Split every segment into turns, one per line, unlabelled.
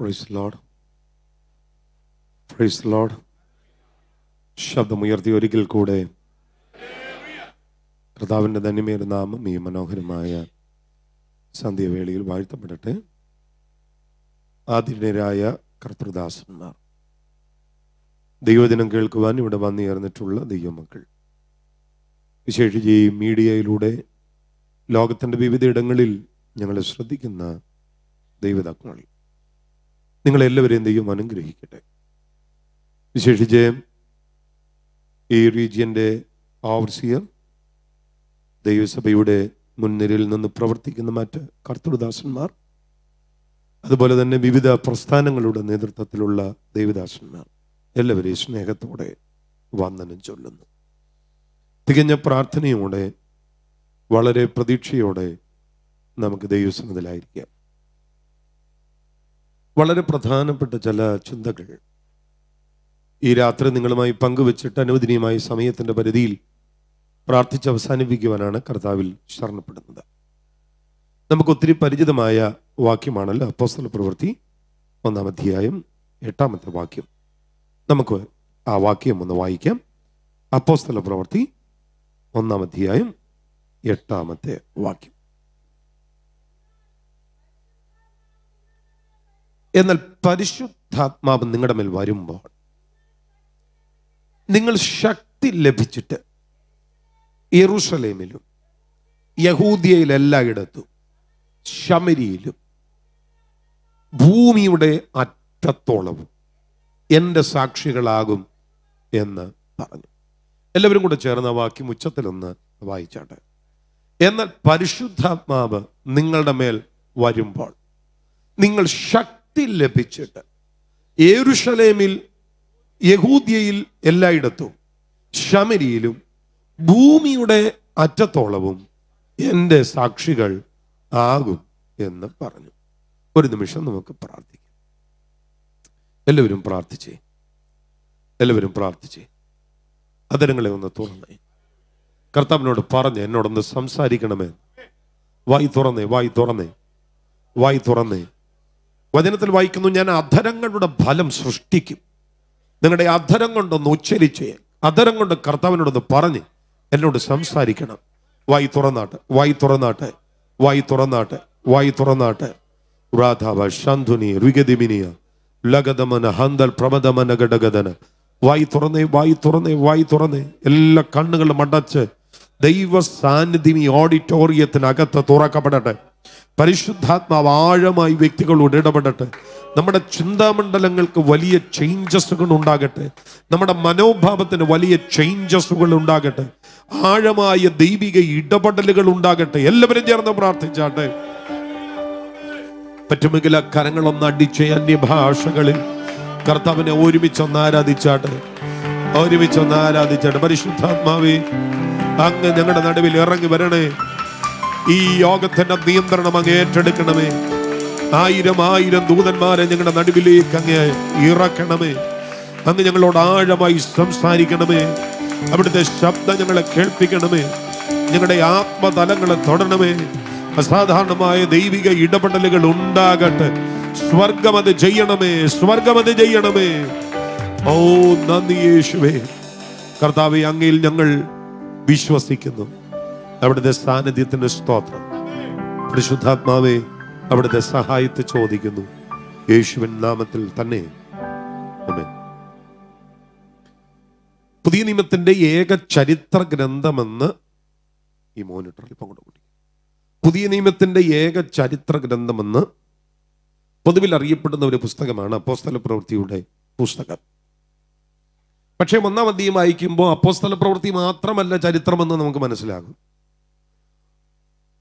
Price load price load ശബ്ദമുയർത്തി ഒരിക്കൽ കൂടെ കർത്താവിൻ്റെ ധന്യമേറെ നാമം ഈ മനോഹരമായ സന്ധ്യവേളയിൽ വാഴ്ത്തപ്പെടട്ടെ ആതിരരായ കർത്തൃദാസന്മാർ ദൈവദിനം കേൾക്കുവാൻ ഇവിടെ വന്നു ചേർന്നിട്ടുള്ള ദൈവമക്കൾ വിശേഷിച്ച് ഈ മീഡിയയിലൂടെ ലോകത്തിൻ്റെ വിവിധയിടങ്ങളിൽ ഞങ്ങളെ ശ്രദ്ധിക്കുന്ന ദൈവതാക്കൾ നിങ്ങളെല്ലാവരെയും ദൈവം അനുഗ്രഹിക്കട്ടെ വിശേഷിച്ച് ഈ റീജിയൻ്റെ ആവർസിയർ ദൈവസഭയുടെ മുൻനിരയിൽ നിന്ന് പ്രവർത്തിക്കുന്ന മറ്റ് കർത്തൃദാസന്മാർ അതുപോലെ തന്നെ വിവിധ പ്രസ്ഥാനങ്ങളുടെ നേതൃത്വത്തിലുള്ള ദൈവദാസന്മാർ എല്ലാവരെയും സ്നേഹത്തോടെ വന്ദനം ചൊല്ലുന്നു തികഞ്ഞ പ്രാർത്ഥനയോടെ വളരെ പ്രതീക്ഷയോടെ നമുക്ക് ദൈവസന്നതിലായിരിക്കാം വളരെ പ്രധാനപ്പെട്ട ചില ചിന്തകൾ ഈ രാത്രി നിങ്ങളുമായി പങ്കുവച്ചിട്ട് അനുവദനീയമായ സമയത്തിൻ്റെ പരിധിയിൽ പ്രാർത്ഥിച്ച് അവസാനിപ്പിക്കുവാനാണ് കർത്താവിൽ ശരണപ്പെടുന്നത് നമുക്ക് ഒത്തിരി പരിചിതമായ വാക്യമാണല്ലോ അപ്പോസ്തല പ്രവൃത്തി ഒന്നാം അധ്യായം എട്ടാമത്തെ വാക്യം നമുക്ക് ആ വാക്യം ഒന്ന് വായിക്കാം അപ്പോസ്തല പ്രവൃത്തി ഒന്നാം അധ്യായം എട്ടാമത്തെ വാക്യം എന്നാൽ പരിശുദ്ധാത്മാവ് നിങ്ങളുടെ മേൽ വരുമ്പോൾ നിങ്ങൾ ശക്തി ലഭിച്ചിട്ട് യെറൂഷലേമിലും യഹൂദിയയിലെല്ലായിടത്തും ശമരിയിലും ഭൂമിയുടെ അറ്റത്തോളവും എൻ്റെ സാക്ഷികളാകും എന്ന് പറഞ്ഞു എല്ലാവരും കൂടെ ചേർന്ന വാക്യം ഉച്ചത്തിലൊന്ന് വായിച്ചാട്ടെ എന്നാൽ പരിശുദ്ധാത്മാവ് നിങ്ങളുടെ മേൽ വരുമ്പോൾ നിങ്ങൾ ശക്തി ശക്തി ലഭിച്ചിട്ട് ഏരുഷലേമിൽ യഹൂദ്യയിൽ എല്ലായിടത്തും ശമരിയിലും ഭൂമിയുടെ അറ്റത്തോളവും എൻ്റെ സാക്ഷികൾ ആകും എന്ന് പറഞ്ഞു ഒരു നിമിഷം നമുക്ക് പ്രാർത്ഥിക്കാം എല്ലാവരും പ്രാർത്ഥിച്ചേ എല്ലാവരും പ്രാർത്ഥിച്ചേ അതരങ്ങളെ ഒന്ന് തുറന്നേ കർത്താവിനോട് പറഞ്ഞ് എന്നോടൊന്ന് സംസാരിക്കണമേ വായി തുറന്നേ വായി തുറന്നേ വായി തുറന്നേ വചനത്തിൽ വായിക്കുന്നു ഞാൻ അധരങ്ങളുടെ ഫലം സൃഷ്ടിക്കും നിങ്ങളുടെ അധരം കൊണ്ടൊന്ന് ഉച്ചരിച്ച് അധരം കൊണ്ട് കർത്താവിനോടൊന്ന് പറഞ്ഞ് എന്നോട് സംസാരിക്കണം വായി തുറന്നാട്ടെ വായി തുറന്നാട്ടെ വായി തുറന്നാട്ടെ വായി തുറന്നാട്ടെ രാധാവ ശാന്ധുനി ഋഗതിമിനിയ ലഗതമന ഹന്തൽ പ്രമദമന ഘടഗതന വായി തുറന്നേ വായി തുറന്നേ വായി തുറന്നേ എല്ലാ കണ്ണുകളും അടച്ച് ദൈവ സാന്നിധ്യം ഈ ഓഡിറ്റോറിയത്തിനകത്ത് തുറക്കപ്പെടട്ടെ പരിശുദ്ധാത്മാവ് ആഴമായി വ്യക്തികളോട് ഇടപെടട്ടെ നമ്മുടെ ചിന്താമണ്ഡലങ്ങൾക്ക് വലിയ ചേഞ്ചസുകൾ ഉണ്ടാകട്ടെ നമ്മുടെ മനോഭാവത്തിന് വലിയ ചേഞ്ചസുകൾ ഉണ്ടാകട്ടെ ആഴമായ ദൈവിക ഇടപെടലുകൾ ഉണ്ടാകട്ടെ എല്ലാവരും ചേർന്ന് പ്രാർത്ഥിച്ചാട്ടെ പറ്റുമെങ്കിൽ ആ കരങ്ങളൊന്ന് അടിച്ച് അന്യഭാഷകളിൽ കർത്താവിനെ ഒരുമിച്ചൊന്ന് ആരാധിച്ചാട്ടെ ഒരുമിച്ചൊന്ന് ആരാധിച്ചാട്ടെ പരിശുദ്ധാത്മാവേ അങ്ങ് ഞങ്ങളുടെ നടുവിൽ ഇറങ്ങി വരണേ ഈ യോഗത്തിന്റെ നിയന്ത്രണം അങ്ങ് ഏറ്റെടുക്കണമേ ആയിരം ആയിരം ദൂതന്മാരെ ഞങ്ങളുടെ നടുവിലേക്ക് അങ്ങ് ഇറക്കണമേ അങ്ങ് ഞങ്ങളോട് ആഴമായി സംസാരിക്കണമേ അവിടുത്തെ ശബ്ദം ഞങ്ങളെ കേൾപ്പിക്കണമേ ഞങ്ങളുടെ ആത്മതലങ്ങളെ തൊടണമേ അസാധാരണമായ ദൈവിക ഇടപെടലുകൾ ഉണ്ടാകട്ടെ സ്വർഗം അത് ചെയ്യണമേ സ്വർഗം അത് ചെയ്യണമേ ഓ നന്ദി യേശുവേ കർത്താവെ അങ്ങയിൽ ഞങ്ങൾ വിശ്വസിക്കുന്നു അവിടുത്തെ സാന്നിധ്യത്തിൻ്റെ സ്തോത്രം പരിശുദ്ധാത്മാവെ അവിടുത്തെ സഹായത്തെ ചോദിക്കുന്നു യേശുവിൻ നാമത്തിൽ തന്നെ പുതിയ നിയമത്തിന്റെ ഏക ചരിത്ര ഗ്രന്ഥമെന്ന് ഈ മോനിട്ടറിൽ പങ്കെടുക്കും പുതിയ നിയമത്തിന്റെ ഏക ചരിത്ര ഗ്രന്ഥമെന്ന് പൊതുവിൽ അറിയപ്പെടുന്ന ഒരു പുസ്തകമാണ് അപ്പോസ്തല പ്രവൃത്തിയുടെ പുസ്തകം പക്ഷേ ഒന്നാം അധ്യയം വായിക്കുമ്പോൾ അപ്പോസ്തല പ്രവൃത്തി മാത്രമല്ല ചരിത്രമെന്ന് നമുക്ക് മനസ്സിലാകും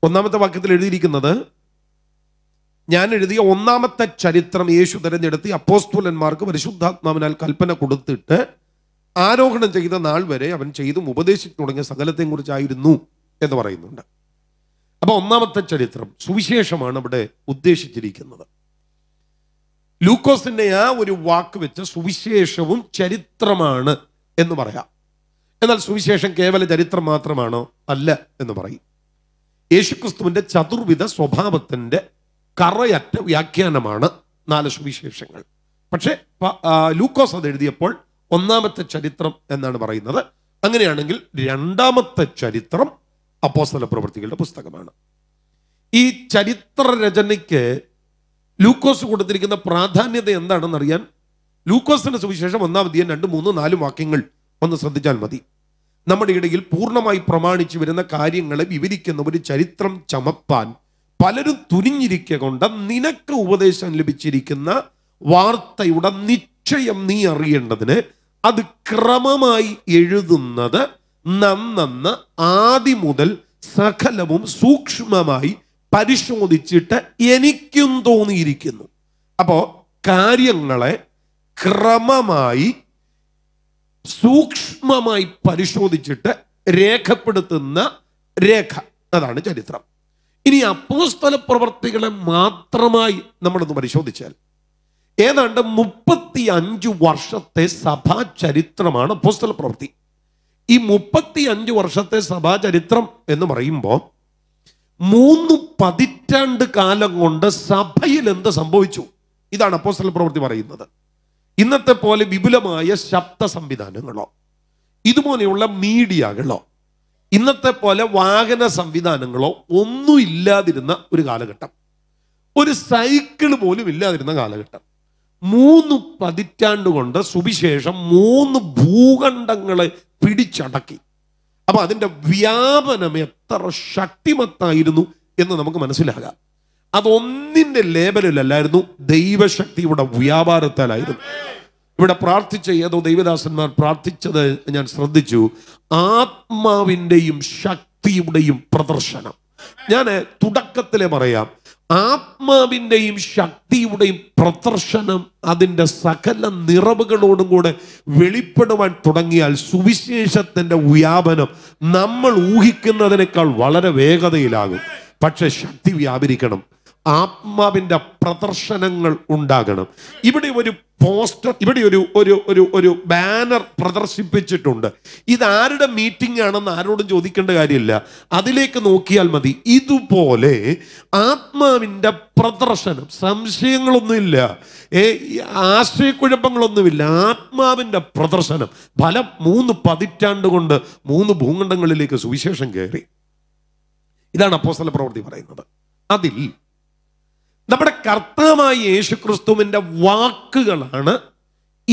ഒന്നാമത്തെ വാക്യത്തിൽ എഴുതിയിരിക്കുന്നത് ഞാൻ എഴുതിയ ഒന്നാമത്തെ ചരിത്രം യേശു തെരഞ്ഞെടുത്തി അപ്പോസ്തുലന്മാർക്ക് പരിശുദ്ധാത്മാവിനാൽ കൽപ്പന കൊടുത്തിട്ട് ആരോഹണം ചെയ്ത നാൾ വരെ അവൻ ചെയ്തും ഉപദേശിച്ചു തുടങ്ങിയ സകലത്തെയും കുറിച്ചായിരുന്നു എന്ന് പറയുന്നുണ്ട് അപ്പൊ ഒന്നാമത്തെ ചരിത്രം സുവിശേഷമാണ് അവിടെ ഉദ്ദേശിച്ചിരിക്കുന്നത് ലൂക്കോസിന്റെ ആ ഒരു വാക്ക് വെച്ച് സുവിശേഷവും ചരിത്രമാണ് എന്ന് പറയാം എന്നാൽ സുവിശേഷം കേവല ചരിത്രം മാത്രമാണോ അല്ല എന്ന് പറയും യേശുക്രിസ്തുവിന്റെ ചതുർവിധ സ്വഭാവത്തിന്റെ കറയറ്റ വ്യാഖ്യാനമാണ് നാല് സുവിശേഷങ്ങൾ പക്ഷേ ലൂക്കോസ് അത് എഴുതിയപ്പോൾ ഒന്നാമത്തെ ചരിത്രം എന്നാണ് പറയുന്നത് അങ്ങനെയാണെങ്കിൽ രണ്ടാമത്തെ ചരിത്രം അപ്പോസ്തല പ്രവൃത്തികളുടെ പുസ്തകമാണ് ഈ ചരിത്ര രചനയ്ക്ക് ലൂക്കോസ് കൊടുത്തിരിക്കുന്ന പ്രാധാന്യത അറിയാൻ ലൂക്കോസിന്റെ സുവിശേഷം ഒന്നാം രണ്ട് മൂന്ന് നാല് വാക്യങ്ങൾ ഒന്ന് ശ്രദ്ധിച്ചാൽ മതി നമ്മുടെ ഇടയിൽ പൂർണ്ണമായി പ്രമാണിച്ചു വരുന്ന കാര്യങ്ങളെ വിവരിക്കുന്ന ഒരു ചരിത്രം ചമപ്പാൻ പലരും തുനിഞ്ഞിരിക്കുക കൊണ്ട് നിനക്ക് ഉപദേശം ലഭിച്ചിരിക്കുന്ന വാർത്തയുടെ നിശ്ചയം നീ അറിയേണ്ടതിന് അത് ക്രമമായി എഴുതുന്നത് നന്നന്ന് ആദ്യം മുതൽ സകലവും സൂക്ഷ്മമായി പരിശോധിച്ചിട്ട് എനിക്കും തോന്നിയിരിക്കുന്നു അപ്പോൾ കാര്യങ്ങളെ ക്രമമായി സൂക്ഷ്മമായി പരിശോധിച്ചിട്ട് രേഖപ്പെടുത്തുന്ന രേഖ അതാണ് ചരിത്രം ഇനി അപ്പോസ്തല പ്രവർത്തികളെ മാത്രമായി നമ്മളൊന്ന് പരിശോധിച്ചാൽ ഏതാണ്ട് മുപ്പത്തി അഞ്ച് വർഷത്തെ സഭാ ചരിത്രമാണ് അപ്പോസ്തല പ്രവൃത്തി ഈ മുപ്പത്തി അഞ്ച് വർഷത്തെ സഭാ ചരിത്രം എന്ന് പറയുമ്പോൾ മൂന്ന് പതിറ്റാണ്ട് കാലം കൊണ്ട് സഭയിൽ എന്ത് സംഭവിച്ചു ഇതാണ് അപ്പോസ്തല പ്രവൃത്തി പറയുന്നത് ഇന്നത്തെ പോലെ വിപുലമായ ശബ്ദ സംവിധാനങ്ങളോ ഇതുപോലെയുള്ള മീഡിയകളോ ഇന്നത്തെ പോലെ വാഹന സംവിധാനങ്ങളോ ഒന്നും ഇല്ലാതിരുന്ന ഒരു കാലഘട്ടം ഒരു സൈക്കിൾ പോലും ഇല്ലാതിരുന്ന കാലഘട്ടം മൂന്ന് പതിറ്റാണ്ട് കൊണ്ട് സുവിശേഷം മൂന്ന് ഭൂഖണ്ഡങ്ങളെ പിടിച്ചടക്കി അപ്പൊ അതിന്റെ വ്യാപനം എത്ര ശക്തിമത്തായിരുന്നു എന്ന് നമുക്ക് മനസ്സിലാകാം അതൊന്നിൻ്റെ ലേബലിലല്ലായിരുന്നു ദൈവശക്തിയുടെ വ്യാപാരത്താലായിരുന്നു ഇവിടെ പ്രാർത്ഥിച്ച ഏതോ ദൈവദാസന്മാർ പ്രാർത്ഥിച്ചത് ഞാൻ ശ്രദ്ധിച്ചു ആത്മാവിൻ്റെയും ശക്തിയുടെയും പ്രദർശനം ഞാൻ തുടക്കത്തിലെ പറയാം ആത്മാവിൻ്റെയും ശക്തിയുടെയും പ്രദർശനം അതിൻ്റെ സകല നിറവുകളോടും കൂടെ വെളിപ്പെടുവാൻ തുടങ്ങിയാൽ സുവിശേഷത്തിൻ്റെ വ്യാപനം നമ്മൾ ഊഹിക്കുന്നതിനേക്കാൾ വളരെ വേഗതയിലാകും പക്ഷെ ശക്തി വ്യാപരിക്കണം ആത്മാവിൻ്റെ പ്രദർശനങ്ങൾ ഉണ്ടാകണം ഇവിടെ ഒരു പോസ്റ്റർ ഇവിടെ ഒരു ഒരു ഒരു ഒരു ബാനർ പ്രദർശിപ്പിച്ചിട്ടുണ്ട് ഇതാരുടെ മീറ്റിംഗ് ആണെന്ന് ആരോടും ചോദിക്കേണ്ട കാര്യമില്ല അതിലേക്ക് നോക്കിയാൽ മതി ഇതുപോലെ ആത്മാവിൻ്റെ പ്രദർശനം സംശയങ്ങളൊന്നുമില്ല ഏ ആശയക്കുഴപ്പങ്ങളൊന്നുമില്ല ആത്മാവിൻ്റെ പ്രദർശനം ഫലം മൂന്ന് പതിറ്റാണ്ട് കൊണ്ട് മൂന്ന് ഭൂഖണ്ഡങ്ങളിലേക്ക് സുവിശേഷം കയറി ഇതാണ് അപ്പോസ്തല പ്രവൃത്തി പറയുന്നത് അതിൽ നമ്മുടെ കർത്താവായ യേശുക്രിസ്തുവിൻ്റെ വാക്കുകളാണ്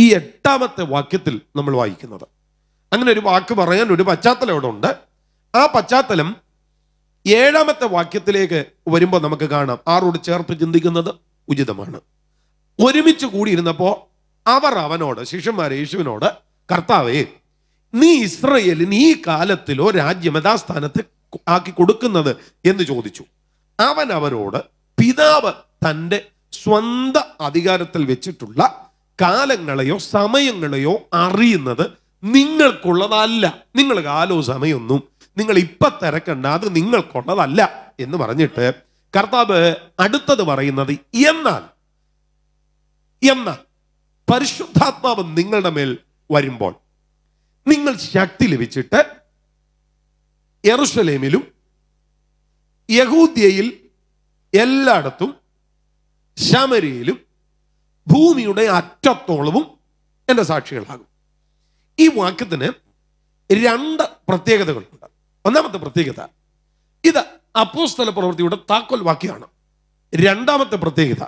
ഈ എട്ടാമത്തെ വാക്യത്തിൽ നമ്മൾ വായിക്കുന്നത് അങ്ങനെ ഒരു വാക്ക് പറയാൻ ഒരു പശ്ചാത്തലം അവിടെ ഉണ്ട് ആ പശ്ചാത്തലം ഏഴാമത്തെ വാക്യത്തിലേക്ക് വരുമ്പോൾ നമുക്ക് കാണാം ആറോട് ചേർത്ത് ചിന്തിക്കുന്നത് ഉചിതമാണ് ഒരുമിച്ച് കൂടിയിരുന്നപ്പോൾ അവർ അവനോട് ശിഷ്യന്മാർ യേശുവിനോട് കർത്താവേ നീ ഇസ്രയേലിന് ഈ കാലത്തിലോ രാജ്യം യഥാസ്ഥാനത്ത് ആക്കി കൊടുക്കുന്നത് എന്ന് ചോദിച്ചു അവൻ അവരോട് പിതാവ് തൻ്റെ സ്വന്ത അധികാരത്തിൽ വെച്ചിട്ടുള്ള കാലങ്ങളെയോ സമയങ്ങളെയോ അറിയുന്നത് നിങ്ങൾക്കുള്ളതല്ല നിങ്ങൾ കാലോ സമയമൊന്നും നിങ്ങൾ ഇപ്പം തിരക്കണ്ട അത് നിങ്ങൾക്കുള്ളതല്ല എന്ന് പറഞ്ഞിട്ട് കർത്താവ് അടുത്തത് പറയുന്നത് എന്നാൽ എന്നാൽ പരിശുദ്ധാത്മാവ് നിങ്ങളുടെ മേൽ വരുമ്പോൾ നിങ്ങൾ ശക്തി ലഭിച്ചിട്ട് എറുസലേമിലും യഹൂദ്യയിൽ എല്ലായിടത്തും ശമരിയിലും ഭൂമിയുടെ അറ്റത്തോളവും എൻ്റെ സാക്ഷികളാകും ഈ വാക്യത്തിന് രണ്ട് പ്രത്യേകതകളുണ്ട് ഒന്നാമത്തെ പ്രത്യേകത ഇത് അപ്പോസ്തല പ്രവൃത്തിയുടെ താക്കോൽ വാക്യമാണ് രണ്ടാമത്തെ പ്രത്യേകത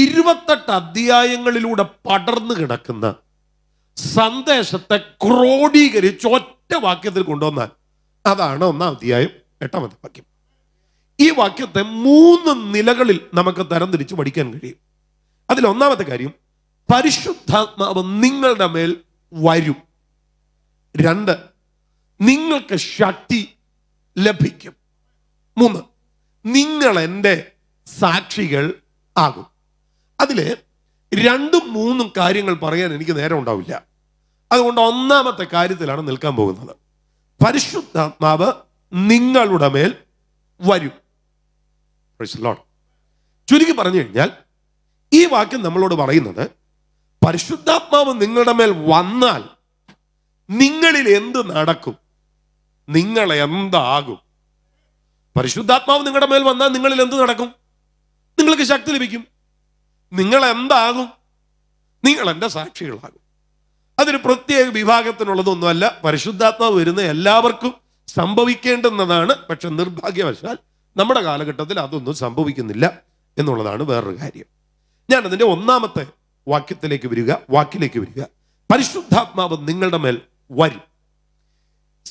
ഇരുപത്തെട്ട് അധ്യായങ്ങളിലൂടെ പടർന്നു കിടക്കുന്ന സന്ദേശത്തെ ക്രോഡീകരിച്ച് ഒറ്റ വാക്യത്തിൽ കൊണ്ടുവന്നാൽ അതാണ് ഒന്നാം അധ്യായം എട്ടാമത്തെ വാക്യം ഈ വാക്യത്തെ മൂന്ന് നിലകളിൽ നമുക്ക് തരംതിരിച്ച് പഠിക്കാൻ കഴിയും അതിൽ ഒന്നാമത്തെ കാര്യം പരിശുദ്ധാത്മാവ് നിങ്ങളുടെ മേൽ വരും രണ്ട് നിങ്ങൾക്ക് ശക്തി ലഭിക്കും മൂന്ന് നിങ്ങൾ എൻ്റെ സാക്ഷികൾ ആകും അതിൽ രണ്ടും മൂന്നും കാര്യങ്ങൾ പറയാൻ എനിക്ക് നേരം ഉണ്ടാവില്ല അതുകൊണ്ട് ഒന്നാമത്തെ കാര്യത്തിലാണ് നിൽക്കാൻ പോകുന്നത് പരിശുദ്ധാത്മാവ് നിങ്ങളുടെ മേൽ വരും ചുരുക്കി പറഞ്ഞു കഴിഞ്ഞാൽ ഈ വാക്യം നമ്മളോട് പറയുന്നത് പരിശുദ്ധാത്മാവ് നിങ്ങളുടെ മേൽ വന്നാൽ നിങ്ങളിൽ എന്ത് നടക്കും നിങ്ങൾ എന്താകും പരിശുദ്ധാത്മാവ് നിങ്ങളുടെ മേൽ വന്നാൽ നിങ്ങളിൽ എന്ത് നടക്കും നിങ്ങൾക്ക് ശക്തി ലഭിക്കും നിങ്ങൾ എന്താകും നിങ്ങൾ എൻ്റെ സാക്ഷികളാകും അതൊരു പ്രത്യേക വിഭാഗത്തിനുള്ളതൊന്നുമല്ല പരിശുദ്ധാത്മാവ് വരുന്ന എല്ലാവർക്കും സംഭവിക്കേണ്ടുന്നതാണ് പക്ഷെ നിർഭാഗ്യവശാൽ നമ്മുടെ കാലഘട്ടത്തിൽ അതൊന്നും സംഭവിക്കുന്നില്ല എന്നുള്ളതാണ് വേറൊരു കാര്യം ഞാൻ അതിൻ്റെ ഒന്നാമത്തെ വാക്യത്തിലേക്ക് വരിക വാക്കിലേക്ക് വരിക പരിശുദ്ധാത്മാവ് നിങ്ങളുടെ മേൽ വരും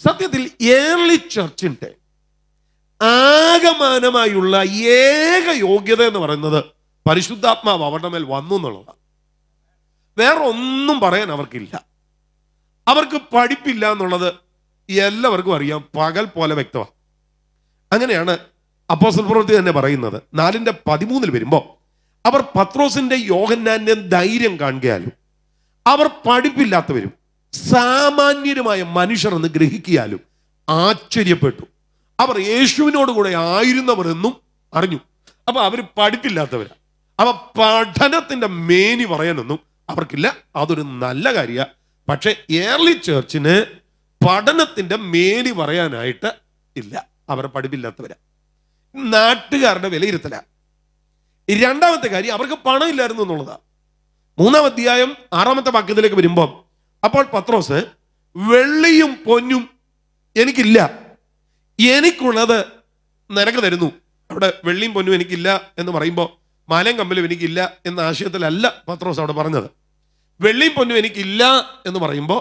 സത്യത്തിൽ ഏർലി ചർച്ചിൻ്റെ ആകമാനമായുള്ള ഏക യോഗ്യത എന്ന് പറയുന്നത് പരിശുദ്ധാത്മാവ് അവരുടെ മേൽ വന്നു എന്നുള്ളതാണ് വേറെ ഒന്നും പറയാൻ അവർക്കില്ല അവർക്ക് പഠിപ്പില്ല എന്നുള്ളത് എല്ലാവർക്കും അറിയാം പകൽ പോലെ വ്യക്തമാണ് അങ്ങനെയാണ് അപ്പോസ്റ്റൽ പ്രവൃത്തി തന്നെ പറയുന്നത് നാലിൻ്റെ പതിമൂന്നിൽ വരുമ്പോൾ അവർ പത്രോസിൻ്റെ യോഹന്നാന്റെ ധൈര്യം കാണുകയാലും അവർ പഠിപ്പില്ലാത്തവരും സാമാന്യരുമായ മനുഷ്യർ എന്ന് ഗ്രഹിക്കിയാലും ആശ്ചര്യപ്പെട്ടു അവർ യേശുവിനോട് കൂടെ ആയിരുന്നവരെന്നും അറിഞ്ഞു അപ്പൊ അവർ പഠിപ്പില്ലാത്തവരാണ് അപ്പൊ പഠനത്തിന്റെ മേനി പറയാനൊന്നും അവർക്കില്ല അതൊരു നല്ല കാര്യമാണ് പക്ഷെ ഏർലി ചേർച്ചിന് പഠനത്തിന്റെ മേനി പറയാനായിട്ട് ഇല്ല അവരെ പഠിപ്പില്ലാത്തവരാ നാട്ടുകാരുടെ വിലയിരുത്തല രണ്ടാമത്തെ കാര്യം അവർക്ക് പണം ഇല്ലായിരുന്നു എന്നുള്ളതാ മൂന്നാം അധ്യായം ആറാമത്തെ വാക്യത്തിലേക്ക് വരുമ്പം അപ്പോൾ പത്രോസ് വെള്ളിയും പൊന്നും എനിക്കില്ല എനിക്കുള്ളത് നിനക്ക് തരുന്നു അവിടെ വെള്ളിയും പൊന്നും എനിക്കില്ല എന്ന് പറയുമ്പോൾ മലയും കമ്പലും എനിക്കില്ല എന്ന ആശയത്തിലല്ല പത്രോസ് അവിടെ പറഞ്ഞത് വെള്ളിയും പൊന്നും എനിക്കില്ല എന്ന് പറയുമ്പോൾ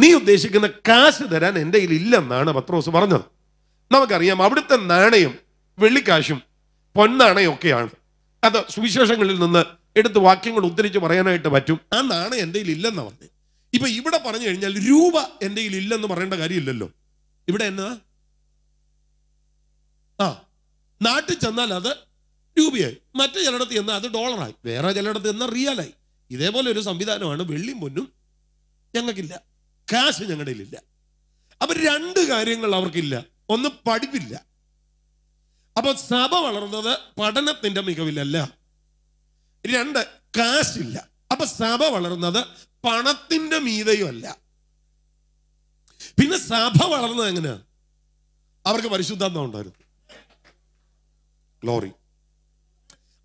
നീ ഉദ്ദേശിക്കുന്ന കാശ് തരാൻ എൻ്റെ കയ്യിൽ ഇല്ലെന്നാണ് പത്രോസ് പറഞ്ഞത് നമുക്കറിയാം അവിടുത്തെ നാണയം വെള്ളിക്കാശും പൊന്നാണയൊക്കെയാണ് അത് സുവിശേഷങ്ങളിൽ നിന്ന് എടുത്ത് വാക്യങ്ങൾ ഉദ്ധരിച്ച് പറയാനായിട്ട് പറ്റും ആ നാണയം എൻ്റെ കയ്യിൽ ഇല്ലെന്ന് പറഞ്ഞു ഇപ്പൊ ഇവിടെ പറഞ്ഞു കഴിഞ്ഞാൽ രൂപ എൻ്റെ ഇല്ലെന്ന് പറയേണ്ട കാര്യമില്ലല്ലോ ഇവിടെ എന്നാ ആ നാട്ടിൽ ചെന്നാൽ അത് രൂപയായി മറ്റു ചിലയിടത്ത് ചെന്നാൽ അത് ഡോളറായി വേറെ ചിലയിടത്ത് ചെന്നാൽ റിയലായി ഇതേപോലെ ഒരു സംവിധാനമാണ് വെള്ളിയും പൊന്നും ഞങ്ങൾക്കില്ല കാശ് ഞങ്ങളുടെ ഇല്ല അപ്പൊ രണ്ട് കാര്യങ്ങൾ അവർക്കില്ല ഒന്ന് പഠിപ്പില്ല അപ്പൊ സഭ വളർന്നത് പഠനത്തിന്റെ മികവിലല്ല രണ്ട് കാശില്ല അപ്പൊ സഭ വളർന്നത് പണത്തിന്റെ അല്ല പിന്നെ സഭ വളർന്നത് എങ്ങനെയാ അവർക്ക് പരിശുദ്ധാത്മ ഉണ്ടായിരുന്നു ഗ്ലോറി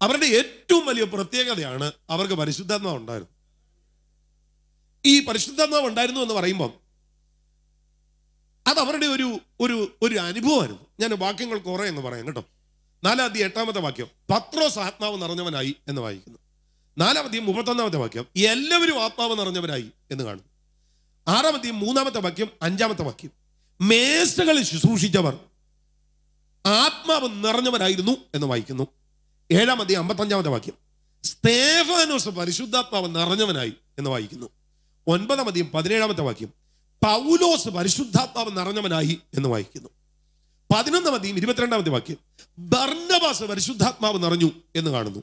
അവരുടെ ഏറ്റവും വലിയ പ്രത്യേകതയാണ് അവർക്ക് പരിശുദ്ധാത്മാവ് ഉണ്ടായിരുന്നു ഈ പരിശുദ്ധാത്മാവ് ഉണ്ടായിരുന്നു എന്ന് പറയുമ്പം അത് അവരുടെ ഒരു ഒരു ഒരു അനുഭവമായിരുന്നു ഞാൻ വാക്യങ്ങൾ കുറേ എന്ന് പറയാം കേട്ടോ നാലാമതി എട്ടാമത്തെ വാക്യം പത്രോസ് ആത്മാവ് നിറഞ്ഞവനായി എന്ന് വായിക്കുന്നു നാലാമത്തെയും മുപ്പത്തൊന്നാമത്തെ വാക്യം എല്ലാവരും ആത്മാവ് നിറഞ്ഞവനായി എന്ന് കാണുന്നു ആറാമത്തെയും മൂന്നാമത്തെ വാക്യം അഞ്ചാമത്തെ വാക്യം മേശകളിൽ ശുശ്രൂഷിച്ചവർ ആത്മാവ് നിറഞ്ഞവരായിരുന്നു എന്ന് വായിക്കുന്നു ഏഴാമത്തെ അമ്പത്തഞ്ചാമത്തെ വാക്യം സ്തേഫാനോസ് പരിശുദ്ധാത്മാവ് നിറഞ്ഞവനായി എന്ന് വായിക്കുന്നു ഒൻപതാമത്തെയും പതിനേഴാമത്തെ വാക്യം പൗലോസ് പരിശുദ്ധാത്മാവ് നിറഞ്ഞവനായി എന്ന് വായിക്കുന്നു പതിനൊന്നാം അധികം ഇരുപത്തിരണ്ടാമത്തെ വാക്യം ബർണബാസ് പരിശുദ്ധാത്മാവ് നിറഞ്ഞു എന്ന് കാണുന്നു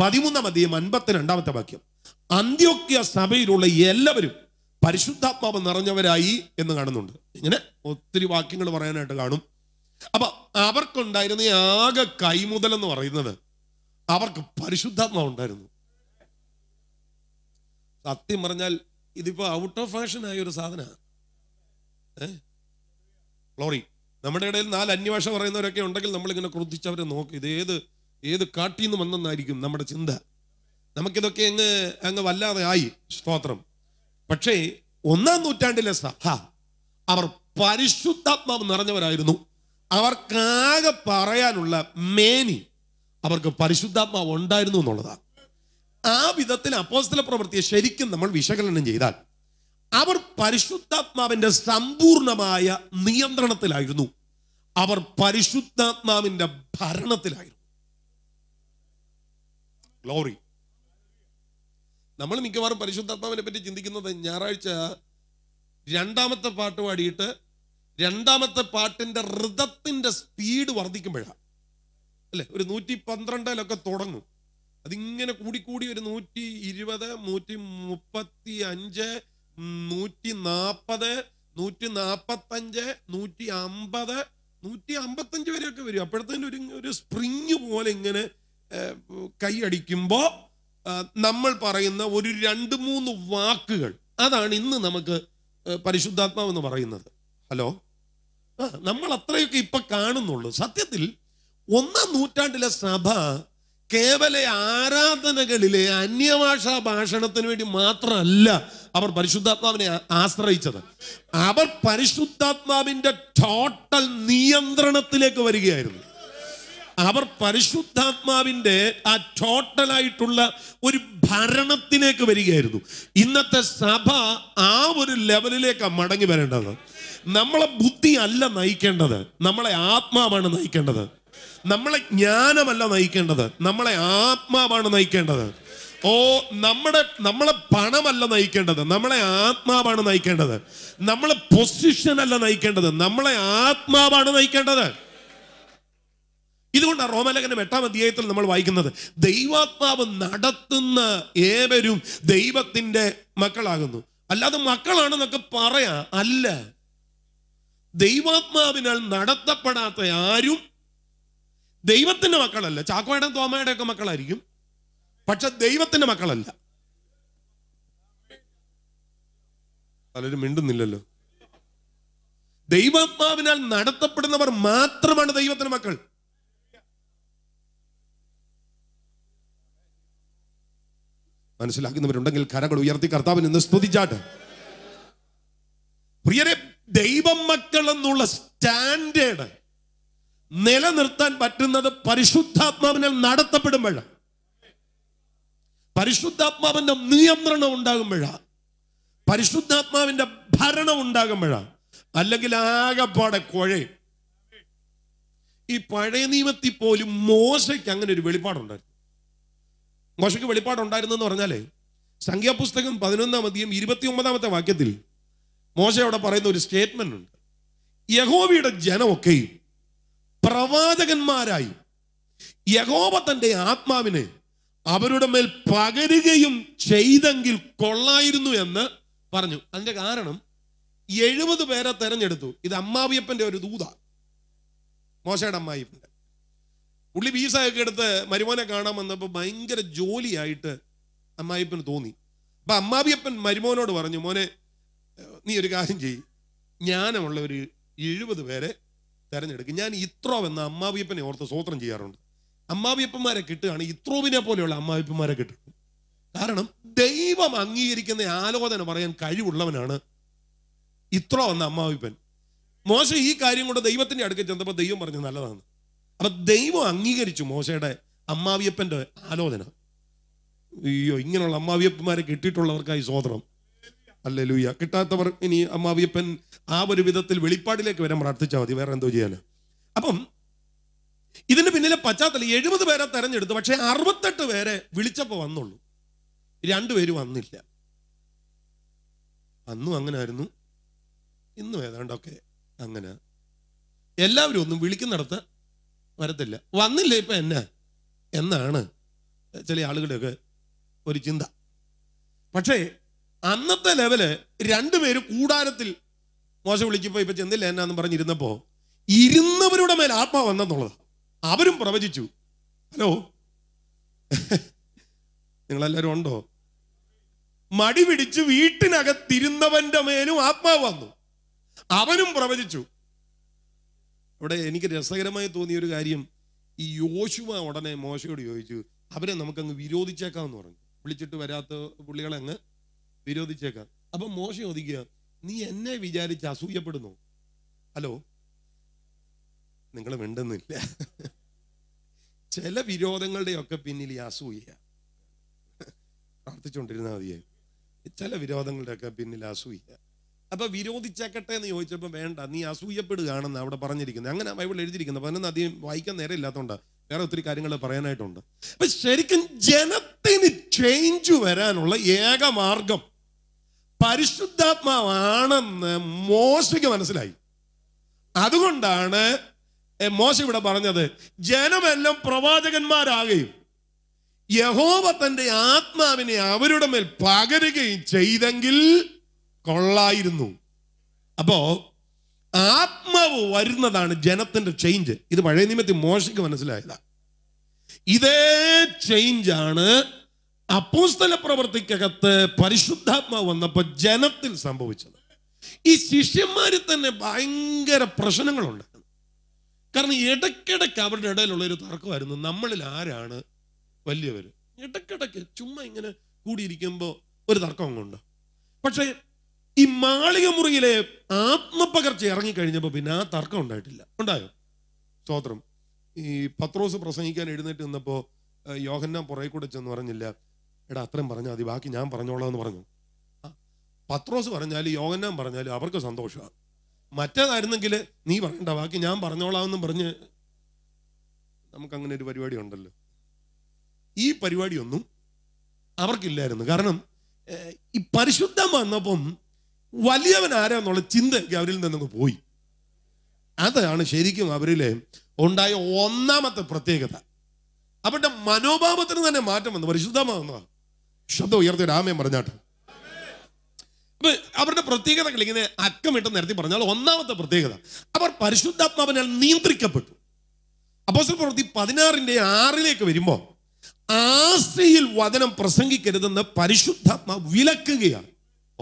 പതിമൂന്നാം അൻപത്തി രണ്ടാമത്തെ വാക്യം അന്ത്യോക്യ സഭയിലുള്ള എല്ലാവരും പരിശുദ്ധാത്മാവ് നിറഞ്ഞവരായി എന്ന് കാണുന്നുണ്ട് ഇങ്ങനെ ഒത്തിരി വാക്യങ്ങൾ പറയാനായിട്ട് കാണും അപ്പൊ അവർക്കുണ്ടായിരുന്ന ആകെ കൈമുതൽ എന്ന് പറയുന്നത് അവർക്ക് പരിശുദ്ധാത്മാവ് ഉണ്ടായിരുന്നു സത്യം പറഞ്ഞാൽ ഇതിപ്പോ ഔട്ട് ഓഫ് ഫാഷൻ ആയ ഒരു സാധനമാണ് ലോറി നമ്മുടെ ഇടയിൽ നാല് അന്വേഷ പറയുന്നവരൊക്കെ ഉണ്ടെങ്കിൽ നമ്മളിങ്ങനെ ക്രുദ്ധിച്ചവരെ നോക്കും ഇത് ഏത് ഏത് കാട്ടിൽ നിന്ന് വന്നെന്നായിരിക്കും നമ്മുടെ ചിന്ത നമുക്കിതൊക്കെ അങ്ങ് അങ്ങ് വല്ലാതെ ആയി സ്തോത്രം പക്ഷേ ഒന്നാം നൂറ്റാണ്ടിലെ സഭ അവർ പരിശുദ്ധാത്മാവ് നിറഞ്ഞവരായിരുന്നു അവർക്കാകെ പറയാനുള്ള മേനി അവർക്ക് പരിശുദ്ധാത്മാവ് ഉണ്ടായിരുന്നു എന്നുള്ളതാണ് ആ വിധത്തിൽ അപ്പോസ്തല പ്രവൃത്തിയെ ശരിക്കും നമ്മൾ വിശകലനം ചെയ്താൽ അവർ പരിശുദ്ധാത്മാവിന്റെ സമ്പൂർണമായ നിയന്ത്രണത്തിലായിരുന്നു അവർ പരിശുദ്ധാത്മാവിന്റെ ഭരണത്തിലായിരുന്നു ഗ്ലോറി നമ്മൾ മിക്കവാറും പരിശുദ്ധാത്മാവിനെ പറ്റി ചിന്തിക്കുന്നത് ഞായറാഴ്ച രണ്ടാമത്തെ പാട്ട് പാടിയിട്ട് രണ്ടാമത്തെ പാട്ടിന്റെ ഋതത്തിൻ്റെ സ്പീഡ് വർദ്ധിക്കുമ്പോഴാണ് അല്ലേ ഒരു നൂറ്റി പന്ത്രണ്ടിലൊക്കെ തുടങ്ങും അതിങ്ങനെ കൂടിക്കൂടി ഒരു നൂറ്റി ഇരുപത് നൂറ്റി മുപ്പത്തി അഞ്ച് നൂറ്റി നാൽപ്പത് നൂറ്റി നാൽപ്പത്തഞ്ച് നൂറ്റി അമ്പത് നൂറ്റി അമ്പത്തഞ്ച് വരെയൊക്കെ വരും അപ്പോഴത്തേന് ഒരു ഒരു സ്പ്രിങ് പോലെ ഇങ്ങനെ കൈയടിക്കുമ്പോൾ നമ്മൾ പറയുന്ന ഒരു രണ്ട് മൂന്ന് വാക്കുകൾ അതാണ് ഇന്ന് നമുക്ക് പരിശുദ്ധാത്മാവെന്ന് പറയുന്നത് ഹലോ ആ നമ്മൾ അത്രയൊക്കെ ഇപ്പം കാണുന്നുള്ളൂ സത്യത്തിൽ ഒന്നാം നൂറ്റാണ്ടിലെ സഭ കേവല ആരാധനകളിലെ അന്യഭാഷാ ഭാഷണത്തിന് വേണ്ടി മാത്രമല്ല അവർ പരിശുദ്ധാത്മാവിനെ ആശ്രയിച്ചത് അവർ പരിശുദ്ധാത്മാവിന്റെ ടോട്ടൽ നിയന്ത്രണത്തിലേക്ക് വരികയായിരുന്നു അവർ പരിശുദ്ധാത്മാവിന്റെ ആ ടോട്ടലായിട്ടുള്ള ഒരു ഭരണത്തിലേക്ക് വരികയായിരുന്നു ഇന്നത്തെ സഭ ആ ഒരു ലെവലിലേക്കാണ് മടങ്ങി വരേണ്ടത് നമ്മളെ ബുദ്ധി അല്ല നയിക്കേണ്ടത് നമ്മളെ ആത്മാവാണ് നയിക്കേണ്ടത് നമ്മളെ ജ്ഞാനമല്ല നയിക്കേണ്ടത് നമ്മളെ ആത്മാവാണ് നയിക്കേണ്ടത് ഓ നമ്മുടെ നമ്മളെ പണമല്ല നയിക്കേണ്ടത് നമ്മളെ ആത്മാവാണ് നയിക്കേണ്ടത് നമ്മളെ പൊസിഷനല്ല നയിക്കേണ്ടത് നമ്മളെ ആത്മാവാണ് നയിക്കേണ്ടത് ഇതുകൊണ്ടാണ് റോമലേഖനം എട്ടാം അധ്യായത്തിൽ നമ്മൾ വായിക്കുന്നത് ദൈവാത്മാവ് നടത്തുന്ന ഏവരും ദൈവത്തിൻ്റെ മക്കളാകുന്നു അല്ലാതെ മക്കളാണെന്നൊക്കെ പറയാ അല്ല ദൈവാത്മാവിനാൽ നടത്തപ്പെടാത്ത ആരും ദൈവത്തിൻ്റെ മക്കളല്ല ചാക്കോയുടെ തോമയുടെ ഒക്കെ മക്കളായിരിക്കും പക്ഷെ ദൈവത്തിൻ്റെ മക്കളല്ല പലരും മിണ്ടുന്നില്ലല്ലോ ദൈവാത്മാവിനാൽ നടത്തപ്പെടുന്നവർ മാത്രമാണ് ദൈവത്തിന്റെ മക്കൾ മനസ്സിലാക്കുന്നവരുണ്ടെങ്കിൽ കരകൾ ഉയർത്തി കർത്താവിന് ഇന്ന് സ്തുതിച്ചാട്ട് പ്രിയരെ ദൈവം മക്കൾ എന്നുള്ള സ്റ്റാൻഡേർഡ് നിലനിർത്താൻ പറ്റുന്നത് പരിശുദ്ധാത്മാവിനെ നടത്തപ്പെടുമ്പോഴാണ് പരിശുദ്ധാത്മാവിന്റെ നിയന്ത്രണം ഉണ്ടാകുമ്പോഴാണ് പരിശുദ്ധാത്മാവിന്റെ ഭരണം ഉണ്ടാകുമ്പോഴാണ് അല്ലെങ്കിൽ ആകപ്പാടെ കുഴയും ഈ പഴയ നിയമത്തിൽ പോലും മോശയ്ക്ക് അങ്ങനെ ഒരു വെളിപ്പാടുണ്ടായിരുന്നു മോശയ്ക്ക് വെളിപ്പാടുണ്ടായിരുന്നെന്ന് പറഞ്ഞാല് സംഖ്യാപുസ്തകം പതിനൊന്നാം അധികം ഇരുപത്തി ഒമ്പതാമത്തെ വാക്യത്തിൽ മോശ അവിടെ പറയുന്ന ഒരു സ്റ്റേറ്റ്മെന്റ് ഉണ്ട് യഹോവിയുടെ ജനമൊക്കെയും പ്രവാചകന്മാരായി യഹോവ തൻ്റെ ആത്മാവിനെ അവരുടെ മേൽ പകരുകയും ചെയ്തെങ്കിൽ കൊള്ളായിരുന്നു എന്ന് പറഞ്ഞു അതിൻ്റെ കാരണം എഴുപത് പേരെ തെരഞ്ഞെടുത്തു ഇത് അമ്മാവിയപ്പൻ്റെ ഒരു ദൂത മോശയുടെ അമ്മായിപ്പന്റെ പുള്ളി വീസയൊക്കെ എടുത്ത് മരുമോനെ കാണാൻ വന്നപ്പോൾ ഭയങ്കര ജോലിയായിട്ട് അമ്മായിപ്പന് തോന്നി അപ്പം അമ്മാവിയപ്പൻ മരുമോനോട് പറഞ്ഞു മോനെ നീ ഒരു കാര്യം ചെയ്യ് ജ്ഞാനമുള്ള ഒരു എഴുപത് പേരെ തിരഞ്ഞെടുക്കും ഞാൻ ഇത്രോ എന്ന അമ്മാവിയപ്പനെ ഓർത്ത് സ്വോത്രം ചെയ്യാറുണ്ട് അമ്മാവിയപ്പന്മാരെ കിട്ടുകയാണ് ഇത്രോവിനെ പോലെയുള്ള അമ്മാവിയപ്പന്മാരെ കിട്ടും കാരണം ദൈവം അംഗീകരിക്കുന്ന ആലോചന പറയാൻ കഴിവുള്ളവനാണ് ഇത്രോ എന്ന അമ്മാവിപ്പൻ മോശം ഈ കാര്യം കൊണ്ട് ദൈവത്തിന്റെ അടുക്കൽ ചെന്നപ്പോൾ ദൈവം പറഞ്ഞു നല്ലതാണ് അപ്പൊ ദൈവം അംഗീകരിച്ചു മോശയുടെ അമ്മാവിയപ്പന്റെ ആലോചന അയ്യോ ഇങ്ങനെയുള്ള അമ്മാവിയപ്പന്മാരെ കിട്ടിയിട്ടുള്ളവർക്കായി സ്വോത്രം അല്ലെ കിട്ടാത്തവർ ഇനി അമ്മാവിയപ്പൻ ആ ഒരു വിധത്തിൽ വെളിപ്പാടിലേക്ക് വരാൻ പ്രാർത്ഥിച്ചാൽ മതി വേറെ എന്തോ ചെയ്യാൻ അപ്പം ഇതിന്റെ പിന്നിലെ പശ്ചാത്തലം എഴുപത് പേരെ തെരഞ്ഞെടുത്തു പക്ഷേ അറുപത്തെട്ട് പേരെ വിളിച്ചപ്പോൾ വന്നുള്ളൂ രണ്ടുപേരും വന്നില്ല അന്നും അങ്ങനെ ആയിരുന്നു ഇന്നും ഏതാണ്ടൊക്കെ അങ്ങനെ എല്ലാവരും ഒന്നും വിളിക്കുന്നിടത്ത് വരത്തില്ല വന്നില്ല ഇപ്പം എന്നെ എന്നാണ് ചില ആളുകളുടെയൊക്കെ ഒരു ചിന്ത പക്ഷേ അന്നത്തെ ലെവല് രണ്ടുപേര് കൂടാരത്തിൽ മോശം വിളിക്കുമ്പോൾ ഇപ്പൊ ചെന്നില്ല എന്നാന്ന് പറഞ്ഞിരുന്നപ്പോ ഇരുന്നവരുടെ മേൽ ആത്മാ വന്നെന്നുള്ളത് അവരും പ്രവചിച്ചു ഹലോ നിങ്ങളെല്ലാരും ഉണ്ടോ മടി പിടിച്ച് വീട്ടിനകത്തിരുന്നവന്റെ മേലും ആത്മാ വന്നു അവനും പ്രവചിച്ചു അവിടെ എനിക്ക് രസകരമായി തോന്നിയ ഒരു കാര്യം ഈ യോശുവ ഉടനെ മോശയോട് ചോദിച്ചു അവരെ നമുക്കങ്ങ് എന്ന് പറഞ്ഞു വിളിച്ചിട്ട് വരാത്ത പുള്ളികളെ അങ്ങ് വിരോധിച്ചേക്കാം അപ്പൊ മോശം ഒതുക്കുക നീ എന്നെ വിചാരിച്ച് അസൂയപ്പെടുന്നു ഹലോ നിങ്ങൾ വേണ്ടെന്നില്ല ചില വിരോധങ്ങളുടെയൊക്കെ പിന്നിൽ ഈ അസൂയ പ്രാർത്ഥിച്ചുകൊണ്ടിരുന്നാൽ മതിയെ ചില വിരോധങ്ങളുടെയൊക്കെ പിന്നിൽ അസൂയ അപ്പൊ വിരോധിച്ചേക്കട്ടെ എന്ന് ചോദിച്ചപ്പോൾ വേണ്ട നീ അസൂയപ്പെടുകയാണെന്ന് അവിടെ പറഞ്ഞിരിക്കുന്നത് അങ്ങനെ ബൈബിൾ എഴുതിയിരിക്കുന്നത് പതിനൊന്ന് അധികം വായിക്കാൻ നേരെ ഇല്ലാത്തതുകൊണ്ട് വേറെ ഒത്തിരി കാര്യങ്ങൾ പറയാനായിട്ടുണ്ട് അപ്പൊ ശരിക്കും ജനത്തിന് ചേഞ്ച് വരാനുള്ള ഏക മാർഗം പരിശുദ്ധാത്മാവാണെന്ന് മോശയ്ക്ക് മനസ്സിലായി അതുകൊണ്ടാണ് മോശ ഇവിടെ പറഞ്ഞത് ജനമെല്ലാം പ്രവാചകന്മാരാകുകയും യഹോവ തന്റെ ആത്മാവിനെ അവരുടെ മേൽ പകരുകയും ചെയ്തെങ്കിൽ കൊള്ളായിരുന്നു അപ്പോ ആത്മാവ് വരുന്നതാണ് ജനത്തിന്റെ ചേഞ്ച് ഇത് പഴയ നിമിത്തി മോശയ്ക്ക് മനസ്സിലായതാണ് ഇതേ ചേഞ്ചാണ് അപ്പൂസ്തല പ്രവർത്തിക്കകത്ത് പരിശുദ്ധാത്മാവ് വന്നപ്പോൾ ജനത്തിൽ സംഭവിച്ചത് ഈ ശിഷ്യന്മാരിൽ തന്നെ ഭയങ്കര പ്രശ്നങ്ങളുണ്ട് കാരണം ഇടയ്ക്കിടയ്ക്ക് അവരുടെ ഇടയിലുള്ള ഒരു തർക്കമായിരുന്നു നമ്മളിൽ ആരാണ് വലിയവർ ഇടയ്ക്കിടയ്ക്ക് ചുമ്മാ ഇങ്ങനെ കൂടിയിരിക്കുമ്പോൾ ഒരു തർക്കം അങ്ങുണ്ട് പക്ഷേ ഈ മാളിക മുറിയിലെ ആത്മപകർച്ച ഇറങ്ങിക്കഴിഞ്ഞപ്പോൾ പിന്നെ ആ തർക്കം ഉണ്ടായിട്ടില്ല ഉണ്ടായോ സ്തോത്രം ഈ പത്രോസ് പ്രസംഗിക്കാൻ എഴുന്നേറ്റ് നിന്നപ്പോൾ യോഹന്നാൻ പുറകെ കൂടെ ചെന്ന് പറഞ്ഞില്ല എടാ അത്രയും പറഞ്ഞാൽ മതി ബാക്കി ഞാൻ പറഞ്ഞോളാം എന്ന് പറഞ്ഞു പത്രോസ് പറഞ്ഞാലും യോഗന്നാൻ പറഞ്ഞാലും അവർക്ക് സന്തോഷമാണ് മറ്റേതായിരുന്നെങ്കിൽ നീ പറയണ്ട ബാക്കി ഞാൻ പറഞ്ഞോളാമെന്നും പറഞ്ഞ് നമുക്കങ്ങനെ ഒരു പരിപാടി ഉണ്ടല്ലോ ഈ പരിപാടിയൊന്നും അവർക്കില്ലായിരുന്നു കാരണം ഈ പരിശുദ്ധം വന്നപ്പം വലിയവൻ ആരാന്നുള്ള ചിന്തയൊക്കെ അവരിൽ നിന്നങ്ങ് പോയി അതാണ് ശരിക്കും അവരിലെ ഉണ്ടായ ഒന്നാമത്തെ പ്രത്യേകത അവരുടെ മനോഭാവത്തിന് തന്നെ മാറ്റം വന്നു പരിശുദ്ധമാകുന്നതാണ് ശബ്ദം ഉയർത്തി ഒരു ആമയം പറഞ്ഞാട്ടെ അവരുടെ പ്രത്യേകതകൾ ഇങ്ങനെ അക്കമിട്ട് നിരത്തി പറഞ്ഞാൽ ഒന്നാമത്തെ പ്രത്യേകത അവർ പരിശുദ്ധാത്മാവിനാൽ നിയന്ത്രിക്കപ്പെട്ടു അപ്പോസ്റ്റൽ പ്രവൃത്തി പതിനാറിന്റെ ആറിലേക്ക് വരുമ്പോൾ ആസ്തിയിൽ വചനം പ്രസംഗിക്കരുതെന്ന് പരിശുദ്ധാത്മ വിലക്കുകയാണ്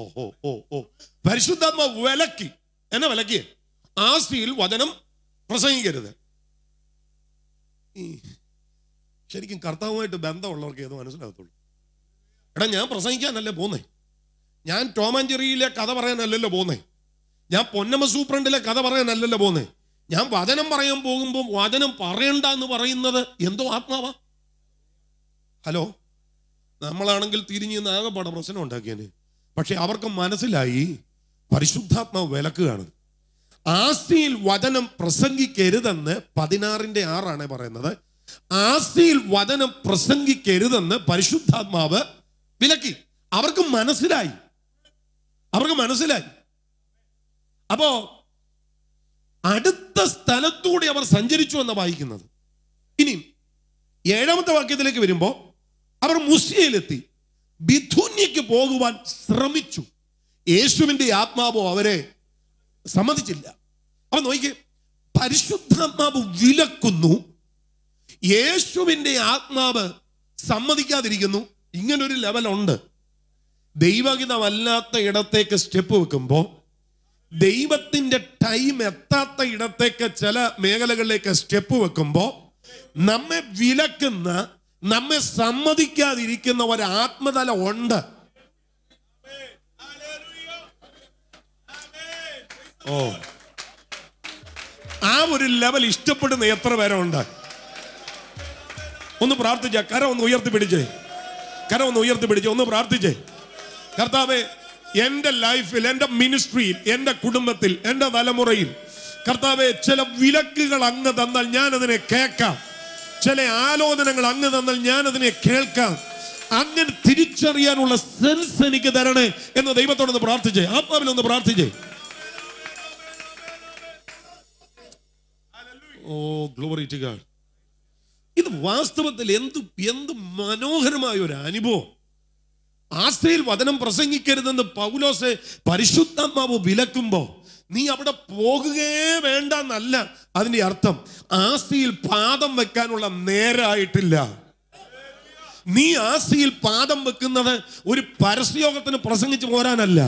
ഓഹോ ഓ ഓ പരിശുദ്ധാത്മ വിലക്കി എന്നെ വിലക്കി ആസ്തിയിൽ വചനം പ്രസംഗിക്കരുത് ശരിക്കും കർത്താവുമായിട്ട് ബന്ധമുള്ളവർക്ക് ഏത് മനസ്സിലാകത്തുള്ളൂ എടാ ഞാൻ പ്രസംഗിക്കാനല്ലേ പോന്നേ ഞാൻ ടോം കഥ പറയാനല്ലല്ലോ പോന്നേ ഞാൻ പൊന്നമ്മ സൂപ്രണ്ടിലെ കഥ പറയാനല്ലല്ലോ പോന്നേ ഞാൻ വചനം പറയാൻ പോകുമ്പോൾ വചനം പറയണ്ട എന്ന് പറയുന്നത് എന്തോ ആത്മാവാ ഹലോ നമ്മളാണെങ്കിൽ തിരിഞ്ഞ് നാഗപ്പാട പ്രശ്നം ഉണ്ടാക്കിയതിന് പക്ഷെ അവർക്ക് മനസ്സിലായി പരിശുദ്ധാത്മാവ് വിലക്കുകയാണ് ആസ്തിയിൽ വചനം പ്രസംഗിക്കരുതെന്ന് പതിനാറിന്റെ ആറാണ് പറയുന്നത് ആസ്തിയിൽ വചനം പ്രസംഗിക്കരുതെന്ന് പരിശുദ്ധാത്മാവ് വിലക്കി അവർക്ക് മനസ്സിലായി അവർക്ക് മനസ്സിലായി അപ്പോ അടുത്ത സ്ഥലത്തൂടെ അവർ സഞ്ചരിച്ചു എന്ന വായിക്കുന്നത് ഇനി ഏഴാമത്തെ വാക്യത്തിലേക്ക് വരുമ്പോൾ അവർ മുസ്യയിലെത്തി ബിധുന്യക്ക് പോകുവാൻ ശ്രമിച്ചു യേശുവിന്റെ ആത്മാവോ അവരെ സമ്മതിച്ചില്ല അപ്പൊ നോക്കി പരിശുദ്ധാത്മാവ് വിലക്കുന്നു യേശുവിന്റെ ആത്മാവ് സമ്മതിക്കാതിരിക്കുന്നു ഇങ്ങനൊരു ലെവലുണ്ട് ദൈവഹിതമല്ലാത്ത ഇടത്തേക്ക് സ്റ്റെപ്പ് വെക്കുമ്പോൾ ദൈവത്തിൻ്റെ ടൈം എത്താത്ത ഇടത്തേക്ക് ചില മേഖലകളിലേക്ക് സ്റ്റെപ്പ് വെക്കുമ്പോൾ നമ്മെ വിലക്കുന്ന നമ്മെ സമ്മതിക്കാതിരിക്കുന്ന ഒരാത്മതല ഉണ്ട് ഓ ആ ഒരു ലെവൽ ഇഷ്ടപ്പെടുന്ന എത്ര പേരുണ്ട് ഒന്ന് പ്രാർത്ഥിച്ച കര ഒന്ന് ഉയർത്തിപ്പിടിച്ചേ കരം ഒന്ന് ഉയർത്തി പിടിച്ച് ഒന്ന് പ്രാർത്ഥിച്ചേ കർത്താവ് എൻ്റെ ലൈഫിൽ എൻ്റെ മിനിസ്ട്രിയിൽ എൻ്റെ കുടുംബത്തിൽ എൻ്റെ തലമുറയിൽ കർത്താവെ ചില വിലക്കുകൾ അങ്ങ് തന്നാൽ ഞാൻ അതിനെ കേൾക്കാം ചില ആലോചനകൾ അങ്ങ് തന്നാൽ ഞാൻ അതിനെ കേൾക്കാം അങ്ങനെ തിരിച്ചറിയാനുള്ള സെൻസ് എനിക്ക് തരണേ എന്ന് ദൈവത്തോടൊന്ന് പ്രാർത്ഥിച്ചേ ആത്മാവിൽ ഒന്ന് പ്രാർത്ഥിച്ചേ ഓ ഗ്ലോറി ടു ഗാഡ് ഇത് വാസ്തവത്തിൽ എന്ത് എന്ത് മനോഹരമായ ഒരു അനുഭവം ആശ്രയിൽ വചനം പ്രസംഗിക്കരുതെന്ന് പൗലോസ് പരിശുദ്ധാത്മാവ് വിലക്കുമ്പോൾ നീ അവിടെ പോകുകയേ എന്നല്ല അതിൻ്റെ അർത്ഥം ആസ്തിയിൽ പാദം വെക്കാനുള്ള നേരായിട്ടില്ല നീ ആസിയിൽ പാദം വെക്കുന്നത് ഒരു പരസ്യയോഗത്തിന് പ്രസംഗിച്ച് പോരാനല്ല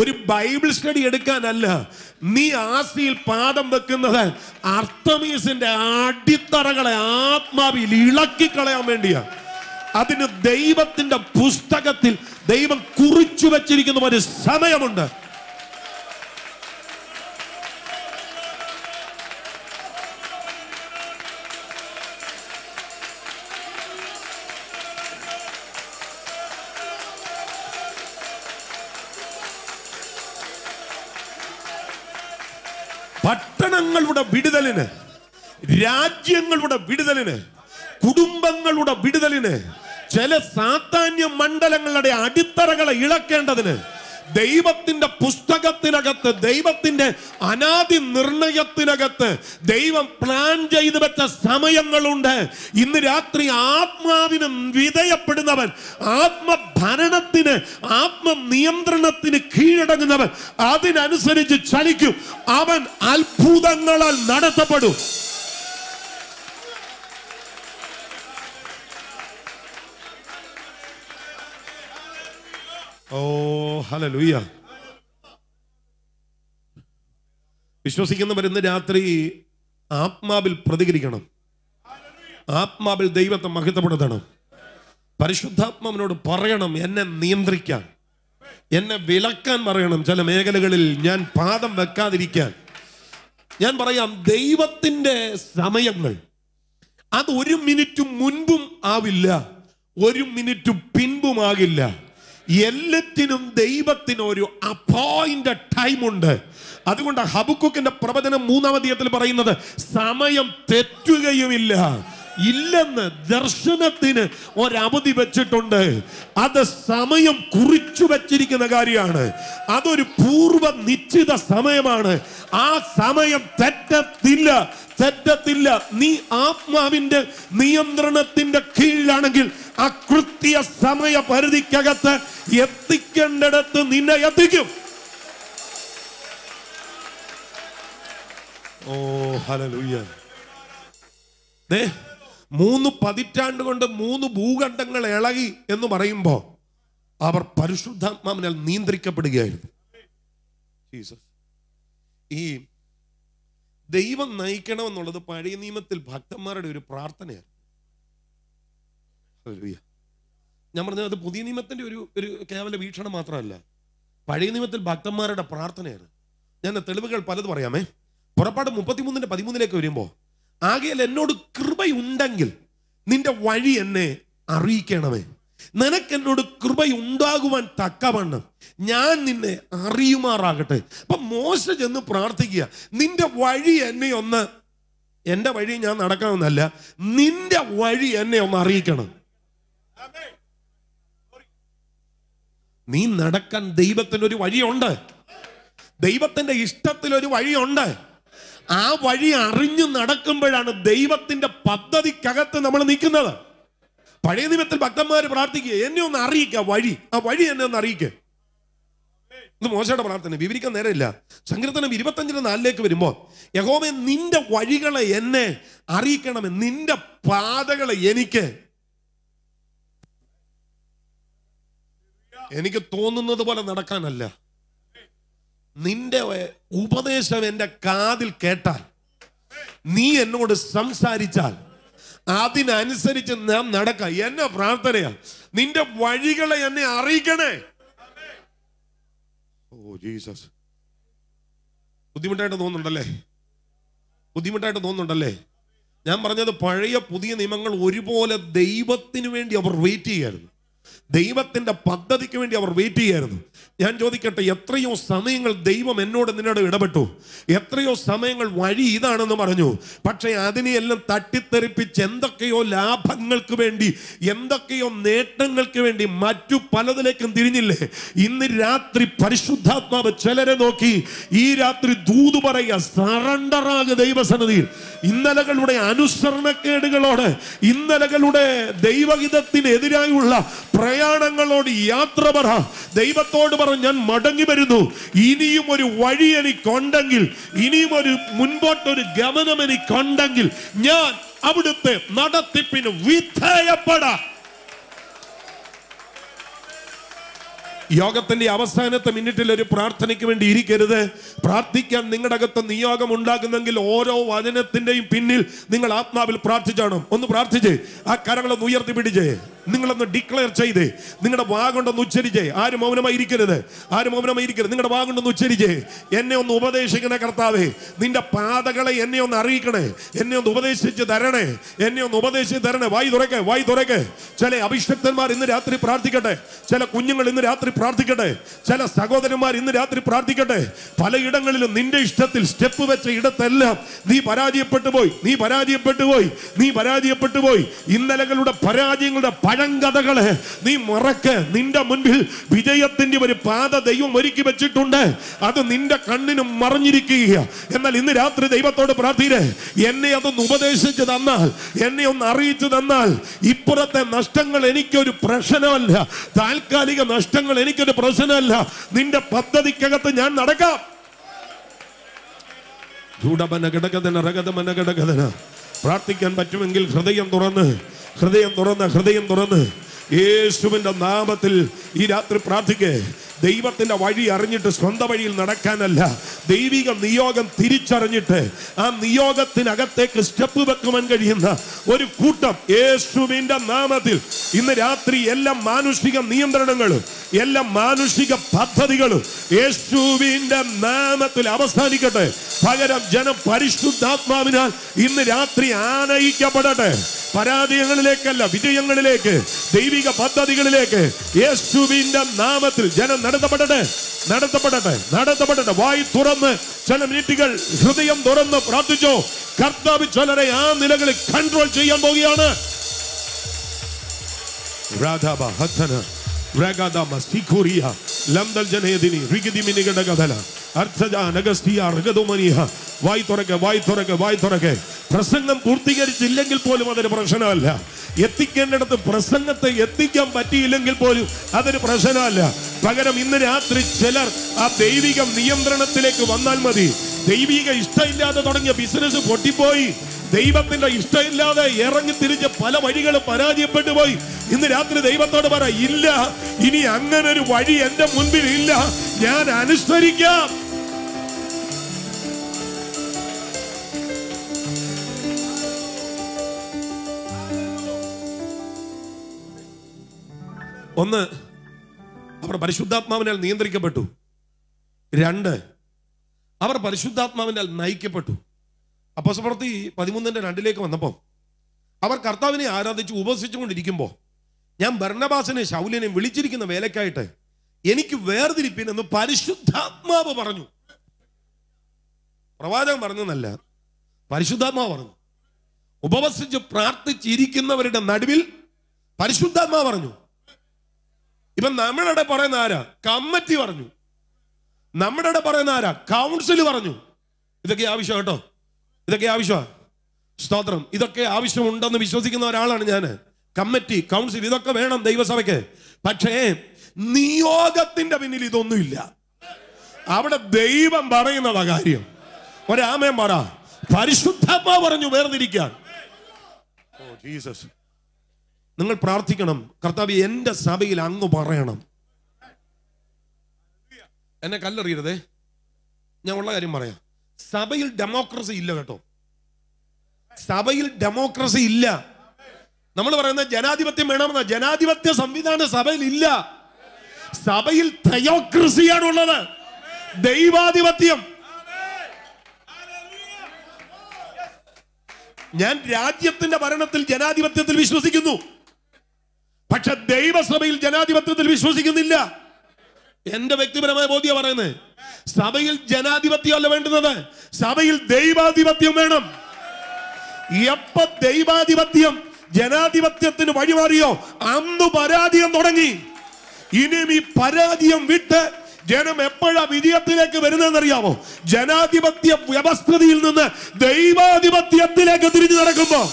ഒരു ബൈബിൾ സ്റ്റഡി എടുക്കാനല്ല നീ ആസിയിൽ പാദം വെക്കുന്നത് അർത്തമീസിന്റെ അടിത്തറകളെ ആത്മാവിൽ ഇളക്കി കളയാൻ വേണ്ടിയാ അതിന് ദൈവത്തിന്റെ പുസ്തകത്തിൽ ദൈവം കുറിച്ചു വച്ചിരിക്കുന്ന ഒരു സമയമുണ്ട് പട്ടണങ്ങളുടെ വിടുതലിന് രാജ്യങ്ങളുടെ വിടുതലിന് കുടുംബങ്ങളുടെ വിടുതലിന് ചില സാധാന്യ മണ്ഡലങ്ങളുടെ അടിത്തറകളെ ഇളക്കേണ്ടതിന് ദൈവത്തിന്റെ പുസ്തകത്തിനകത്ത് ദൈവത്തിന്റെ അനാദി നിർണയത്തിനകത്ത് ദൈവം പ്ലാൻ ചെയ്തു വെച്ച സമയങ്ങളുണ്ട് ഇന്ന് രാത്രി ആത്മാവിന് വിധേയപ്പെടുന്നവൻ ആത്മഭരണത്തിന് നിയന്ത്രണത്തിന് കീഴടങ്ങുന്നവൻ അതിനനുസരിച്ച് ചലിക്കും അവൻ അത്ഭുതങ്ങളാൽ നടത്തപ്പെടും ഓ oh, ഹലലുയ്യ വിശ്വസിക്കുന്നവർ ഇന്ന് രാത്രി ആത്മാവിൽ പ്രതികരിക്കണം ആത്മാവിൽ ദൈവത്തെ മഹത്വപ്പെടുത്തണം പരിശുദ്ധാത്മാവിനോട് പറയണം എന്നെ നിയന്ത്രിക്കാൻ എന്നെ വിലക്കാൻ പറയണം ചില മേഖലകളിൽ ഞാൻ പാദം വെക്കാതിരിക്കാൻ ഞാൻ പറയാം ദൈവത്തിൻ്റെ സമയങ്ങൾ അത് ഒരു മിനിറ്റ് മുൻപും ആവില്ല ഒരു മിനിറ്റ് പിൻപുമാകില്ല എല്ലാത്തിനും ദൈവത്തിന് ഒരു അപ്പോയിന്റഡ് ഉണ്ട് അതുകൊണ്ട് ഹബുക്കുക്കിന്റെ പ്രവചനം മൂന്നാമധ്യത്തിൽ പറയുന്നത് സമയം തെറ്റുകയുമില്ല ഇല്ലെന്ന് ദർശനത്തിന് ഒരവധി വെച്ചിട്ടുണ്ട് അത് സമയം കുറിച്ചു വെച്ചിരിക്കുന്ന കാര്യമാണ് അതൊരു പൂർവ്വ നിശ്ചിത സമയമാണ് ആ സമയം തെറ്റത്തില്ല തെറ്റത്തില്ല നീ ആത്മാവിന്റെ നിയന്ത്രണത്തിന്റെ കീഴിലാണെങ്കിൽ ആ കൃത്യ സമയ പരിധിക്കകത്ത് എത്തിക്കേണ്ടിടത്ത് നിന്നെ എത്തിക്കും ഓ ഹലൂയ്യ ദേ മൂന്ന് പതിറ്റാണ്ട് കൊണ്ട് മൂന്ന് ഭൂഖണ്ഡങ്ങൾ ഇളകി എന്ന് പറയുമ്പോൾ അവർ പരിശുദ്ധാത്മാവിനാൽ നിയന്ത്രിക്കപ്പെടുകയായിരുന്നു ജീസസ് ഈ ദൈവം നയിക്കണമെന്നുള്ളത് പഴയ നിയമത്തിൽ ഭക്തന്മാരുടെ ഒരു പ്രാർത്ഥനയാണ് ഞാൻ പറഞ്ഞത് അത് പുതിയ നിയമത്തിന്റെ ഒരു ഒരു കേവല വീക്ഷണം മാത്രമല്ല പഴയ നിയമത്തിൽ ഭക്തന്മാരുടെ പ്രാർത്ഥനയാണ് ഞാൻ തെളിവുകൾ പലത് പറയാമേ പുറപ്പാട് മുപ്പത്തിമൂന്നിന്റെ പതിമൂന്നിലേക്ക് വരുമ്പോൾ ആകെ എന്നോട് കൃപയുണ്ടെങ്കിൽ നിന്റെ വഴി എന്നെ അറിയിക്കണമേ എന്നോട് കൃപയുണ്ടാകുവാൻ തക്കവണ്ണം ഞാൻ നിന്നെ അറിയുമാറാകട്ടെ അപ്പൊ മോശം ചെന്ന് പ്രാർത്ഥിക്കുക നിന്റെ വഴി എന്നെ ഒന്ന് എന്റെ വഴി ഞാൻ നടക്കണമെന്നല്ല നിന്റെ വഴി എന്നെ ഒന്ന് അറിയിക്കണം നീ നടക്കാൻ ഒരു വഴിയുണ്ട് ദൈവത്തിന്റെ ഇഷ്ടത്തിലൊരു വഴിയുണ്ട് ആ വഴി അറിഞ്ഞു നടക്കുമ്പോഴാണ് ദൈവത്തിന്റെ പദ്ധതിക്കകത്ത് നമ്മൾ നിൽക്കുന്നത് പഴയ നിയമത്തിൽ ഭക്തന്മാർ പ്രാർത്ഥിക്കുക എന്നെ ഒന്ന് അറിയിക്കുക വഴി ആ വഴി എന്നെ ഒന്ന് അറിയിക്കുക ഇത് മോശയുടെ പ്രാർത്ഥന വിവരിക്കാൻ നേരമില്ല സങ്കീർത്തനം ഇരുപത്തഞ്ചിന് നാലിലേക്ക് വരുമ്പോൾ യഹോമെ നിന്റെ വഴികളെ എന്നെ അറിയിക്കണമേ നിന്റെ പാതകളെ എനിക്ക് എനിക്ക് തോന്നുന്നത് പോലെ നടക്കാനല്ല നിന്റെ ഉപദേശം എൻ്റെ കാതിൽ കേട്ടാൽ നീ എന്നോട് സംസാരിച്ചാൽ അതിനനുസരിച്ച് നാം നടക്ക എന്നെ പ്രാർത്ഥനയാ നിന്റെ വഴികളെ എന്നെ അറിയിക്കണേ ഓ ജീസസ് ബുദ്ധിമുട്ടായിട്ട് തോന്നുന്നുണ്ടല്ലേ ബുദ്ധിമുട്ടായിട്ട് തോന്നുന്നുണ്ടല്ലേ ഞാൻ പറഞ്ഞത് പഴയ പുതിയ നിയമങ്ങൾ ഒരുപോലെ ദൈവത്തിന് വേണ്ടി അവർ വെയിറ്റ് ചെയ്യായിരുന്നു ദൈവത്തിൻ്റെ പദ്ധതിക്ക് വേണ്ടി അവർ വെയിറ്റ് ചെയ്യായിരുന്നു ഞാൻ ചോദിക്കട്ടെ എത്രയോ സമയങ്ങൾ ദൈവം എന്നോട് നിന്നോട് ഇടപെട്ടു എത്രയോ സമയങ്ങൾ വഴി ഇതാണെന്ന് പറഞ്ഞു പക്ഷേ അതിനെയെല്ലാം തട്ടിത്തെറിപ്പിച്ച് എന്തൊക്കെയോ ലാഭങ്ങൾക്ക് വേണ്ടി എന്തൊക്കെയോ നേട്ടങ്ങൾക്ക് വേണ്ടി മറ്റു പലതിലേക്കും തിരിഞ്ഞില്ലേ ഇന്ന് രാത്രി പരിശുദ്ധാത്മാവ് ചിലരെ നോക്കി ഈ രാത്രി ദൂത് പറയുക സറണ്ടറാക ദൈവസന്നതിയിൽ ഇന്നലകളുടെ അനുസരണക്കേടുകളോട് ഇന്നലകളുടെ ദൈവഹിതത്തിനെതിരായുള്ള പ്രയ പ്രയാണങ്ങളോട് യാത്ര പറ ദൈവത്തോട് പറ ഞാൻ മടങ്ങി വരുന്നു ഇനിയും ഒരു വഴി എനിക്കുണ്ടെങ്കിൽ ഇനിയും ഒരു മുൻപോട്ടൊരു ഗമനം എനിക്കുണ്ടെങ്കിൽ ഞാൻ അവിടുത്തെ നടത്തിപ്പിന് വിധേയപ്പെട യോഗത്തിന്റെ അവസാനത്തെ മിനിറ്റിൽ ഒരു പ്രാർത്ഥനയ്ക്ക് വേണ്ടി ഇരിക്കരുത് പ്രാർത്ഥിക്കാൻ നിങ്ങളുടെ അകത്ത് നിയോഗം ഉണ്ടാകുന്നെങ്കിൽ ഓരോ വചനത്തിന്റെയും പിന്നിൽ നിങ്ങൾ ആത്മാവിൽ പ്രാർത്ഥിച്ചാണ് ഒന്ന് പ്രാർത്ഥിച്ചേ ആ കരങ്ങളൊന്ന് ഉയർത്തി പിടിച്ചേ നിങ്ങളൊന്ന് ഡിക്ലെയർ ചെയ്തേ നിങ്ങളുടെ വാഗുണ്ടൊന്ന് ഉച്ചരിച്ചേ ആരും മൗനമായിരിക്കരുത് ആരും മൗനമായിരിക്കരുത് നിങ്ങളുടെ വാഗുണ്ടൊന്ന് ഉച്ചരിച്ചേ എന്നെ ഒന്ന് ഉപദേശിക്കണേ കർത്താവേ നിന്റെ പാതകളെ എന്നെ ഒന്ന് അറിയിക്കണേ എന്നെ ഒന്ന് ഉപദേശിച്ച് തരണേ എന്നെ ഒന്ന് ഉപദേശിച്ച് തരണേ വായി തുറക്കേ വായി തുറക്കേ ചില അഭിഷക്തന്മാർ ഇന്ന് രാത്രി പ്രാർത്ഥിക്കട്ടെ ചില കുഞ്ഞുങ്ങൾ ഇന്ന് രാത്രി പ്രാർത്ഥിക്കട്ടെ ചില സഹോദരന്മാർ ഇന്ന് രാത്രി പ്രാർത്ഥിക്കട്ടെ പലയിടങ്ങളിലും നിന്റെ ഇഷ്ടത്തിൽ സ്റ്റെപ്പ് വെച്ച ഇടത്തെല്ലാം നീ പരാജയപ്പെട്ടു പോയി നീ പരാജയപ്പെട്ടു പോയി നീ പരാജയപ്പെട്ടു പോയി ഇന്നലകളുടെ പരാജയങ്ങളുടെ പഴങ്കഥകളെ നീ മറക്ക് നിന്റെ മുൻപിൽ വിജയത്തിന്റെ ഒരു പാത ദൈവം ഒരുക്കി വെച്ചിട്ടുണ്ട് അത് നിന്റെ കണ്ണിന് മറിഞ്ഞിരിക്കുക എന്നാൽ ഇന്ന് രാത്രി ദൈവത്തോട് പ്രാർത്ഥിരെ എന്നെ അതൊന്ന് ഉപദേശിച്ചു തന്നാൽ എന്നെ ഒന്ന് അറിയിച്ചു തന്നാൽ ഇപ്പുറത്തെ നഷ്ടങ്ങൾ എനിക്കൊരു പ്രശ്നമല്ല താൽക്കാലിക നഷ്ടങ്ങൾ എനിക്കൊരു പ്രശ്നമല്ല നിന്റെ പദ്ധതിക്കകത്ത് ഞാൻ നടക്കാം ചൂടപന ഘടകതന റഗതമന ഘടകതന പ്രാർത്ഥിക്കാൻ പറ്റുമെങ്കിൽ ഹൃദയം തുറന്ന് ഹൃദയം തുറന്ന് ഹൃദയം തുറന്ന് യേശുവിൻ്റെ നാമത്തിൽ ഈ രാത്രി പ്രാർത്ഥിക്കേ ദൈവത്തിൻ്റെ വഴി അറിഞ്ഞിട്ട് സ്വന്തം വഴിയിൽ നടക്കാനല്ല ദൈവിക നിയോഗം തിരിച്ചറിഞ്ഞിട്ട് ആ നിയോഗത്തിനകത്തേക്ക് സ്റ്റെപ്പ് വെക്കുവാൻ കഴിയുന്ന ഒരു കൂട്ടം യേശുവിൻ്റെ നാമത്തിൽ ഇന്ന് രാത്രി എല്ലാ മാനുഷിക നിയന്ത്രണങ്ങളും എല്ലാ മാനുഷിക പദ്ധതികളും യേശുവിൻ്റെ നാമത്തിൽ അവസാനിക്കട്ടെ പകരം ജനം പരിശുദ്ധാത്മാവിനാൽ ഇന്ന് രാത്രി ആനയിക്കപ്പെടട്ടെ പരാതികളിലേക്കല്ല വിജയങ്ങളിലേക്ക് ദൈവിക പദ്ധതികളിലേക്ക് യേശുവിന്റെ നാമത്തിൽ ജനം നടത്തപ്പെടട്ടെ നടത്തപ്പെടട്ടെ നടത്തപ്പെടട്ടെ വായി തുറന്ന് ചില മിനിറ്റുകൾ ഹൃദയം തുറന്ന് പ്രാർത്ഥിച്ചോ കർത്താവ് ചിലരെ ആ നിലകളിൽ കൺട്രോൾ ചെയ്യാൻ പോവുകയാണ് രാധാബ ഹത്തന Ragadama തുറക്കെ വായി തുറക്കെ തുറക്കെ പ്രസംഗം പൂർത്തീകരിച്ചില്ലെങ്കിൽ പോലും അതൊരു പ്രശ്നമല്ല എത്തിക്കേണ്ടിടത്ത് പ്രസംഗത്തെ എത്തിക്കാൻ പറ്റിയില്ലെങ്കിൽ പോലും അതൊരു പ്രശ്നമല്ല പകരം ഇന്ന് രാത്രി ചിലർ ആ ദൈവിക നിയന്ത്രണത്തിലേക്ക് വന്നാൽ മതി ദൈവിക ഇഷ്ടമില്ലാതെ തുടങ്ങിയ ബിസിനസ് പൊട്ടിപ്പോയി ദൈവം നിന്റെ ഇഷ്ടമില്ലാതെ ഇറങ്ങി തിരിഞ്ഞ് പല വഴികളും പരാജയപ്പെട്ടു പോയി ഇന്ന് രാത്രി ദൈവത്തോട് പറ ഇല്ല ഇനി അങ്ങനെ ഒരു വഴി എന്റെ മുൻപിൽ ഇല്ല ഞാൻ അനുസ്മരിക്കാം ഒന്ന് അവർ പരിശുദ്ധാത്മാവിനാൽ നിയന്ത്രിക്കപ്പെട്ടു രണ്ട് അവർ പരിശുദ്ധാത്മാവിനാൽ നയിക്കപ്പെട്ടു അപ്പോസപ്രവർത്തി പതിമൂന്നിന്റെ രണ്ടിലേക്ക് വന്നപ്പോൾ അവർ കർത്താവിനെ ആരാധിച്ച് ഉപസിച്ചുകൊണ്ടിരിക്കുമ്പോൾ ഞാൻ ഭരണബാസിനെ ശൗലിനെ വിളിച്ചിരിക്കുന്ന വേലക്കായിട്ട് എനിക്ക് വേർതിരിപ്പിൻ എന്ന് പരിശുദ്ധാത്മാവ് പറഞ്ഞു പ്രവാചകൻ പറഞ്ഞെന്നല്ല പരിശുദ്ധാത്മാവ് പറഞ്ഞു ഉപവസിച്ച് പ്രാർത്ഥിച്ചിരിക്കുന്നവരുടെ നടുവിൽ പരിശുദ്ധാത്മാവ് പറഞ്ഞു ഇപ്പൊ നമ്മളുടെ പറയുന്ന ആരാ കമ്മിറ്റി പറഞ്ഞു നമ്മുടെ പറയുന്ന ആരാ കൗൺസിൽ പറഞ്ഞു ഇതൊക്കെ ആവശ്യം കേട്ടോ ഇതൊക്കെ ആവശ്യമാണ് സ്തോത്രം ഇതൊക്കെ ആവശ്യമുണ്ടെന്ന് വിശ്വസിക്കുന്ന ഒരാളാണ് ഞാൻ കമ്മിറ്റി കൗൺസിൽ ഇതൊക്കെ വേണം ദൈവസഭയ്ക്ക് പക്ഷേ നിയോഗത്തിന്റെ പിന്നിൽ ഇതൊന്നുമില്ല അവിടെ ദൈവം പറയുന്നതാ കാര്യം ഒരാമേ പറ പരിശുദ്ധമ്മ പറഞ്ഞു വേർതിരിക്കാൻ
ഓ ജീസസ്
നിങ്ങൾ പ്രാർത്ഥിക്കണം കർത്താവ് എൻ്റെ സഭയിൽ അങ്ങ് പറയണം എന്നെ കല്ലെറിയരുതേ ഞാൻ ഉള്ള കാര്യം പറയാം സഭയിൽ ഡെമോക്രസി ഇല്ല കേട്ടോ സഭയിൽ ഡെമോക്രസി ഇല്ല നമ്മൾ പറയുന്ന ജനാധിപത്യം വേണമെന്ന ജനാധിപത്യ സംവിധാന സഭയിൽ ഇല്ല സഭയിൽ ഉള്ളത് ദൈവാധിപത്യം ഞാൻ രാജ്യത്തിന്റെ ഭരണത്തിൽ ജനാധിപത്യത്തിൽ വിശ്വസിക്കുന്നു പക്ഷെ ദൈവസഭയിൽ ജനാധിപത്യത്തിൽ വിശ്വസിക്കുന്നില്ല എന്റെ വ്യക്തിപരമായ ബോധ്യ പറയുന്നത് സഭയിൽ ജനാധിപത്യമല്ല വേണ്ടുന്നത് സഭയിൽ ദൈവാധിപത്യം വേണം എപ്പ ദൈവാധിപത്യം ജനാധിപത്യത്തിന് വഴിമാറിയോ അന്ന് പരാതിയം തുടങ്ങി ഇനിയും ഈ പരാതിയം വിട്ട് ജനം എപ്പോഴാ വിജയത്തിലേക്ക് വരുന്നതെന്നറിയാമോ ജനാധിപത്യ വ്യവസ്ഥിതിയിൽ നിന്ന് ദൈവാധിപത്യത്തിലേക്ക് തിരിഞ്ഞു നടക്കുമ്പോൾ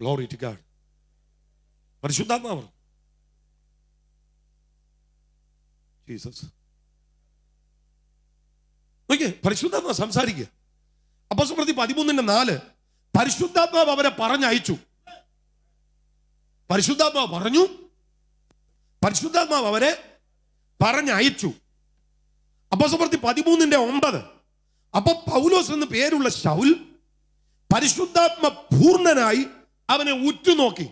ഗ്ലോറി ടു ഗാഡ് പരിശുദ്ധാത്മാവ് ജീസസ് നോക്കിയേ പരിശുദ്ധാത്മാവ് സംസാരിക്കുക അപ്പസ്മൃതി പതിമൂന്നിന്റെ നാല് പരിശുദ്ധാത്മാവ് അവരെ പറഞ്ഞയച്ചു പരിശുദ്ധാത്മാവ് പറഞ്ഞു പരിശുദ്ധാത്മാവ് അവരെ പറഞ്ഞയച്ചു അപ്പസ്മൃതി പതിമൂന്നിന്റെ ഒമ്പത് അപ്പൊ പൗലോസ് എന്ന് പേരുള്ള ശൗൽ പരിശുദ്ധാത്മ പൂർണ്ണനായി അവനെ ഉറ്റുനോക്കി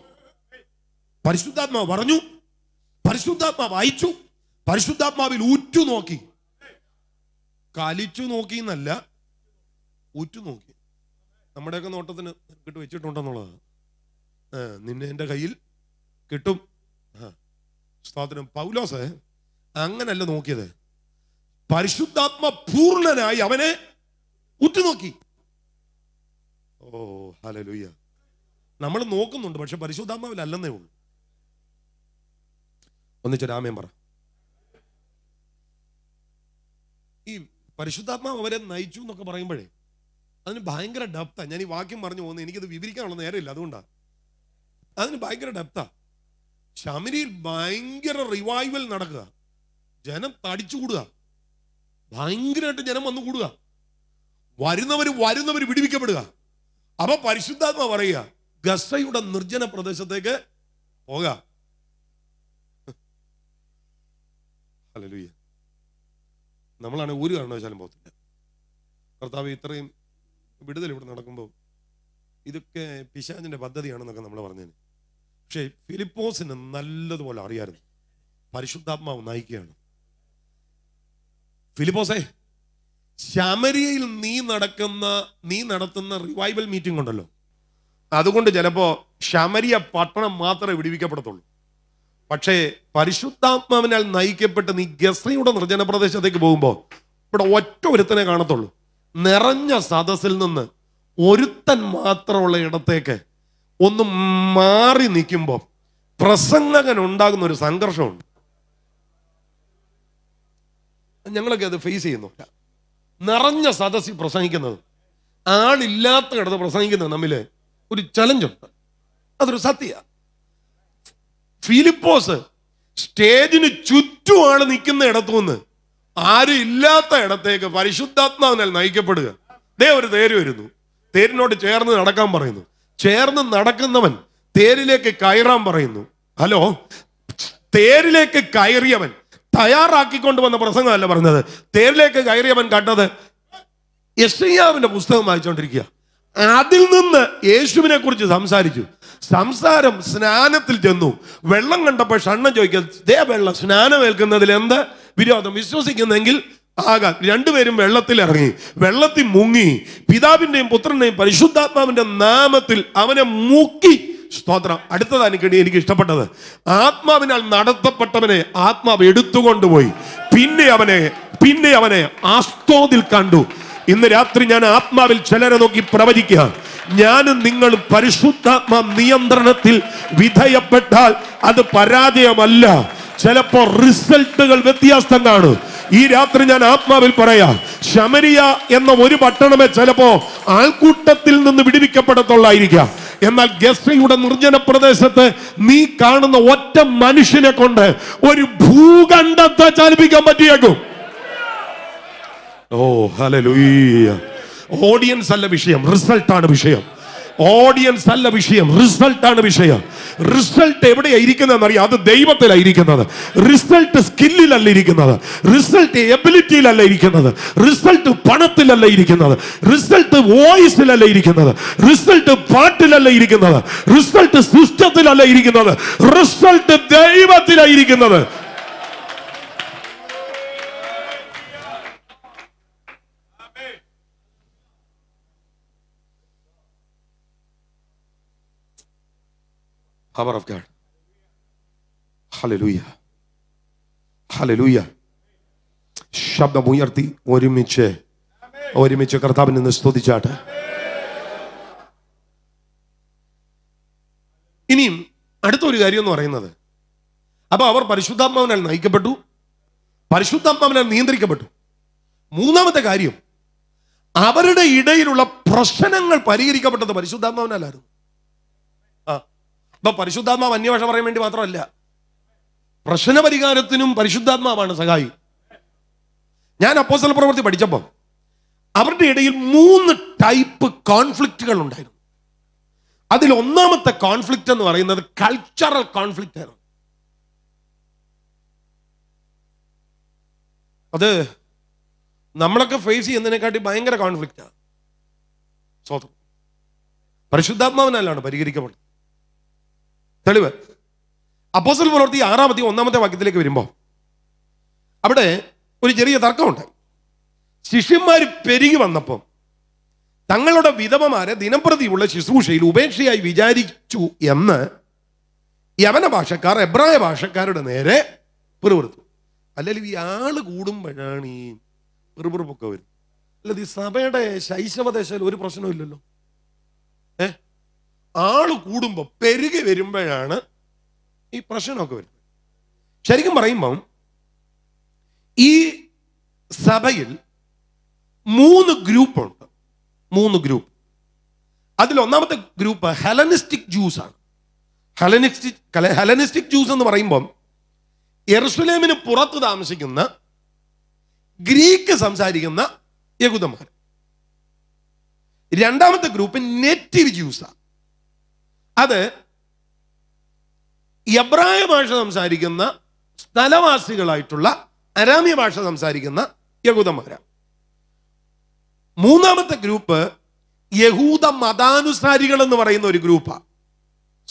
പരിശുദ്ധാത്മാവ് പറഞ്ഞു പരിശുദ്ധാത്മാവ് അയച്ചു പരിശുദ്ധാത്മാവിൽ ഉറ്റുനോക്കി കലിച്ചു നോക്കി എന്നല്ല ഉറ്റുനോക്കി നമ്മുടെയൊക്കെ നോട്ടത്തിന് കിട്ടു വെച്ചിട്ടുണ്ടെന്നുള്ളത് നിന്നെ എൻ്റെ കയ്യിൽ കിട്ടും സ്തോത്രം പൗലോസ് അങ്ങനല്ല നോക്കിയത് പരിശുദ്ധാത്മ പൂർണ്ണനായി അവനെ ഉറ്റുനോക്കി ഓ ലുയ്യ നമ്മൾ നോക്കുന്നുണ്ട് പക്ഷെ അല്ലെന്നേ ഉള്ളൂ ഒന്നിച്ചൊരാമയം പറ ഈ പരിശുദ്ധാത്മാവ് അവരെ നയിച്ചു എന്നൊക്കെ പറയുമ്പോഴേ അതിന് ഭയങ്കര ഡപ്താ ഞാൻ ഈ വാക്യം പറഞ്ഞു പോകുന്നത് എനിക്കത് വിവരിക്കാനുള്ള നേരമില്ല അതുകൊണ്ടാണ് അതിന് ഭയങ്കര ഡപ്താ ശമരിയിൽ ഭയങ്കര റിവൈവൽ നടക്കുക ജനം തടിച്ചു കൂടുക ഭയങ്കരമായിട്ട് ജനം വന്നു കൂടുക വരുന്നവർ വരുന്നവർ വിടിവിക്കപ്പെടുക അപ്പൊ പരിശുദ്ധാത്മാ പറയുക ഗസയുടെ നിർജ്ജന പ്രദേശത്തേക്ക് പോകാം അല്ലലൂയ്യ നമ്മളാണ് ഒരു കാരണവശാലും പോകത്തില്ല കർത്താവ് ഇത്രയും വിടുതൽ ഇവിടെ നടക്കുമ്പോൾ ഇതൊക്കെ പിശാചിന്റെ പദ്ധതിയാണെന്നൊക്കെ നമ്മൾ പറഞ്ഞതിന് പക്ഷേ ഫിലിപ്പോസിന് നല്ലതുപോലെ അറിയാമായിരുന്നു പരിശുദ്ധാത്മാവ് നയിക്കുകയാണ് ഫിലിപ്പോസേ ശമരിയയിൽ നീ നടക്കുന്ന നീ നടത്തുന്ന റിവൈവൽ മീറ്റിംഗ് ഉണ്ടല്ലോ അതുകൊണ്ട് ചിലപ്പോ ശമരിയ പട്ടണം മാത്രമേ വിടിവിക്കപ്പെടത്തുള്ളൂ പക്ഷേ പരിശുദ്ധാത്മാവിനാൽ നയിക്കപ്പെട്ട് നീ ഗസയുടെ നിർജ്ജന പ്രദേശത്തേക്ക് പോകുമ്പോൾ ഇവിടെ ഒറ്റ ഒരുത്തനെ കാണത്തുള്ളൂ നിറഞ്ഞ സദസ്സിൽ നിന്ന് ഒരുത്തൻ മാത്രമുള്ള ഇടത്തേക്ക് ഒന്ന് മാറി നിൽക്കുമ്പോൾ പ്രസംഗകൻ ഉണ്ടാകുന്ന ഒരു സംഘർഷമുണ്ട് ഞങ്ങളൊക്കെ അത് ഫേസ് ചെയ്യുന്നു നിറഞ്ഞ സദസ്സിൽ പ്രസംഗിക്കുന്നത് ആളില്ലാത്ത ഇടത്ത് പ്രസംഗിക്കുന്നത് നമ്മില് ഒരു ചലഞ്ചുണ്ട് അതൊരു സത്യ ഫിലിപ്പോസ് സ്റ്റേജിന് ചുറ്റുമാണ് നിൽക്കുന്ന ഇടത്തുനിന്ന് ആരും ഇല്ലാത്ത ഇടത്തേക്ക് പരിശുദ്ധാത്മാവിനാൽ നയിക്കപ്പെടുക ദേ ഒരു തേര് വരുന്നു തേരിനോട് ചേർന്ന് നടക്കാൻ പറയുന്നു ചേർന്ന് നടക്കുന്നവൻ തേരിലേക്ക് കയറാൻ പറയുന്നു ഹലോ തേരിലേക്ക് കയറിയവൻ തയ്യാറാക്കിക്കൊണ്ട് വന്ന പ്രസംഗമല്ല പറഞ്ഞത് തേരിലേക്ക് കയറിയവൻ കണ്ടത് എസ് പുസ്തകം വായിച്ചുകൊണ്ടിരിക്കുക അതിൽ നിന്ന് യേശുവിനെ കുറിച്ച് സംസാരിച്ചു സംസാരം സ്നാനത്തിൽ ചെന്നു വെള്ളം കണ്ടപ്പോൾ ഷണ്ണം ചോദിക്കുക ദേ വെള്ളം സ്നാനം ഏൽക്കുന്നതിൽ എന്ത് വിരോധം വിശ്വസിക്കുന്നെങ്കിൽ ആകാൻ രണ്ടുപേരും വെള്ളത്തിൽ ഇറങ്ങി വെള്ളത്തിൽ മുങ്ങി പിതാവിൻ്റെയും പുത്രൻ്റെയും പരിശുദ്ധാത്മാവിൻ്റെ നാമത്തിൽ അവനെ മുക്കി സ്തോത്രം അടുത്തതാണ് എനിക്ക് എനിക്ക് ഇഷ്ടപ്പെട്ടത് ആത്മാവിനാൽ നടത്തപ്പെട്ടവനെ ആത്മാവ് എടുത്തുകൊണ്ടുപോയി പിന്നെ അവനെ പിന്നെ അവനെ ആസ്തോതിൽ കണ്ടു ഇന്ന് രാത്രി ഞാൻ ആത്മാവിൽ ചിലരെ നോക്കി പ്രവചിക്കുക ഞാനും നിങ്ങൾ പരിശുദ്ധാത്മ നിയന്ത്രണത്തിൽ വിധേയപ്പെട്ടാൽ അത് പരാജയമല്ല ചിലപ്പോൾ റിസൾട്ടുകൾ വ്യത്യാസം കാണും ഈ രാത്രി ഞാൻ ആത്മാവിൽ പറയാം ശമരിയ എന്ന ഒരു പട്ടണമേ ചിലപ്പോ ആൾക്കൂട്ടത്തിൽ നിന്ന് വിടിവിക്കപ്പെടത്തുള്ളായിരിക്കാം എന്നാൽ ഗസ്രയുടെ നിർജ്ജന പ്രദേശത്ത് നീ കാണുന്ന ഒറ്റ മനുഷ്യനെ കൊണ്ട് ഒരു ഭൂഖണ്ഡത്തെ ചലിപ്പിക്കാൻ പറ്റിയേക്കും ഓ ഹലലൂയ്യ ഓഡിയൻസ് അല്ല വിഷയം റിസൾട്ട് ആണ് വിഷയം ഓഡിയൻസ് അല്ല വിഷയം റിസൾട്ട് ആണ് വിഷയം റിസൾട്ട് എവിടെയാ അറിയാം അത് ദൈവത്തിലായിരിക്കുന്നത് റിസൾട്ട് സ്കില്ലിലല്ല ഇരിക്കുന്നത് റിസൾട്ട് എബിലിറ്റിയിലല്ല ഇരിക്കുന്നത് റിസൾട്ട് പണത്തിലല്ല ഇരിക്കുന്നത് റിസൾട്ട് വോയിസിലല്ല ഇരിക്കുന്നത് റിസൾട്ട് പാട്ടിലല്ല ഇരിക്കുന്നത് റിസൾട്ട് സിസ്റ്റത്തിലല്ല ഇരിക്കുന്നത് റിസൾട്ട് ദൈവത്തിലായിരിക്കുന്നത് power of God hallelujah hallelujah ശബ്ദം ഉയർത്തി ഒരുമിച്ച് ഒരുമിച്ച് കർത്താവിനെ നിന്ന് സ്തുതിച്ചാട്ട് ഇനിയും അടുത്തൊരു കാര്യം എന്ന് പറയുന്നത് അപ്പൊ അവർ പരിശുദ്ധാത്മാവിനാൽ നയിക്കപ്പെട്ടു പരിശുദ്ധാത്മാവിനാൽ നിയന്ത്രിക്കപ്പെട്ടു മൂന്നാമത്തെ കാര്യം അവരുടെ ഇടയിലുള്ള പ്രശ്നങ്ങൾ പരിഹരിക്കപ്പെട്ടത് പരിശുദ്ധാത്മാവിനാലായിരുന്നു ഇപ്പൊ പരിശുദ്ധാത്മാവ് അന്യഭാഷ പറയാൻ വേണ്ടി മാത്രമല്ല പ്രശ്ന പരിഹാരത്തിനും പരിശുദ്ധാത്മാവാണ് സഹായി ഞാൻ അപ്പോസൽ പ്രവൃത്തി പഠിച്ചപ്പോൾ അവരുടെ ഇടയിൽ മൂന്ന് ടൈപ്പ് കോൺഫ്ലിക്റ്റുകൾ ഉണ്ടായിരുന്നു അതിൽ ഒന്നാമത്തെ കോൺഫ്ലിക്റ്റ് എന്ന് പറയുന്നത് കൾച്ചറൽ കോൺഫ്ലിക്റ്റ് ആയിരുന്നു അത് നമ്മളൊക്കെ ഫേസ് ചെയ്യുന്നതിനെക്കാട്ടി ഭയങ്കര കോൺഫ്ലിക്റ്റാണ് സ്വതന്ത്രം പരിശുദ്ധാത്മാവിനാലാണ് പരിഹരിക്കപ്പെടുന്നത് തെളിവ് അപ്പോസൽ പുലർത്തി ആറാമത്തെ ഒന്നാമത്തെ വാക്യത്തിലേക്ക് വരുമ്പോൾ അവിടെ ഒരു ചെറിയ തർക്കമുണ്ട് ശിഷ്യന്മാർ പെരുകി വന്നപ്പം തങ്ങളുടെ വിധവമാരെ ദിനംപ്രതിയുള്ള ശുശ്രൂഷയിൽ ഉപേക്ഷയായി വിചാരിച്ചു എന്ന് യവന ഭാഷക്കാർ എബ്രായ ഭാഷക്കാരുടെ നേരെ പിറുപിറുത്തു അല്ലെങ്കിൽ ഈ ആള് കൂടുമ്പോഴാണ് ഈ പിറുപിറുപ്പൊക്കെ വരുന്നത് അല്ലത് ഈ സഭയുടെ ശൈശവദേശയിൽ ഒരു പ്രശ്നമില്ലല്ലോ ആള് കൂടുമ്പോൾ പെരുകി വരുമ്പോഴാണ് ഈ പ്രശ്നമൊക്കെ വരുന്നത് ശരിക്കും പറയുമ്പം ഈ സഭയിൽ മൂന്ന് ഗ്രൂപ്പുണ്ട് മൂന്ന് ഗ്രൂപ്പ് അതിൽ ഒന്നാമത്തെ ഗ്രൂപ്പ് ഹെലനിസ്റ്റിക് ജ്യൂസ് ആണ് ഹെലനിസ്റ്റിക് ഹെലനിസ്റ്റിക് ജ്യൂസ് എന്ന് പറയുമ്പം എറുസലേമിന് പുറത്ത് താമസിക്കുന്ന ഗ്രീക്ക് സംസാരിക്കുന്ന യകുദമാർ രണ്ടാമത്തെ ഗ്രൂപ്പ് നെറ്റീവ് ജ്യൂസാണ് അത് എബ്രായ ഭാഷ സംസാരിക്കുന്ന സ്ഥലവാസികളായിട്ടുള്ള അരാമ്യ ഭാഷ സംസാരിക്കുന്ന യഹൂദന്മാരാണ് മൂന്നാമത്തെ ഗ്രൂപ്പ് യഹൂദ മതാനുസാരികൾ എന്ന് പറയുന്ന ഒരു ഗ്രൂപ്പാണ്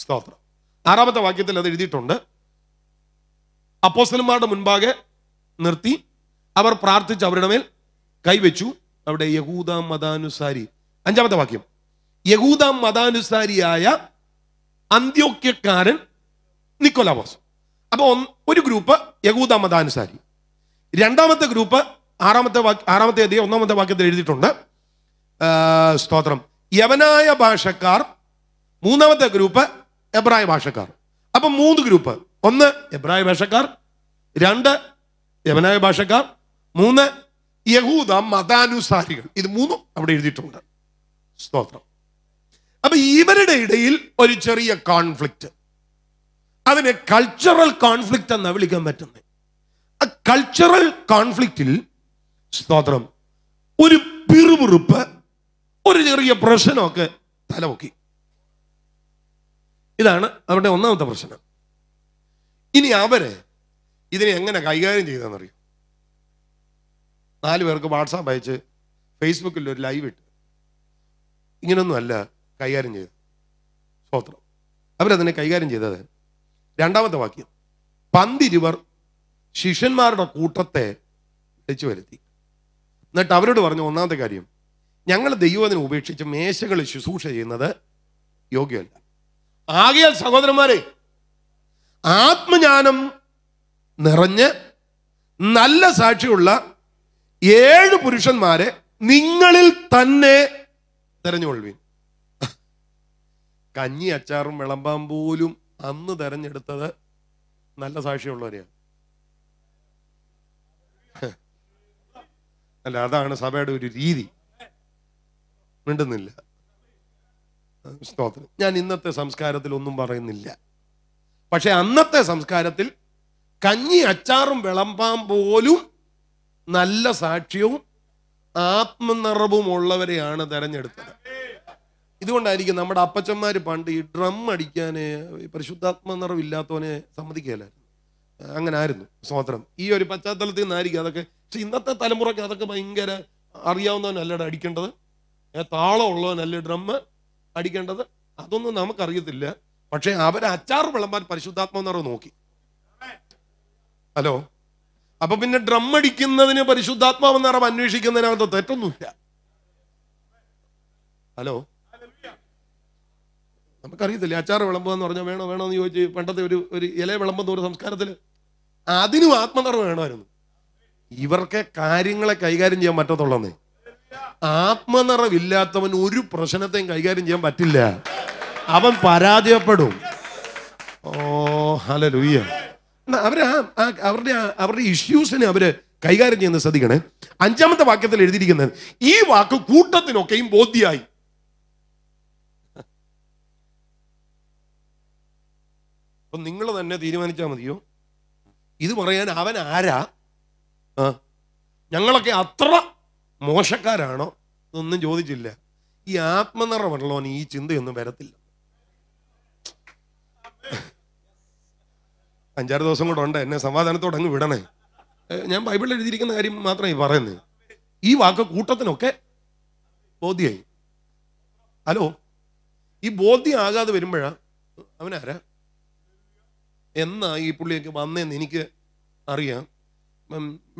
സ്തോത്രം ആറാമത്തെ വാക്യത്തിൽ അത് എഴുതിയിട്ടുണ്ട് അപ്പോസ്റ്റന്മാരുടെ മുൻപാകെ നിർത്തി അവർ പ്രാർത്ഥിച്ച് അവരുടെ മേൽ കൈവച്ചു അവിടെ യഹൂദ മതാനുസാരി അഞ്ചാമത്തെ വാക്യം യഹൂദ മതാനുസാരിയായ അന്ത്യോക്യക്കാരൻ നിക്കോലാവോസ് അപ്പോൾ ഒരു ഗ്രൂപ്പ് യകൂദ മതാനുസാരി രണ്ടാമത്തെ ഗ്രൂപ്പ് ആറാമത്തെ ആറാമത്തെ അധികം ഒന്നാമത്തെ വാക്യത്തിൽ എഴുതിയിട്ടുണ്ട് സ്തോത്രം യവനായ ഭാഷക്കാർ മൂന്നാമത്തെ ഗ്രൂപ്പ് എബ്രായ ഭാഷക്കാർ അപ്പം മൂന്ന് ഗ്രൂപ്പ് ഒന്ന് എബ്രായ ഭാഷക്കാർ രണ്ട് യവനായ ഭാഷക്കാർ മൂന്ന് യഹൂദ മതാനുസാരികൾ ഇത് മൂന്നും അവിടെ എഴുതിയിട്ടുണ്ട് സ്തോത്രം അപ്പൊ ഇവരുടെ ഇടയിൽ ഒരു ചെറിയ കോൺഫ്ലിക്റ്റ് അതിനെ കൾച്ചറൽ കോൺഫ്ലിക്റ്റ് എന്നാ വിളിക്കാൻ പറ്റുന്നത് ആ കൾച്ചറൽ കോൺഫ്ലിക്റ്റിൽ സ്തോത്രം ഒരു പിറുപിറുപ്പ് ഒരു ചെറിയ പ്രശ്നമൊക്കെ തലമുക്കി ഇതാണ് അവരുടെ ഒന്നാമത്തെ പ്രശ്നം ഇനി അവര് ഇതിനെ എങ്ങനെ കൈകാര്യം ചെയ്തെന്നറിയും നാല് പേർക്ക് വാട്സാപ്പ് അയച്ച് ഫേസ്ബുക്കിൽ ഒരു ലൈവ് ഇട്ട് ഇങ്ങനൊന്നും അല്ല കൈകാര്യം ചെയ്തു സ്തോത്രം അവരതിനെ കൈകാര്യം ചെയ്തത് രണ്ടാമത്തെ വാക്യം പന്തിരുവർ ശിഷ്യന്മാരുടെ കൂട്ടത്തെ വിളിച്ചു വരുത്തി എന്നിട്ട് അവരോട് പറഞ്ഞു ഒന്നാമത്തെ കാര്യം ഞങ്ങൾ ദൈവത്തിനെ ഉപേക്ഷിച്ച് മേശകൾ ശുശ്രൂഷ ചെയ്യുന്നത് യോഗ്യമല്ല ആകെ സഹോദരന്മാരെ ആത്മജ്ഞാനം നിറഞ്ഞ് നല്ല സാക്ഷിയുള്ള ഏഴ് പുരുഷന്മാരെ നിങ്ങളിൽ തന്നെ തിരഞ്ഞുകൊള്ളുവീൻ കഞ്ഞി അച്ചാറും വിളമ്പാൻ പോലും അന്ന് തെരഞ്ഞെടുത്തത് നല്ല സാക്ഷിയുള്ളവരെയാണ് അല്ല അതാണ് സഭയുടെ ഒരു രീതി മിണ്ടുന്നില്ല സ്തോത്രം ഞാൻ ഇന്നത്തെ സംസ്കാരത്തിൽ ഒന്നും പറയുന്നില്ല പക്ഷെ അന്നത്തെ സംസ്കാരത്തിൽ കഞ്ഞി അച്ചാറും വിളമ്പാൻ പോലും നല്ല സാക്ഷ്യവും ആത്മനിറവും ഉള്ളവരെയാണ് തെരഞ്ഞെടുത്തത് ഇതുകൊണ്ടായിരിക്കും നമ്മുടെ അപ്പച്ചന്മാർ പണ്ട് ഈ ഡ്രം അടിക്കാൻ പരിശുദ്ധാത്മ നിറവില്ലാത്തവനെ സമ്മതിക്കുകയില്ലായിരുന്നു അങ്ങനെ ആയിരുന്നു സ്വാത്രം ഈ ഒരു പശ്ചാത്തലത്തിൽ നിന്നായിരിക്കും അതൊക്കെ പക്ഷെ ഇന്നത്തെ തലമുറയ്ക്ക് അതൊക്കെ ഭയങ്കര അറിയാവുന്നവനല്ലട അടിക്കേണ്ടത് താളമുള്ളവനല്ലേ ഡ്രം അടിക്കേണ്ടത് അതൊന്നും നമുക്കറിയത്തില്ല പക്ഷെ അവരെ അച്ചാർ വിളമ്പാൻ പരിശുദ്ധാത്മ നിറവ് നോക്കി ഹലോ അപ്പൊ പിന്നെ ഡ്രം അടിക്കുന്നതിന് പരിശുദ്ധാത്മാവെന്ന് നിറവ് അന്വേഷിക്കുന്നതിനകത്ത് തെറ്റൊന്നുമില്ല ഹലോ നമുക്കറിയത്തില്ല അച്ചാറ് വിളമ്പുക എന്ന് പറഞ്ഞാൽ വേണോ വേണോ എന്ന് ചോദിച്ച് പണ്ടത്തെ ഒരു ഒരു ഇല വിളമ്പുന്ന ഒരു സംസ്കാരത്തിൽ അതിനും ആത്മനിർഭർ വേണമായിരുന്നു ഇവർക്ക് കാര്യങ്ങളെ കൈകാര്യം ചെയ്യാൻ പറ്റത്തുള്ളന്നേ ആത്മനിറവില്ലാത്തവൻ ഒരു പ്രശ്നത്തെയും കൈകാര്യം ചെയ്യാൻ പറ്റില്ല അവൻ പരാജയപ്പെടും ഓ ഹല ലുയ്യ അവരെ അവരുടെ അവരുടെ ഇഷ്യൂസിനെ അവര് കൈകാര്യം ചെയ്യുന്നത് ശ്രദ്ധിക്കണേ അഞ്ചാമത്തെ വാക്യത്തിൽ എഴുതിയിരിക്കുന്നത് ഈ വാക്ക് കൂട്ടത്തിനൊക്കെയും ബോധ്യായി അപ്പം നിങ്ങൾ തന്നെ തീരുമാനിച്ചാൽ മതിയോ ഇത് പറയാൻ അവൻ ആരാ ആ ഞങ്ങളൊക്കെ അത്ര മോശക്കാരാണോ ഒന്നും ചോദിച്ചില്ല ഈ ആത്മനിറമുള്ളവന് ഈ ചിന്തയൊന്നും വരത്തില്ല അഞ്ചാറ് ദിവസം കൂടെ ഉണ്ട് എന്നെ സമാധാനത്തോടെ അങ്ങ് വിടണേ ഞാൻ ബൈബിളിൽ എഴുതിയിരിക്കുന്ന കാര്യം മാത്രമേ പറയുന്നത് ഈ വാക്ക് കൂട്ടത്തിനൊക്കെ ബോധ്യായി ഹലോ ഈ ആകാതെ വരുമ്പോഴാ അവനാരാ എന്നാ ഈ പുള്ളിയൊക്കെ വന്നതെന്ന് എനിക്ക് അറിയാം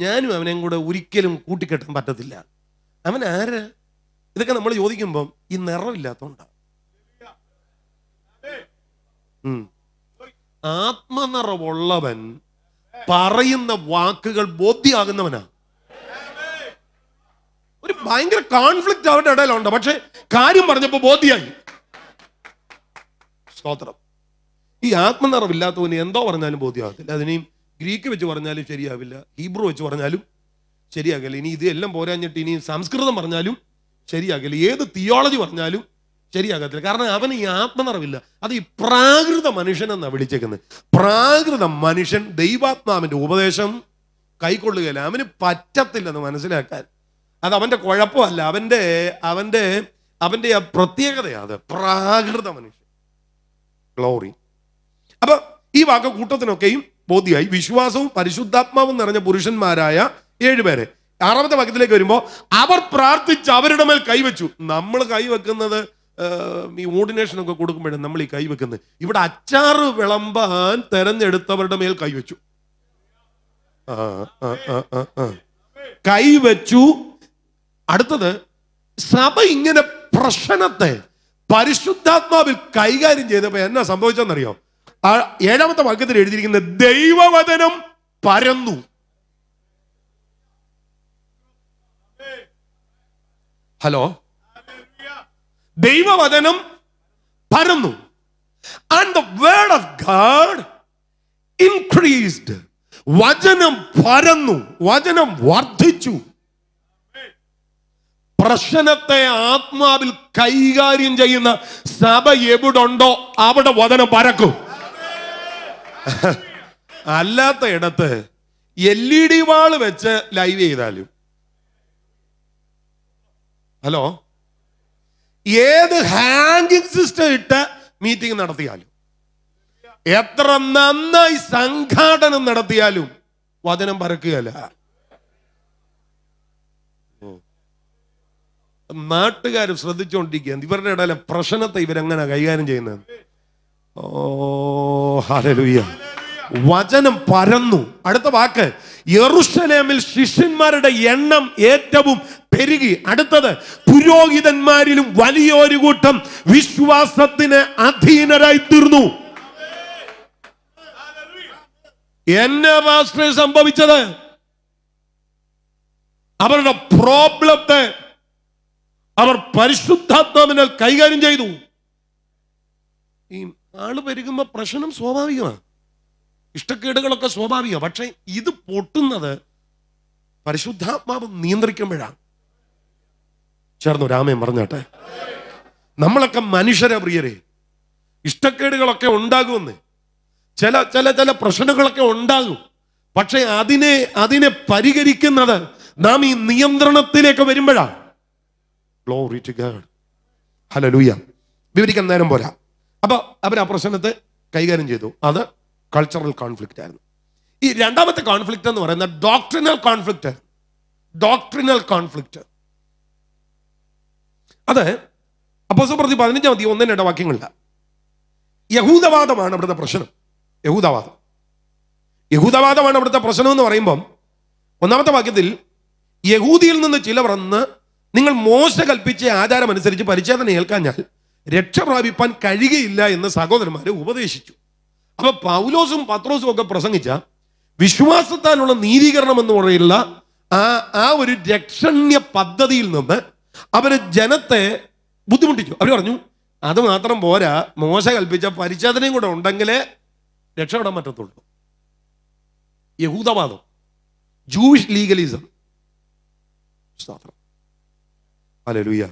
ഞാനും അവനെയും കൂടെ ഒരിക്കലും കൂട്ടിക്കെട്ടാൻ പറ്റത്തില്ല അവൻ ആര് ഇതൊക്കെ നമ്മൾ ചോദിക്കുമ്പം ഈ നിറമില്ലാത്തോണ്ടാണ് ആത്മനിറവുള്ളവൻ പറയുന്ന വാക്കുകൾ ബോധ്യമാകുന്നവനാ ഒരു ഭയങ്കര കോൺഫ്ലിക്റ്റ് അവരുടെ ഇടയിലുണ്ട് പക്ഷെ കാര്യം പറഞ്ഞപ്പോ ബോധ്യായി സ്തോത്രം ഈ ആത്മനിറവില്ലാത്തവന് എന്തോ പറഞ്ഞാലും ബോധ്യമാകത്തില്ല അതിനെയും ഗ്രീക്ക് വെച്ച് പറഞ്ഞാലും ശരിയാവില്ല ഹീബ്രോ വെച്ച് പറഞ്ഞാലും ശരിയാകില്ല ഇനി ഇതെല്ലാം പോരാഞ്ഞിട്ട് ഇനിയും സംസ്കൃതം പറഞ്ഞാലും ശരിയാകില്ല ഏത് തിയോളജി പറഞ്ഞാലും ശരിയാകത്തില്ല കാരണം അവന് ഈ ആത്മനിറവില്ല അത് ഈ പ്രാകൃത മനുഷ്യൻ എന്നാണ് വിളിച്ചേക്കുന്നത് പ്രാകൃത മനുഷ്യൻ ദൈവാത്മാവിന്റെ ഉപദേശം കൈക്കൊള്ളുകയില്ല അവന് പറ്റത്തില്ലെന്ന് മനസ്സിലാക്കാൻ അത് അവന്റെ കുഴപ്പമല്ല അവന്റെ അവന്റെ അവന്റെ ആ പ്രത്യേകതയാണ് അത് പ്രാകൃത മനുഷ്യൻ ഗ്ലോറി അപ്പൊ ഈ വാക്ക കൂട്ടത്തിനൊക്കെയും ബോധ്യമായി വിശ്വാസവും പരിശുദ്ധാത്മാവും നിറഞ്ഞ പുരുഷന്മാരായ ഏഴുപേരെ ആറാമത്തെ വാക്യത്തിലേക്ക് വരുമ്പോൾ അവർ പ്രാർത്ഥിച്ച് അവരുടെ മേൽ കൈവച്ചു നമ്മൾ കൈവെക്കുന്നത് ഈ ഓർഡിനേഷൻ ഒക്കെ കൊടുക്കുമ്പോഴാണ് നമ്മൾ ഈ കൈവെക്കുന്നത് ഇവിടെ അച്ചാറ് വിളമ്പാൻ തെരഞ്ഞെടുത്തവരുടെ മേൽ കൈവച്ചു കൈവച്ചു അടുത്തത് സഭ ഇങ്ങനെ പ്രശ്നത്തെ പരിശുദ്ധാത്മാവിൽ കൈകാര്യം ചെയ്തപ്പോൾ എന്നാ സംഭവിച്ചെന്നറിയോ ആ ഏഴാമത്തെ വാക്യത്തിൽ എഴുതിയിരിക്കുന്ന ദൈവവചനം പരന്നു ഹലോ ദൈവവചനം പരന്നു and the word of God increased വചനം പരന്നു വചനം വർദ്ധിച്ചു പ്രശ്നത്തെ ആത്മാവിൽ കൈകാര്യം ചെയ്യുന്ന സഭ എവിടുണ്ടോ അവിടെ വചനം പരക്കും അല്ലാത്ത ഇടത്ത് എൽ ഇ ഡി വാള് വെച്ച് ലൈവ് ചെയ്താലും ഹലോ ഏത് ഹാങ്കിങ് സിസ്റ്റം ഇട്ട് മീറ്റിംഗ് നടത്തിയാലും എത്ര നന്നായി സംഘാടനം നടത്തിയാലും വചനം പറക്കുകയല്ല നാട്ടുകാർ ശ്രദ്ധിച്ചുകൊണ്ടിരിക്കുക ഇവരുടെ ഇടയിലെ പ്രശ്നത്തെ ഇവരെങ്ങനെ കൈകാര്യം ചെയ്യുന്നത് ഹാലലുയ്യ വചനം പരന്നു അടുത്ത വാക്ക് യറുഷലേമിൽ ശിഷ്യന്മാരുടെ എണ്ണം ഏറ്റവും പെരുകി അടുത്തത് പുരോഹിതന്മാരിലും വലിയൊരു കൂട്ടം വിശ്വാസത്തിന് അധീനരായി തീർന്നു എന്നെ പാസ്റ്ററെ സംഭവിച്ചത് അവരുടെ പ്രോബ്ലത്തെ അവർ പരിശുദ്ധാത്മാവിനാൽ കൈകാര്യം ചെയ്തു ആള് പെരുകുമ്പോൾ പ്രശ്നം സ്വാഭാവികമാണ് ഇഷ്ടക്കേടുകളൊക്കെ സ്വാഭാവികമാണ് പക്ഷേ ഇത് പൊട്ടുന്നത് പരിശുദ്ധാത്മാവ് നിയന്ത്രിക്കുമ്പോഴാണ് ചേർന്നു രാമയം പറഞ്ഞാട്ടെ നമ്മളൊക്കെ മനുഷ്യരെ പ്രിയരെ ഇഷ്ടക്കേടുകളൊക്കെ ഉണ്ടാകുമെന്ന് ചില ചില ചില പ്രശ്നങ്ങളൊക്കെ ഉണ്ടാകും പക്ഷേ അതിനെ അതിനെ പരിഹരിക്കുന്നത് നാം ഈ നിയന്ത്രണത്തിലേക്ക് വരുമ്പോഴാണ് ഹലോ ലൂയ വിവരിക്കാൻ നേരം പോരാ അപ്പോൾ അവർ ആ പ്രശ്നത്തെ കൈകാര്യം ചെയ്തു അത് കൾച്ചറൽ കോൺഫ്ലിക്റ്റ് ആയിരുന്നു ഈ രണ്ടാമത്തെ കോൺഫ്ലിക്റ്റ് എന്ന് പറയുന്നത് ഡോക്ട്രിനൽ കോൺഫ്ലിക്റ്റ് ഡോക്ട്രിനൽ കോൺഫ്ലിക്റ്റ് അത് അപ്പോസം പ്രതി പതിനഞ്ചാം തീയതി ഒന്നും രണ്ട് വാക്യങ്ങളില്ല യഹൂദവാദമാണ് അവിടുത്തെ പ്രശ്നം യഹൂദവാദം യഹൂദവാദമാണ് അവിടുത്തെ പ്രശ്നം എന്ന് പറയുമ്പം ഒന്നാമത്തെ വാക്യത്തിൽ യഹൂദിയിൽ നിന്ന് ചിലർ അന്ന് നിങ്ങൾ മോശ കൽപ്പിച്ച ആചാരമനുസരിച്ച് അനുസരിച്ച് ഏൽക്കാഞ്ഞാൽ രക്ഷ പ്രാപിപ്പാൻ കഴിയുകയില്ല എന്ന് സഹോദരന്മാരെ ഉപദേശിച്ചു അപ്പൊ പൗലോസും പത്രോസും ഒക്കെ പ്രസംഗിച്ച വിശ്വാസത്താലുള്ള നീതീകരണം എന്ന് പറയുന്ന ആ ആ ഒരു രക്ഷണ്യ പദ്ധതിയിൽ നിന്ന് അവര് ജനത്തെ ബുദ്ധിമുട്ടിച്ചു അവർ പറഞ്ഞു അത് മാത്രം പോരാ മോശ കൽപ്പിച്ച പരിശോധനയും കൂടെ ഉണ്ടെങ്കിലേ രക്ഷപ്പെടാൻ പറ്റത്തുള്ളൂ യഹൂദവാദം ജൂയിഷ് ലീഗലിസം അലലുയ്യ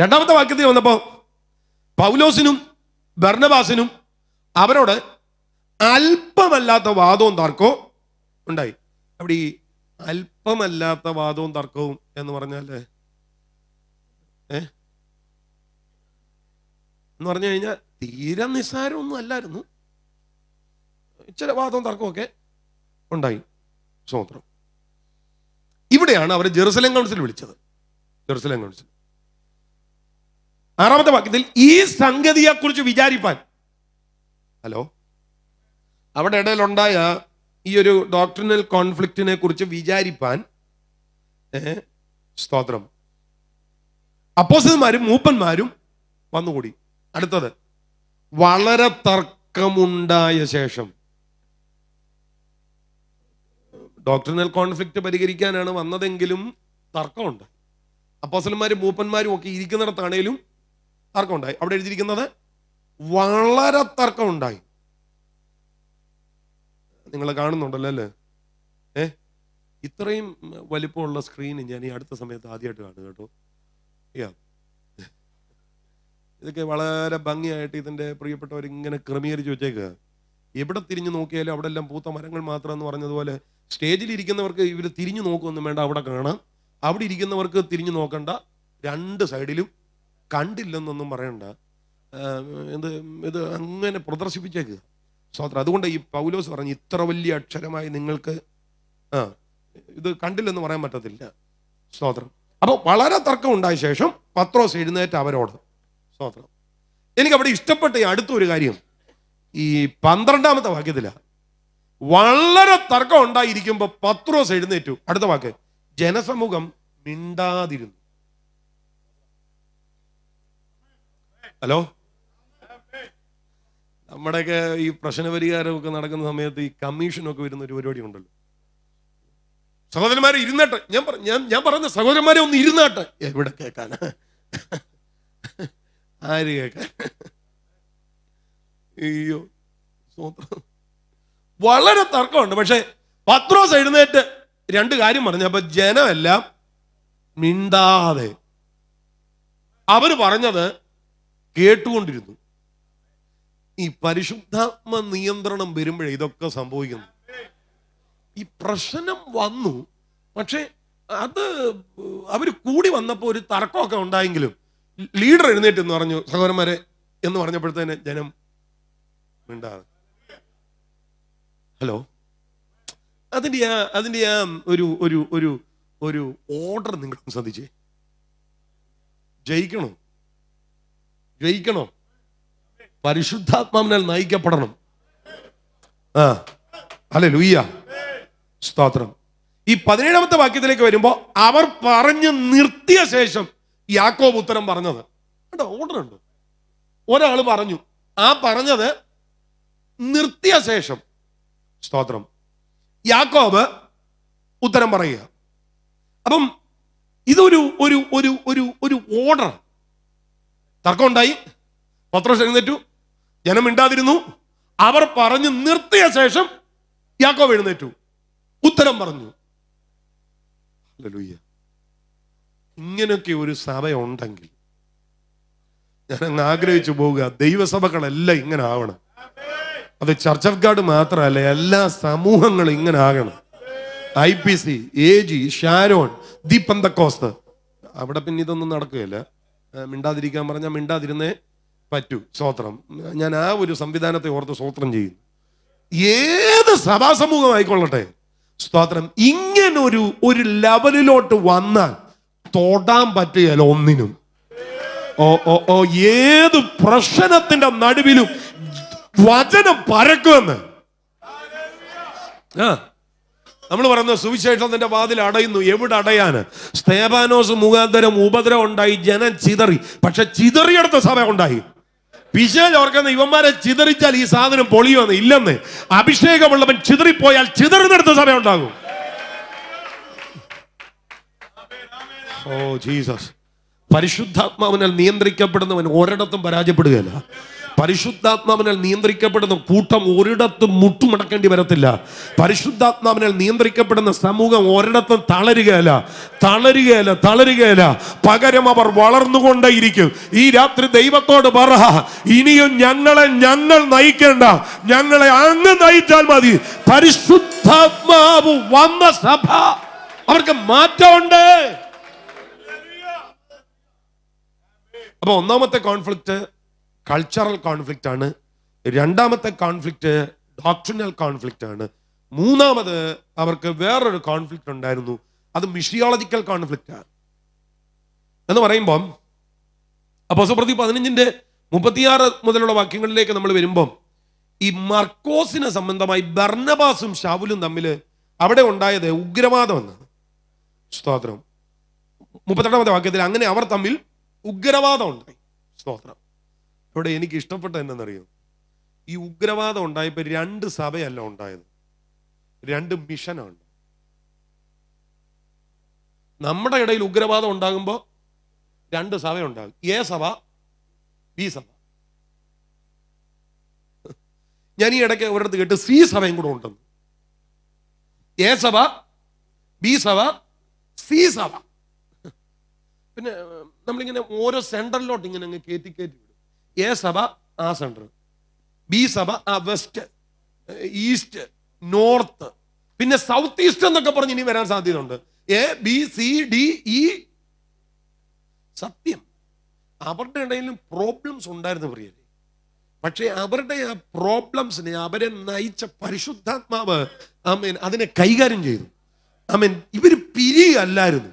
രണ്ടാമത്തെ വാക്യത്തിൽ വന്നപ്പോൾ പൗലോസിനും ഭർണബാസിനും അവരോട് അല്പമല്ലാത്ത വാദവും തർക്കവും ഉണ്ടായി അവിടെ ഈ അല്പമല്ലാത്ത വാദവും തർക്കവും എന്ന് പറഞ്ഞാൽ എന്ന് പറഞ്ഞു കഴിഞ്ഞാൽ തീരെ നിസ്സാരമൊന്നും അല്ലായിരുന്നു ചില വാദവും തർക്കമൊക്കെ ഉണ്ടായി സ്വതന്ത്രം ഇവിടെയാണ് അവരെ ജെറുസലേം കൗൺസിൽ വിളിച്ചത് ജെറുസലേം കൗൺസിൽ ആറാമത്തെ വാക്യത്തിൽ ഈ സംഗതിയെക്കുറിച്ച് വിചാരിപ്പാൻ ഹലോ അവിടെ ഇടയിലുണ്ടായ ഈ ഒരു ഡോക്ടറിനൽ കോൺഫ്ലിക്റ്റിനെ കുറിച്ച് വിചാരിപ്പാൻ സ്തോത്രം അപ്പോസന്മാരും മൂപ്പന്മാരും വന്നുകൂടി അടുത്തത് വളരെ തർക്കമുണ്ടായ ശേഷം ഡോക്ടറിനൽ കോൺഫ്ലിക്റ്റ് പരിഹരിക്കാനാണ് വന്നതെങ്കിലും തർക്കമുണ്ട് അപ്പോസന്മാരും മൂപ്പന്മാരും ഒക്കെ ഇരിക്കുന്നിടത്താണേലും തർക്കമുണ്ടായി അവിടെ എഴുതിയിരിക്കുന്നത് വളരെ തർക്കമുണ്ടായി നിങ്ങൾ കാണുന്നുണ്ടല്ലോ അല്ലേ ഏ ഇത്രയും വലിപ്പമുള്ള സ്ക്രീൻ ഞാൻ ഈ അടുത്ത സമയത്ത് ആദ്യമായിട്ട് കാണും കേട്ടോ യാ ഇതൊക്കെ വളരെ ഭംഗിയായിട്ട് ഇതിൻ്റെ പ്രിയപ്പെട്ടവർ ഇങ്ങനെ ക്രമീകരിച്ച് വെച്ചേക്കുക എവിടെ തിരിഞ്ഞു നോക്കിയാലും അവിടെ എല്ലാം പൂത്ത മരങ്ങൾ മാത്രം എന്ന് പറഞ്ഞതുപോലെ സ്റ്റേജിൽ ഇരിക്കുന്നവർക്ക് ഇവർ തിരിഞ്ഞു നോക്കുമെന്നും വേണ്ട അവിടെ കാണാം അവിടെ ഇരിക്കുന്നവർക്ക് തിരിഞ്ഞു നോക്കണ്ട രണ്ട് സൈഡിലും കണ്ടില്ലെന്നൊന്നും പറയണ്ട എന്ത് ഇത് അങ്ങനെ പ്രദർശിപ്പിച്ചേക്ക് സ്വതന്ത്രം അതുകൊണ്ട് ഈ പൗലോസ് പറഞ്ഞു ഇത്ര വലിയ അക്ഷരമായി നിങ്ങൾക്ക് ആ ഇത് കണ്ടില്ലെന്ന് പറയാൻ പറ്റത്തില്ല സ്വാത്രം അപ്പോൾ വളരെ തർക്കം ഉണ്ടായ ശേഷം പത്രോസ് എഴുന്നേറ്റ് അവരോട് സ്വാത്രം എനിക്ക് അവിടെ ഇഷ്ടപ്പെട്ട ഈ അടുത്തൊരു കാര്യം ഈ പന്ത്രണ്ടാമത്തെ വാക്യത്തിലാണ് വളരെ തർക്കം ഉണ്ടായിരിക്കുമ്പോൾ പത്രോസ് എഴുന്നേറ്റു അടുത്ത വാക്ക് ജനസമൂഹം മിണ്ടാതിരുന്നു ഹലോ നമ്മുടെയൊക്കെ ഈ പ്രശ്ന പരിഹാരമൊക്കെ നടക്കുന്ന സമയത്ത് ഈ കമ്മീഷനൊക്കെ വരുന്ന ഒരു പരിപാടി ഉണ്ടല്ലോ സഹോദരന്മാരെ ഇരുന്നാട്ടെ ഞാൻ ഞാൻ ഞാൻ പറഞ്ഞ സഹോദരന്മാരെ ഒന്ന് ഇരുന്നാട്ടെ എവിടെ കേൾക്കാൻ ആര് കേൾക്കാൻ അയ്യോ വളരെ തർക്കമുണ്ട് പക്ഷെ പത്രോസ് എഴുന്നേറ്റ് രണ്ട് കാര്യം പറഞ്ഞു അപ്പൊ ജനമെല്ലാം മിണ്ടാതെ അവര് പറഞ്ഞത് കേട്ടുകൊണ്ടിരുന്നു ഈ പരിശുദ്ധാത്മ നിയന്ത്രണം വരുമ്പോഴേ ഇതൊക്കെ സംഭവിക്കുന്നു ഈ പ്രശ്നം വന്നു പക്ഷേ അത് അവർ കൂടി വന്നപ്പോൾ ഒരു തർക്കമൊക്കെ ഉണ്ടായെങ്കിലും ലീഡർ എഴുന്നേറ്റ് എന്ന് പറഞ്ഞു സഹോദരന്മാരെ എന്ന് പറഞ്ഞപ്പോഴത്തേനെ ജനം മിണ്ടാതെ ഹലോ അതിൻ്റെ ആ അതിൻ്റെ ആ ഒരു ഒരു ഒരു ഒരു ഓർഡർ നിങ്ങൾ ശ്രദ്ധിച്ചേ ജയിക്കണോ ഗ്രഹിക്കണോ പരിശുദ്ധാത്മാവിനാൽ നയിക്കപ്പെടണം ആ അല്ലെ ലൂയ്യ സ്തോത്രം ഈ പതിനേഴാമത്തെ വാക്യത്തിലേക്ക് വരുമ്പോൾ അവർ പറഞ്ഞു നിർത്തിയ ശേഷം യാക്കോബ് ഉത്തരം പറഞ്ഞത് കേട്ടോ ഓർഡർ ഉണ്ട് ഒരാൾ പറഞ്ഞു ആ പറഞ്ഞത് നിർത്തിയ ശേഷം സ്തോത്രം യാക്കോബ് ഉത്തരം പറയുക അപ്പം ഇതൊരു ഒരു ഒരു ഒരു ഒരു ഓർഡർ തർക്കമുണ്ടായി പത്രോസ് എഴുന്നേറ്റു ജനം മിണ്ടാതിരുന്നു അവർ പറഞ്ഞു നിർത്തിയ ശേഷം യാക്കോ എഴുന്നേറ്റു ഉത്തരം പറഞ്ഞു ഇങ്ങനെയൊക്കെ ഒരു സഭ ഉണ്ടെങ്കിൽ ഞാൻ അങ്ങ് ആഗ്രഹിച്ചു പോവുക ദൈവസഭകളെല്ലാം ഇങ്ങനെ ആവണം അത് ചർച്ച് ഓഫ് ഗാഡ് മാത്രമല്ല എല്ലാ സമൂഹങ്ങളും ഇങ്ങനെ ആകണം I P C A G Sharon the Pentecost അവിടെ പിന്നെ ഇതൊന്നും നടക്കുകയില്ല മിണ്ടാതിരിക്കാൻ പറഞ്ഞാൽ മിണ്ടാതിരുന്നേ പറ്റൂ സ്തോത്രം ഞാൻ ആ ഒരു സംവിധാനത്തെ ഓർത്ത് സ്തോത്രം ചെയ്യും ഏത് സഭാസമൂഹമായിക്കൊള്ളട്ടെ സ്തോത്രം ഇങ്ങനൊരു ഒരു ലെവലിലോട്ട് വന്നാൽ തൊടാൻ പറ്റുകയല്ല ഒന്നിനും ഓ ഓ ഓ ഏത് പ്രശ്നത്തിന്റെ നടുവിലും വചനം പരക്കുമെന്ന് ആ നമ്മൾ പറയുന്ന തന്റെ വാതിൽ അടയുന്നു എവിടെ അടയാൻ സ്തേബാനോസ് മുഖാന്തരം ഉപദ്രവം ഉണ്ടായി ജനം ചിതറി പക്ഷെ ചിതറിയെടുത്ത സഭ ഉണ്ടായി പിശേജ് ഓർക്കുന്ന ഇവന്മാരെ ചിതറിച്ചാൽ ഈ സാധനം പൊളിയോന്ന് ഇല്ലെന്ന് അഭിഷേകമുള്ളവൻ ചിതറിപ്പോയാൽ ചിതറിനെടുത്ത സഭ ഉണ്ടാകും ഓ ജീസസ് പരിശുദ്ധാത്മാവിനാൽ നിയന്ത്രിക്കപ്പെടുന്നവൻ ഒരിടത്തും പരാജയപ്പെടുകയല്ല പരിശുദ്ധാത്മാവിനാൽ നിയന്ത്രിക്കപ്പെടുന്ന കൂട്ടം ഒരിടത്തും മുട്ടുമടക്കേണ്ടി വരത്തില്ല പരിശുദ്ധാത്മാവിനാൽ നിയന്ത്രിക്കപ്പെടുന്ന സമൂഹം ഒരിടത്തും തളരുകയല്ല തളരുകയല്ല തളരുകയല്ല പകരം അവർ വളർന്നുകൊണ്ടേയിരിക്കും ഈ രാത്രി ദൈവത്തോട് പറ ഇനിയും ഞങ്ങളെ ഞങ്ങൾ നയിക്കേണ്ട ഞങ്ങളെ അങ്ങ് നയിച്ചാൽ മതി പരിശുദ്ധാത്മാവ് വന്ന സഭ അവർക്ക് മാറ്റമുണ്ട് അപ്പൊ ഒന്നാമത്തെ കോൺഫ്ലിക്റ്റ് കൾച്ചറൽ കോൺഫ്ലിക്റ്റ് ആണ് രണ്ടാമത്തെ കോൺഫ്ലിക്റ്റ് ഡോക്ട്രിനൽ കോൺഫ്ലിക്റ്റ് ആണ് മൂന്നാമത് അവർക്ക് വേറൊരു കോൺഫ്ലിക്റ്റ് ഉണ്ടായിരുന്നു അത് മിഷിയോളജിക്കൽ കോൺഫ്ലിക്റ്റ് ആണ് എന്ന് പറയുമ്പം അപ്പോൾ സുപ്രതി പതിനഞ്ചിന്റെ മുപ്പത്തിയാറ് മുതലുള്ള വാക്യങ്ങളിലേക്ക് നമ്മൾ വരുമ്പം ഈ മർക്കോസിനെ സംബന്ധമായി ബർണബാസും ഷാവുലും തമ്മിൽ അവിടെ ഉണ്ടായത് ഉഗ്രവാദം എന്നാണ് സ്തോത്രം മുപ്പത്തെട്ടാമത്തെ വാക്യത്തിൽ അങ്ങനെ അവർ തമ്മിൽ ഉഗ്രവാദം ഉണ്ടായി സ്തോത്രം ഇവിടെ എനിക്ക് ഇഷ്ടപ്പെട്ട എന്നറിയോ ഈ ഉഗ്രവാദം ഉണ്ടായപ്പോൾ രണ്ട് സഭയല്ല ഉണ്ടായത് രണ്ട് മിഷനാണ് നമ്മുടെ ഇടയിൽ ഉഗ്രവാദം ഉണ്ടാകുമ്പോൾ രണ്ട് സഭ ഉണ്ടാകും എ സഭ ബി സഭ ഞാൻ ഈ ഇടയ്ക്ക് ഒരിടത്ത് കേട്ട് സി സഭയും കൂടെ ഉണ്ടെന്ന് എ സഭ ബി സഭ സി സഭ പിന്നെ നമ്മളിങ്ങനെ ഓരോ സെന്ററിലോട്ട് ഇങ്ങനെ അങ്ങ് കയറ്റി കയറ്റി എ സഭ ആ സെൻറ്റർ ബി സഭ ആ വെസ്റ്റ് ഈസ്റ്റ് നോർത്ത് പിന്നെ സൗത്ത് ഈസ്റ്റ് എന്നൊക്കെ പറഞ്ഞ് ഇനി വരാൻ സാധ്യതയുണ്ട് A B C D E സത്യം അവരുടെ ഇടയിലും പ്രോബ്ലംസ് ഉണ്ടായിരുന്നു പ്രിയരെ പക്ഷേ അവരുടെ ആ പ്രോബ്ലംസിനെ അവരെ നയിച്ച പരിശുദ്ധാത്മാവ് ആമേൻ അതിനെ കൈകാര്യം ചെയ്തു ആമേൻ ഇവർ പിരിയല്ലായിരുന്നു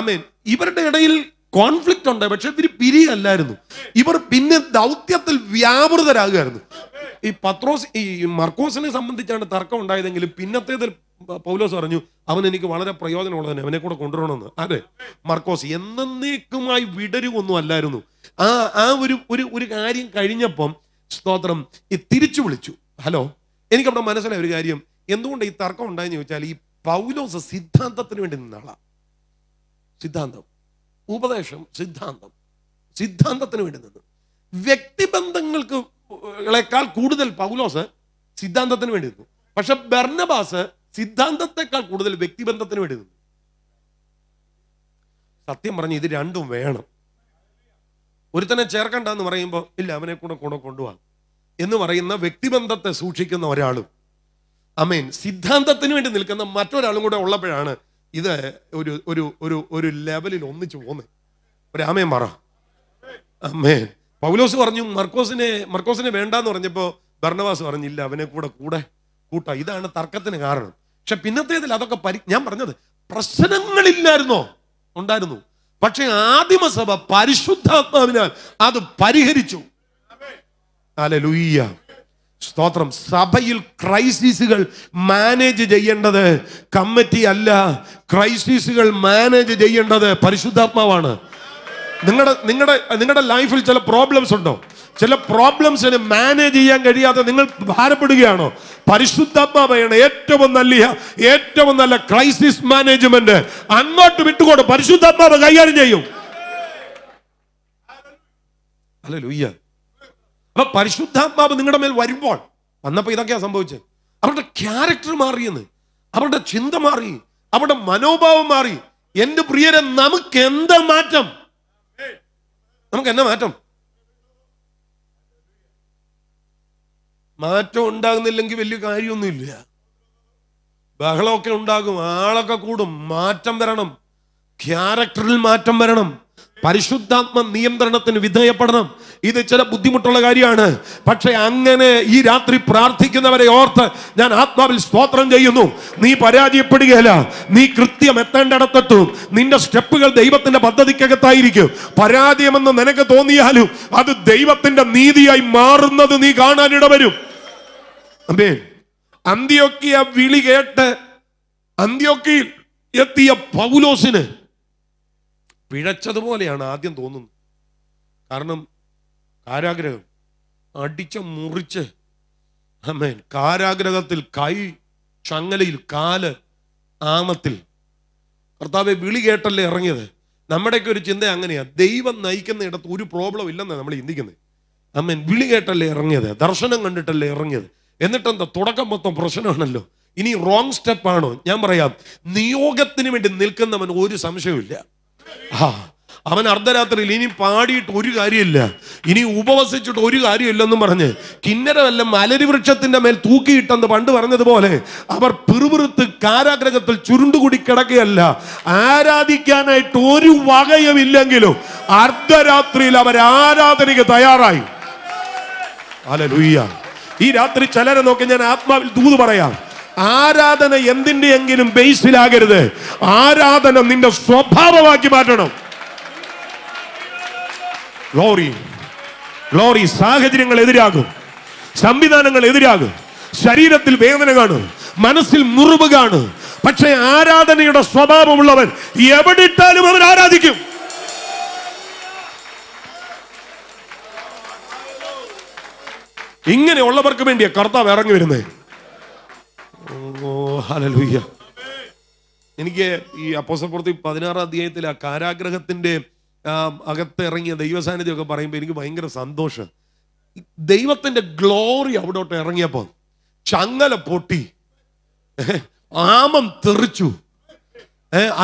ആമേൻ ഇവരുടെ ഇടയിൽ കോൺഫ്ലിക്റ്റ് ഉണ്ട് പക്ഷെ ഇവർ പിരിയല്ലായിരുന്നു ഇവർ പിന്നെ ദൗത്യത്തിൽ വ്യാപൃതരാകുമായിരുന്നു ഈ പത്രോസ് ഈ മർക്കോസിനെ സംബന്ധിച്ചാണ് തർക്കം ഉണ്ടായതെങ്കിലും പിന്നത്തേതിൽ പൗലോസ് പറഞ്ഞു അവൻ എനിക്ക് വളരെ പ്രയോജനമുള്ളതിന് അവനെ കൂടെ കൊണ്ടുവരണമെന്ന് അതെ മർക്കോസ് എന്നേക്കുമായി വിടരുമൊന്നും അല്ലായിരുന്നു ആ ആ ഒരു ഒരു ഒരു കാര്യം കഴിഞ്ഞപ്പം സ്തോത്രം ഈ തിരിച്ചു വിളിച്ചു ഹലോ എനിക്ക് അവിടെ മനസ്സിലായ ഒരു കാര്യം എന്തുകൊണ്ട് ഈ തർക്കം ഉണ്ടായെന്ന് ചോദിച്ചാൽ ഈ പൗലോസ് സിദ്ധാന്തത്തിന് വേണ്ടി നിന്നാളാ സിദ്ധാന്തം ഉപദേശം സിദ്ധാന്തം സിദ്ധാന്തത്തിന് വേണ്ടി നിന്നു വ്യക്തിബന്ധങ്ങൾക്ക് കളേക്കാൾ കൂടുതൽ പൗലോസ് സിദ്ധാന്തത്തിന് വേണ്ടി നിന്നു പക്ഷെ ബർണബാസ് സിദ്ധാന്തത്തെക്കാൾ കൂടുതൽ വ്യക്തിബന്ധത്തിന് വേണ്ടി നിന്നു സത്യം പറഞ്ഞ് ഇത് രണ്ടും വേണം ഒരുത്തനെ ചേർക്കണ്ട എന്ന് പറയുമ്പോൾ ഇല്ല അവനെ കൂടെ കൂടെ കൊണ്ടുപോകാം എന്ന് പറയുന്ന വ്യക്തിബന്ധത്തെ സൂക്ഷിക്കുന്ന ഒരാളും അമേൻ സിദ്ധാന്തത്തിന് വേണ്ടി നിൽക്കുന്ന മറ്റൊരാളും കൂടെ ഉള്ളപ്പോഴാണ് ഇത് ഒരു ഒരു ഒരു ഒരു ലെവലിൽ ഒന്നിച്ചു പോന്ന് ഒരാമേൻ പറ അമ്മേ പൗലോസ് പറഞ്ഞു മർക്കോസിനെ മർക്കോസിനെ വേണ്ടാന്ന് പറഞ്ഞപ്പോൾ ഭർണവാസ് പറഞ്ഞില്ല അവനെ കൂടെ കൂടെ കൂട്ട ഇതാണ് തർക്കത്തിന് കാരണം പക്ഷെ പിന്നത്തേതിൽ അതൊക്കെ പരി ഞാൻ പറഞ്ഞത് പ്രശ്നങ്ങളില്ലായിരുന്നോ ഉണ്ടായിരുന്നു പക്ഷെ ആദിമസഭ പരിശുദ്ധാത്മാവിനാൽ അത് പരിഹരിച്ചു അല്ലെ ലൂയ്യ സ്തോത്രം സഭയിൽ ക്രൈസിസുകൾ മാനേജ് ചെയ്യേണ്ടത് കമ്മിറ്റി അല്ല ക്രൈസിസുകൾ മാനേജ് ചെയ്യേണ്ടത് പരിശുദ്ധാത്മാവാണ് നിങ്ങളുടെ നിങ്ങളുടെ നിങ്ങളുടെ ലൈഫിൽ ചില പ്രോബ്ലംസ് ഉണ്ടോ ചില പ്രോബ്ലംസിന് മാനേജ് ചെയ്യാൻ കഴിയാതെ നിങ്ങൾ ഭാരപ്പെടുകയാണോ പരിശുദ്ധാത്മാവാണ് ഏറ്റവും നല്ല ഏറ്റവും നല്ല ക്രൈസിസ് മാനേജ്മെന്റ് അങ്ങോട്ട് വിട്ടുകൊണ്ട് പരിശുദ്ധാത്മാവ് കൈകാര്യം ചെയ്യും അല്ല ലൂയ്യ അപ്പൊ പരിശുദ്ധാത്മാവ് നിങ്ങളുടെ മേൽ വരുമ്പോൾ വന്നപ്പോൾ ഇതൊക്കെയാ സംഭവിച്ചത് അവരുടെ ക്യാരക്ടർ മാറിയെന്ന് അവരുടെ ചിന്ത മാറി അവരുടെ മനോഭാവം മാറി എന്റെ പ്രിയരെ നമുക്ക് എന്താ മാറ്റം നമുക്ക് എന്നാ മാറ്റം മാറ്റം ഉണ്ടാകുന്നില്ലെങ്കിൽ വലിയ കാര്യമൊന്നുമില്ല ബഹളമൊക്കെ ഉണ്ടാകും ആളൊക്കെ കൂടും മാറ്റം വരണം ക്യാരക്ടറിൽ മാറ്റം വരണം പരിശുദ്ധാത്മ നിയന്ത്രണത്തിന് വിധേയപ്പെടണം ഇത് ചില ബുദ്ധിമുട്ടുള്ള കാര്യമാണ് പക്ഷെ അങ്ങനെ ഈ രാത്രി പ്രാർത്ഥിക്കുന്നവരെ ഓർത്ത് ഞാൻ ആത്മാവിൽ സ്തോത്രം ചെയ്യുന്നു നീ പരാജയപ്പെടുകയല്ല നീ കൃത്യം എത്തേണ്ടിടത്തെത്തും നിന്റെ സ്റ്റെപ്പുകൾ ദൈവത്തിന്റെ പദ്ധതിക്കകത്തായിരിക്കും പരാജയമെന്ന് നിനക്ക് തോന്നിയാലും അത് ദൈവത്തിന്റെ നീതിയായി മാറുന്നത് നീ കാണാനിട വരും അമ്മേ ആ വിളി കേട്ട് അന്ത്യൊക്കെ എത്തിയ പൗലോസിന് പിഴച്ചതുപോലെയാണ് ആദ്യം തോന്നുന്നത് കാരണം കാരാഗ്രഹം അടിച്ച മുറിച്ച് അമ്മേൻ കാരാഗ്രഹത്തിൽ കൈ ചങ്ങലയിൽ കാല് ആമത്തിൽ കർത്താവെ വിളി കേട്ടല്ലേ ഇറങ്ങിയത് നമ്മുടെയൊക്കെ ഒരു ചിന്ത അങ്ങനെയാണ് ദൈവം നയിക്കുന്ന ഇടത്ത് ഒരു പ്രോബ്ലം ഇല്ലെന്നാണ് നമ്മൾ ചിന്തിക്കുന്നത് അമ്മേൻ വിളി കേട്ടല്ലേ ഇറങ്ങിയത് ദർശനം കണ്ടിട്ടല്ലേ ഇറങ്ങിയത് എന്നിട്ടെന്താ തുടക്കം മൊത്തം പ്രശ്നമാണല്ലോ ഇനി റോങ് സ്റ്റെപ്പാണോ ഞാൻ പറയാം നിയോഗത്തിന് വേണ്ടി നിൽക്കുന്നവൻ ഒരു സംശയവും ആ അവൻ അർദ്ധരാത്രിയിൽ ഇനി പാടിയിട്ട് ഒരു കാര്യമില്ല ഇനി ഉപവസിച്ചിട്ട് ഒരു കാര്യമില്ലെന്ന് പറഞ്ഞ് കിന്നരമല്ല മലരിവൃക്ഷത്തിന്റെ മേൽ തൂക്കിയിട്ടെന്ന് പണ്ട് പറഞ്ഞതുപോലെ അവർ പിറുപിറുത്ത് കാരാഗ്രഹത്തിൽ ചുരുണ്ടുകൂടി കിടക്കുകയല്ല ആരാധിക്കാനായിട്ട് ഒരു വകയുമില്ലെങ്കിലും അർദ്ധരാത്രിയിൽ അവർ ആരാധനയ്ക്ക് തയ്യാറായി അല്ല ലൂയ്യ ഈ രാത്രി ചിലരെ നോക്കി ഞാൻ ആത്മാവിൽ ദൂത് പറയാം ആരാധന എങ്കിലും ബേസിലാകരുത് ആരാധന നിന്റെ സ്വഭാവമാക്കി മാറ്റണം ഗ്ലോറി ഗ്ലോറി സാഹചര്യങ്ങൾ എതിരാകും സംവിധാനങ്ങൾ എതിരാകും ശരീരത്തിൽ വേദന കാണും മനസ്സിൽ മുറിവ് കാണും പക്ഷേ ആരാധനയുടെ സ്വഭാവമുള്ളവൻ എവിടെ ഇട്ടാലും അവൻ ആരാധിക്കും ഇങ്ങനെയുള്ളവർക്ക് വേണ്ടിയ കർത്താവ് ഇറങ്ങി വരുന്നത് ഓ ഹലലുയ്യ എനിക്ക് ഈ അപ്പോസപ്പുറത്ത് പതിനാറാം അധ്യായത്തിൽ ആ കാരാഗ്രഹത്തിന്റെ അകത്ത് ഇറങ്ങിയ ദൈവസാന്നിധ്യം ഒക്കെ പറയുമ്പോൾ എനിക്ക് ഭയങ്കര സന്തോഷം ദൈവത്തിന്റെ ഗ്ലോറി അവിടോട്ട് ഇറങ്ങിയപ്പോൾ ചങ്ങല പൊട്ടി ആമം തെറിച്ചു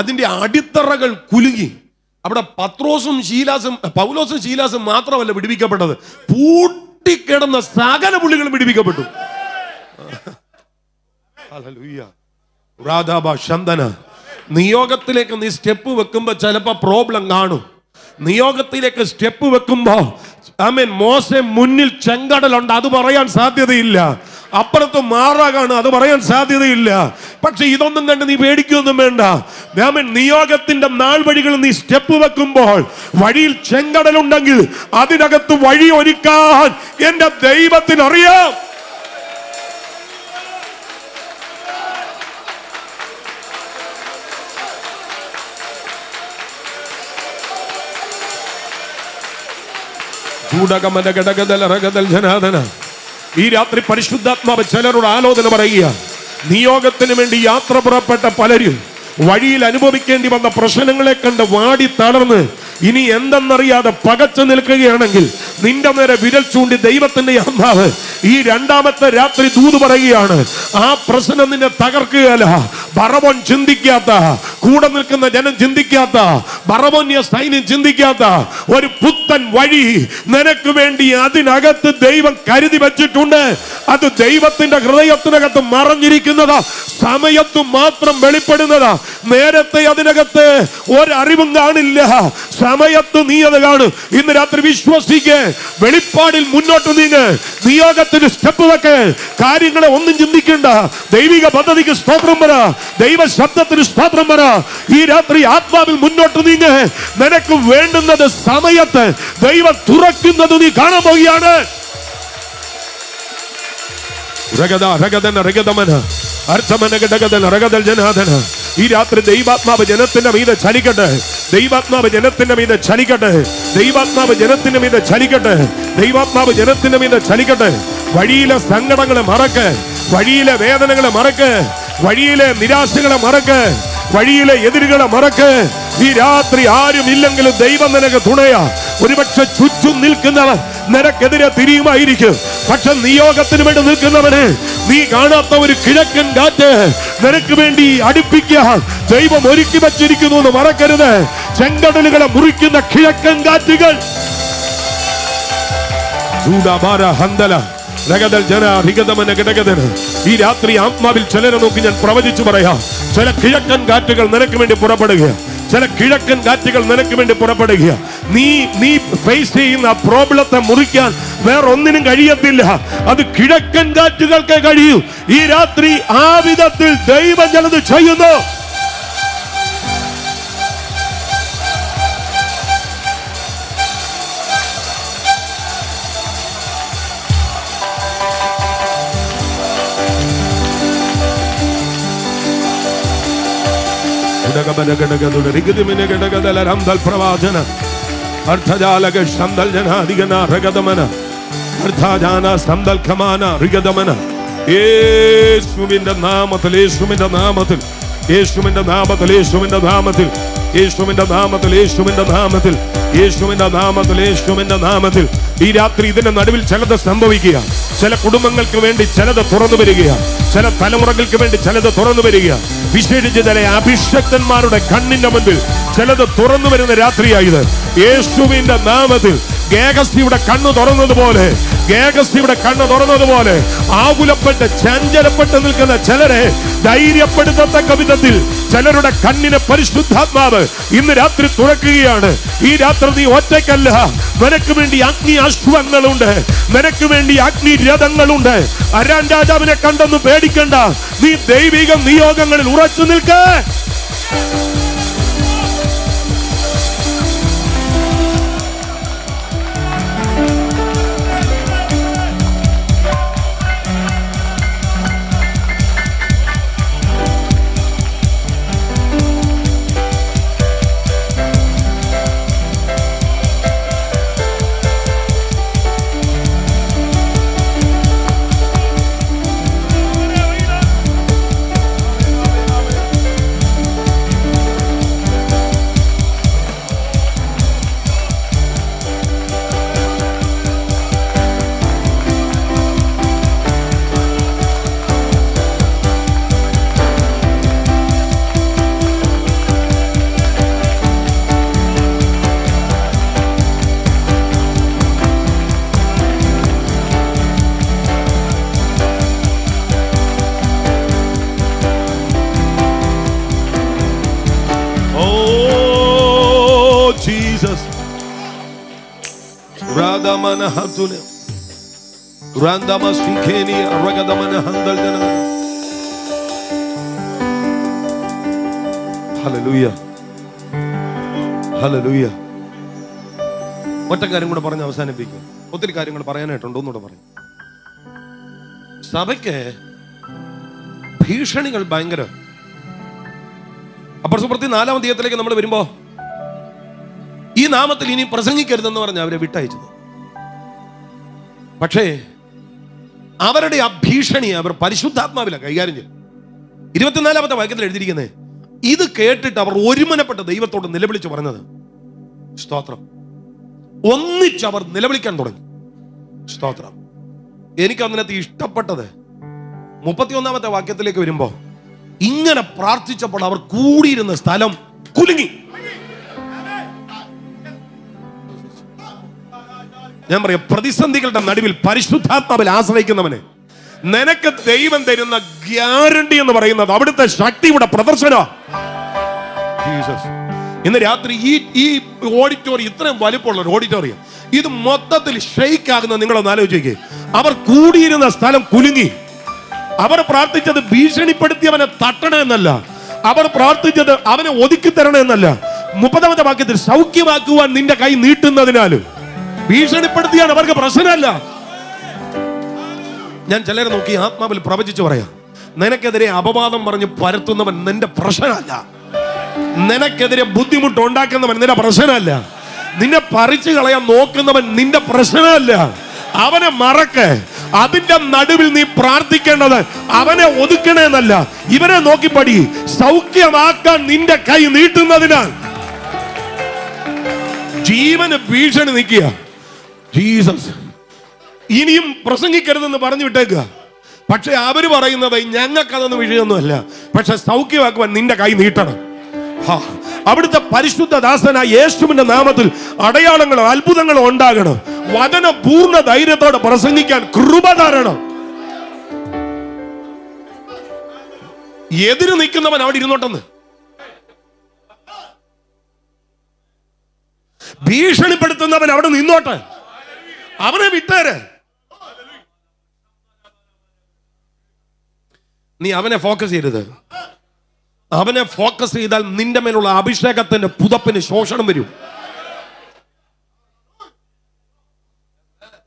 അതിന്റെ അടിത്തറകൾ കുലുങ്ങി അവിടെ പത്രോസും ശീലാസും പൗലോസും ശീലാസും മാത്രമല്ല പിടിപ്പിക്കപ്പെട്ടത് പൂട്ടിക്കിടന്ന സകല പുള്ളികളും പിടിപ്പിക്കപ്പെട്ടു നിയോഗത്തിലേക്ക് നീ സ്റ്റെപ്പ് വെക്കുമ്പോൾ ചിലപ്പോൾ പ്രോബ്ലം കാണും നിയോഗത്തിലേക്ക് സ്റ്റെപ്പ് വെക്കുമ്പോൾ മീൻ മോശ മുന്നിൽ ചെങ്കടലുണ്ട് അത് പറയാൻ സാധ്യതയില്ല അപ്പുറത്ത് മാറാകാണ് അത് പറയാൻ സാധ്യതയില്ല പക്ഷെ ഇതൊന്നും കണ്ട് നീ പേടിക്കൊന്നും വേണ്ട ആമീൻ നിയോഗത്തിന്റെ നാൾ വഴികൾ നീ സ്റ്റെപ്പ് വെക്കുമ്പോൾ വഴിയിൽ ചെങ്കടലുണ്ടെങ്കിൽ അതിനകത്ത് വഴി ഒരുക്കാൻ
എൻ്റെ ദൈവത്തിനറിയാം
ചൂടകമന ഘടകതല റകതൽ ജനാദന ഈ രാത്രി പരിശുദ്ധാത്മാവ് ചിലരോട് ആലോചന പറയുക നിയോഗത്തിന് വേണ്ടി യാത്ര പുറപ്പെട്ട പലരും വഴിയിൽ അനുഭവിക്കേണ്ടി വന്ന പ്രശ്നങ്ങളെ കണ്ട് വാടി തളർന്ന് ഇനി എന്തെന്നറിയാതെ പകച്ചു നിൽക്കുകയാണെങ്കിൽ നിന്റെ നേരെ വിരൽ ചൂണ്ടി ദൈവത്തിന്റെ ആത്മാവ് ഈ രണ്ടാമത്തെ രാത്രി ദൂത് പറയുകയാണ് ആ പ്രശ്നം നിന്നെ തകർക്കുകയല്ല ഭരവൻ ചിന്തിക്കാത്ത കൂടെ നിൽക്കുന്ന ജനം ചിന്തിക്കാത്ത ബറവോന്യ സൈന്യം ചിന്തിക്കാത്ത ഒരു പുത്തൻ വഴി നിനക്ക് വേണ്ടി അതിനകത്ത് ദൈവം കരുതി വെച്ചിട്ടുണ്ട് അത് ദൈവത്തിന്റെ ഹൃദയത്തിനകത്ത് മറഞ്ഞിരിക്കുന്നതാ സമയത്ത് മാത്രം വെളിപ്പെടുന്നതാ നേരത്തെ അതിനകത്ത് ഒരറിവും കാണില്ല സമയത്ത് നീ അത് കാണും ഇന്ന് രാത്രി വിശ്വസിക്ക് വെളിപ്പാടിൽ മുന്നോട്ട് നീങ്ങ് നിയോഗത്തിന് സ്റ്റെപ്പ് വെക്ക് കാര്യങ്ങളെ ഒന്നും ചിന്തിക്കണ്ട ദൈവിക പദ്ധതിക്ക് സ്തോത്രം വര ദൈവ ശബ്ദത്തിന് സ്തോത്രം വര ഈ രാത്രി ആത്മാവിൽ മുന്നോട്ട് നീങ്ങ്
നിനക്ക് വേണ്ടുന്നത് സമയത്ത് ദൈവം തുറക്കുന്നത് നീ കാണാൻ പോവുകയാണ്
അർത്ഥമന ഗടകതന ജനാദന ഈ രാത്രി ദൈവാത്മാവ് ജനത്തിന്റെ മീതെ ചലിക്കട്ടെ ദൈവാത്മാവ് ജനത്തിന്റെ മീത് ചലിക്കട്ടെ ദൈവാത്മാവ് ജനത്തിന്റെ മീത് ചലിക്കട്ടെ ദൈവാത്മാവ് ജനത്തിന്റെ മീത് ചലിക്കട്ടെ വഴിയിലെ സങ്കടങ്ങളെ മറക്ക് വഴിയിലെ വേദനകളെ മറക്ക് വഴിയിലെ നിരാശകളെ മറക്ക് വഴിയിലെ എതിരുകളെ മറക്ക് ഈ രാത്രി ആരും ഇല്ലെങ്കിലും ദൈവം നിനക്ക് തുണയാ ഒരുപക്ഷെ ചുറ്റും നിൽക്കുന്നവൻ നിനക്കെതിരെ തിരിയുമായിരിക്കും പക്ഷെ നിയോഗത്തിന് വേണ്ടി നിൽക്കുന്നവനെ നീ കാണാത്ത ഒരു കിഴക്കൻ കാറ്റ്
നിനക്ക് വേണ്ടി അടുപ്പിക്കാൻ ദൈവം ഒരുക്കി വച്ചിരിക്കുന്നു എന്ന് മറക്കരുത് ചെങ്കടലുകളെ മുറിക്കുന്ന കിഴക്കൻ കാറ്റുകൾ
ഈ രാത്രി ആത്മാവിൽ ചിലരെ നോക്കി ഞാൻ പ്രവചിച്ചു പറയാം ചില കിഴക്കൻ കാറ്റുകൾ നിനക്ക് വേണ്ടി പുറപ്പെടുകയാണ് ചില കിഴക്കൻ കാറ്റുകൾ നിനക്ക് വേണ്ടി പുറപ്പെടുക നീ നീ ഫേസ് ചെയ്യുന്ന പ്രോബ്ലത്തെ മുറിക്കാൻ വേറൊന്നിനും
കഴിയത്തില്ല അത് കിഴക്കൻ കാറ്റുകൾക്ക് കഴിയൂ ഈ രാത്രി ആ വിധത്തിൽ ദൈവം ചിലത് ചെയ്യുന്നു
പ്രവാചന അർത്ഥജാലക ശബ്ദൽ ജനാധികന രഗതമന അർത്ഥാജാന സന്തൽ ഖമാന ഋഗതമന യേശുവിന്റെ നാമത്തിൽ യേശുവിന്റെ നാമത്തിൽ യേശുവിന്റെ നാമത്തിൽ യേശുവിന്റെ നാമത്തിൽ യേശുവിന്റെ നാമത്തിൽ യേശുവിന്റെ നാമത്തിൽ യേശുവിന്റെ നാമത്തിൽ യേശുവിന്റെ നാമത്തിൽ ഈ രാത്രി ഇതിന്റെ നടുവിൽ ചിലത് സംഭവിക്കുക ചില കുടുംബങ്ങൾക്ക് വേണ്ടി ചിലത് തുറന്നു വരിക ചില തലമുറകൾക്ക് വേണ്ടി ചിലത് തുറന്നു വരിക വിശേഷിച്ച് ചില അഭിഷക്തന്മാരുടെ കണ്ണിന്റെ മുൻപിൽ ചിലത് തുറന്നു വരുന്ന രാത്രിയായത് യേശുവിന്റെ നാമത്തിൽ ഗേഗസ്തിയുടെ കണ്ണു തുറന്നതുപോലെ ഗേഗസ്തിയുടെ കണ്ണ് തുറന്നതുപോലെ ആകുലപ്പെട്ട് ചഞ്ചലപ്പെട്ട് നിൽക്കുന്ന ചിലരെ ധൈര്യപ്പെടുത്തത്തക്ക വിധത്തിൽ ചിലരുടെ കണ്ണിനെ പരിശുദ്ധാത്മാവ് ഇന്ന് രാത്രി തുറക്കുകയാണ് ഈ രാത്രി നീ ഒറ്റയ്ക്കല്ല നിനക്ക് വേണ്ടി അഗ്നി അശ്വങ്ങളുണ്ട്
നിനക്ക് വേണ്ടി അഗ്നി രഥങ്ങളുണ്ട് അരാൻ രാജാവിനെ കണ്ടെന്ന് പേടിക്കണ്ട നീ ദൈവിക നിയോഗങ്ങളിൽ ഉറച്ചു നിൽക്കേ
handule. Randa masikeni ragada mana handal dana. Hallelujah. Hallelujah. ഒറ്റ കാര്യം കൂടെ പറഞ്ഞ് അവസാനിപ്പിക്കും ഒത്തിരി കാര്യങ്ങൾ പറയാനായിട്ടുണ്ട് ഒന്നുകൂടെ പറയും സഭയ്ക്ക് ഭീഷണികൾ ഭയങ്കര അപ്പോൾ സുപ്രത്തി നാലാം തീയത്തിലേക്ക് നമ്മൾ വരുമ്പോൾ ഈ നാമത്തിൽ ഇനി പ്രസംഗിക്കരുതെന്ന് പറഞ്ഞ് അവരെ വിട്ടയച്ചത് പക്ഷേ അവരുടെ ആ ഭീഷണി അവർ പരിശുദ്ധാത്മാവില കൈകാര്യം ചെയ്തു ഇരുപത്തിനാലാമത്തെ വാക്യത്തിൽ എഴുതിയിരിക്കുന്നത് ഇത് കേട്ടിട്ട് അവർ ഒരുമനപ്പെട്ട ദൈവത്തോട് നിലവിളിച്ച് പറഞ്ഞത് സ്തോത്രം ഒന്നിച്ച് അവർ നിലവിളിക്കാൻ തുടങ്ങി സ്തോത്രം എനിക്ക് അതിനകത്ത് ഇഷ്ടപ്പെട്ടത് മുപ്പത്തിയൊന്നാമത്തെ വാക്യത്തിലേക്ക് വരുമ്പോൾ ഇങ്ങനെ പ്രാർത്ഥിച്ചപ്പോൾ അവർ കൂടിയിരുന്ന സ്ഥലം കുലുങ്ങി ഞാൻ പറയാം പ്രതിസന്ധികളുടെ നടുവിൽ പരിശുദ്ധാത്മാവിൽ ആശ്രയിക്കുന്നവന് നിനക്ക് ദൈവം തരുന്ന ഗ്യാരണ്ടി എന്ന് പറയുന്നത് അവിടുത്തെ ശക്തിയുടെ പ്രദർശന ജീസസ് ഇന്ന് രാത്രി ഈ ഈ ഓഡിറ്റോറിയം ഇത്രയും വലിപ്പമുള്ള ഒരു ഓഡിറ്റോറിയം ഇത് മൊത്തത്തിൽ ഷെയ്ക്ക് ആകുന്ന നിങ്ങളൊന്ന് ആലോചിക്കുക അവർ കൂടിയിരുന്ന സ്ഥലം കുലുങ്ങി അവർ പ്രാർത്ഥിച്ചത് ഭീഷണിപ്പെടുത്തി അവനെ തട്ടണമെന്നല്ല അവർ പ്രാർത്ഥിച്ചത് അവനെ ഒതുക്കി തരണമെന്നല്ല മുപ്പതാമത്തെ വാക്യത്തിൽ സൗഖ്യമാക്കുവാൻ നിന്റെ കൈ നീട്ടുന്നതിനാലും ഭീഷണിപ്പെടുത്തിയാണ് അവർക്ക് പ്രശ്നമല്ല ഞാൻ ചിലരെ നോക്കി ആത്മാവിൽ പ്രവചിച്ചു പറയാം നിനക്കെതിരെ അപവാദം പറഞ്ഞ് പരത്തുന്നവൻ നിന്റെ പ്രശ്നമല്ല നിനക്കെതിരെ ബുദ്ധിമുട്ട് ഉണ്ടാക്കുന്നവൻ നിന്റെ പ്രശ്നമല്ല നിന്നെ പറിച്ചു കളയാൻ നോക്കുന്നവൻ നിന്റെ പ്രശ്നമല്ല അവനെ മറക്ക അതിന്റെ നടുവിൽ നീ പ്രാർത്ഥിക്കേണ്ടത് അവനെ ഒതുക്കണേന്നല്ല ഇവനെ നോക്കി പടി സൗഖ്യമാക്കാൻ നിന്റെ കൈ നീട്ടുന്നതിനാൽ ജീവന് ഭീഷണി നിൽക്കുക ജീസസ് ഇനിയും പ്രസംഗിക്കരുതെന്ന് പറഞ്ഞു വിട്ടേക്കുക പക്ഷെ അവർ പറയുന്നത് ഞങ്ങൾക്കതൊന്നും വിഷയമൊന്നുമല്ല പക്ഷെ സൗഖ്യമാക്കുവാൻ നിന്റെ കൈ നീട്ടണം അവിടുത്തെ പരിശുദ്ധ ദാസനായ യേശുവിന്റെ നാമത്തിൽ അടയാളങ്ങളോ അത്ഭുതങ്ങളോ ഉണ്ടാകണം വചന പൂർണ്ണ ധൈര്യത്തോടെ പ്രസംഗിക്കാൻ കൃപ തരണം എതിര് നിൽക്കുന്നവൻ അവിടെ ഇരുന്നോട്ടെന്ന് ഭീഷണിപ്പെടുത്തുന്നവൻ അവിടെ നിന്നോട്ടെ അവനെ വിട്ടേര് നീ അവനെ ഫോക്കസ് ചെയ്യരുത് അവനെ ഫോക്കസ് ചെയ്താൽ നിന്റെ മേലുള്ള അഭിഷേകത്തിന്റെ പുതപ്പിന് ശോഷണം വരും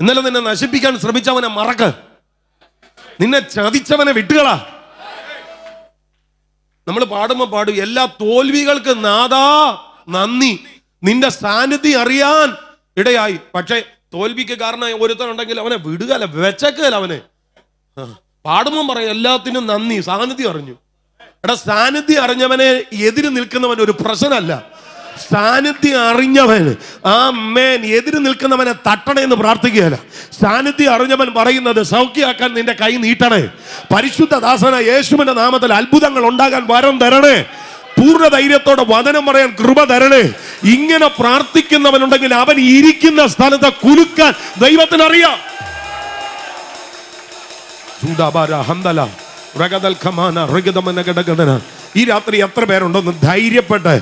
ഇന്നലെ നിന്നെ നശിപ്പിക്കാൻ ശ്രമിച്ചവനെ മറക്ക് നിന്നെ ചതിച്ചവനെ വിട്ടുകളാ നമ്മൾ പാടുമ്പോ പാടും എല്ലാ തോൽവികൾക്ക് നാദാ നന്ദി നിന്റെ സാന്നിധ്യം അറിയാൻ ഇടയായി പക്ഷേ തോൽവിക്ക് കാരണം ഒരുത്തനുണ്ടെങ്കിൽ അവനെ വിടുകല വെച്ചക്കല്ല അവനെ പാടുമ്പം പറയും എല്ലാത്തിനും നന്ദി സാന്നിധ്യം അറിഞ്ഞു എടാ സാന്നിധ്യം അറിഞ്ഞവനെ എതിര് നിൽക്കുന്നവൻ ഒരു പ്രശ്നമല്ല സാന്നിധ്യം അറിഞ്ഞവൻ ആ മേൻ എതിര് നിൽക്കുന്നവനെ തട്ടണേ എന്ന് പ്രാർത്ഥിക്കുകയല്ല സാന്നിധ്യം അറിഞ്ഞവൻ പറയുന്നത് സൗഖ്യമാക്കാൻ നിന്റെ കൈ നീട്ടണേ പരിശുദ്ധ ദാസന യേശുവിന്റെ നാമത്തിൽ അത്ഭുതങ്ങൾ ഉണ്ടാകാൻ വരം തരണേ പൂർണ്ണ ധൈര്യത്തോടെ വചനം പറയാൻ കൃപ തരണേ ഇങ്ങനെ പ്രാർത്ഥിക്കുന്നവനുണ്ടെങ്കിൽ അവൻ ഇരിക്കുന്ന സ്ഥലത്തെ കുലുക്കാൻ ദൈവത്തിനറിയാം ചൂടാബാര ഹന്തല റഗതൽ ഖമാന റഗതമന ഗടഗദന ഈ രാത്രി എത്ര പേരുണ്ടെന്ന് ധൈര്യപ്പെട്ട്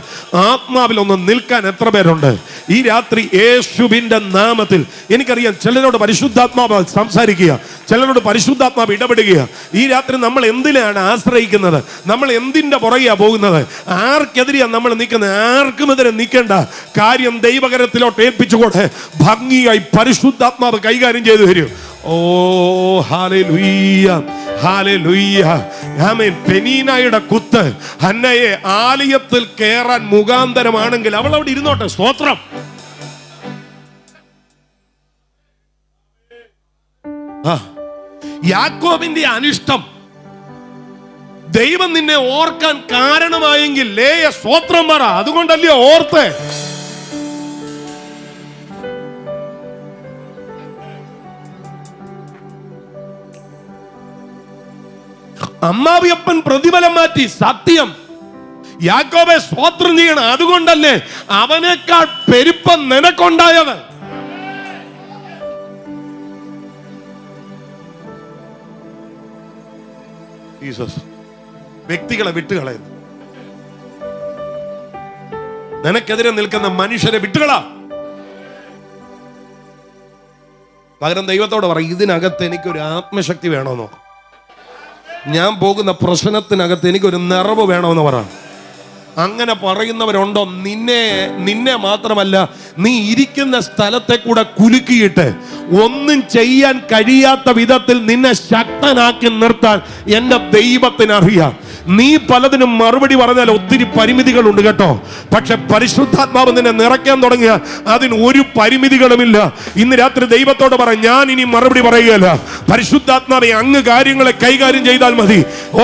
ആത്മാവിൽ ഒന്ന് നിൽക്കാൻ എത്ര പേരുണ്ട് ഈ രാത്രി യേശുവിൻ്റെ നാമത്തിൽ എനിക്കറിയാം ചിലരോട് പരിശുദ്ധാത്മാവ് സംസാരിക്കുക ചിലരോട് പരിശുദ്ധാത്മാവ് ഇടപെടുക ഈ രാത്രി നമ്മൾ എന്തിനാണ് ആശ്രയിക്കുന്നത് നമ്മൾ എന്തിൻ്റെ പുറകെയാണ് പോകുന്നത് ആർക്കെതിരെയാണ് നമ്മൾ നിൽക്കുന്നത് ആർക്കുമെതിരെ നിൽക്കേണ്ട കാര്യം ദൈവകരത്തിലോട്ട് ഏൽപ്പിച്ചുകൊണ്ട് ഭംഗിയായി പരിശുദ്ധാത്മാവ് കൈകാര്യം ചെയ്തു തരും Oh, hallelujah. ഹാലലുയ്യ കുത്ത് ഹന്നയെ ആലയത്തിൽ കയറാൻ മുഖാന്തരമാണെങ്കിൽ അവൾ അവിടെ ഇരുന്നോട്ടെ സ്തോത്രം യാക്കോബിന്റെ അനിഷ്ടം ദൈവം നിന്നെ ഓർക്കാൻ കാരണമായെങ്കിൽ ലേയ സ്തോത്രം പറ അതുകൊണ്ടല്ലേ ഓർത്തേ അമ്മാവിയപ്പൻ പ്രതിഫലം മാറ്റി സത്യം യാക്കോബെ സ്വാത്രം ചെയ്യണം അതുകൊണ്ടല്ലേ അവനേക്കാൾ പെരുപ്പം നിനക്കൊണ്ടായവൻ വ്യക്തികളെ വിട്ടുകളയുന്നു നിനക്കെതിരെ നിൽക്കുന്ന മനുഷ്യരെ വിട്ടുകളാ പകരം ദൈവത്തോട് പറയും ഇതിനകത്ത് എനിക്കൊരു ആത്മശക്തി വേണമെന്നോ ഞാൻ പോകുന്ന പ്രശ്നത്തിനകത്ത് എനിക്കൊരു നിറവ് വേണമെന്ന് പറയാം അങ്ങനെ പറയുന്നവരുണ്ടോ നിന്നെ നിന്നെ മാത്രമല്ല നീ ഇരിക്കുന്ന സ്ഥലത്തെ കൂടെ കുലുക്കിയിട്ട് ഒന്നും ചെയ്യാൻ കഴിയാത്ത വിധത്തിൽ നിന്നെ ശക്തനാക്കി നിർത്താൻ എൻ്റെ ദൈവത്തിനറിയാം നീ പലതിനും മറുപടി പറഞ്ഞാൽ ഒത്തിരി പരിമിതികൾ ഉണ്ട് കേട്ടോ പക്ഷെ പരിശുദ്ധാത്മാവ് നിന്നെ നിറയ്ക്കാൻ തുടങ്ങിയാൽ അതിന് ഒരു പരിമിതികളുമില്ല ഇന്ന് രാത്രി ദൈവത്തോട് പറ ഞാൻ ഇനി മറുപടി പറയുകയല്ല പരിശുദ്ധാത്മാവെ അങ്ങ് കാര്യങ്ങളെ കൈകാര്യം ചെയ്താൽ മതി ഓ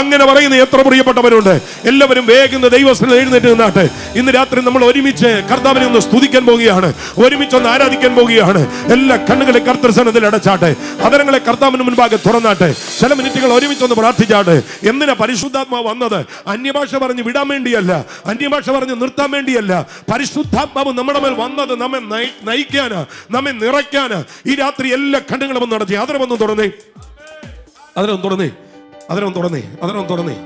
അങ്ങനെ പറയുന്ന എത്ര പ്രിയപ്പെട്ടവരുണ്ട് എല്ലാവരും വേഗം ദൈവസ്ഥ എഴുന്നേറ്റ് നിന്നാട്ടെ ഇന്ന് രാത്രി നമ്മൾ ഒരുമിച്ച് കർത്താവിനെ ഒന്ന് സ്തുതിക്കാൻ പോവുകയാണ് ഒരുമിച്ച് ഒന്ന് ആരാധിക്കാൻ പോവുകയാണ് എല്ലാ കണ്ണുകളെ കർത്തൃസനത്തിൽ അടച്ചാട്ടെ അതരങ്ങളെ കർത്താവിന് മുൻപാകെ തുറന്നാട്ടെ ചില മിനിറ്റുകൾ ഒരുമിച്ച് ഒന്ന് പ്രാർത്ഥിച്ചാട്ടെ എന്തിനാ പരിശുദ്ധാത്മാവ് വന്നത് അന്യഭാഷ പറഞ്ഞ് വിടാൻ വേണ്ടിയല്ല അന്യഭാഷ പറഞ്ഞ് നിർത്താൻ വേണ്ടിയല്ല പരിശുദ്ധാത്മാവ് നമ്മുടെ മേൽ വന്നത് നമ്മെ നയിക്കാന് നമ്മെ നിറയ്ക്കാന് ഈ രാത്രി എല്ലാ ഖണ്ഡങ്ങളും ഒന്ന് നടത്തി അതിനൊന്നും തുറന്നേ അതിനൊന്നും തുറന്നേ അതിനൊന്നും തുറന്നേ അതിനൊന്നും തുറന്നേ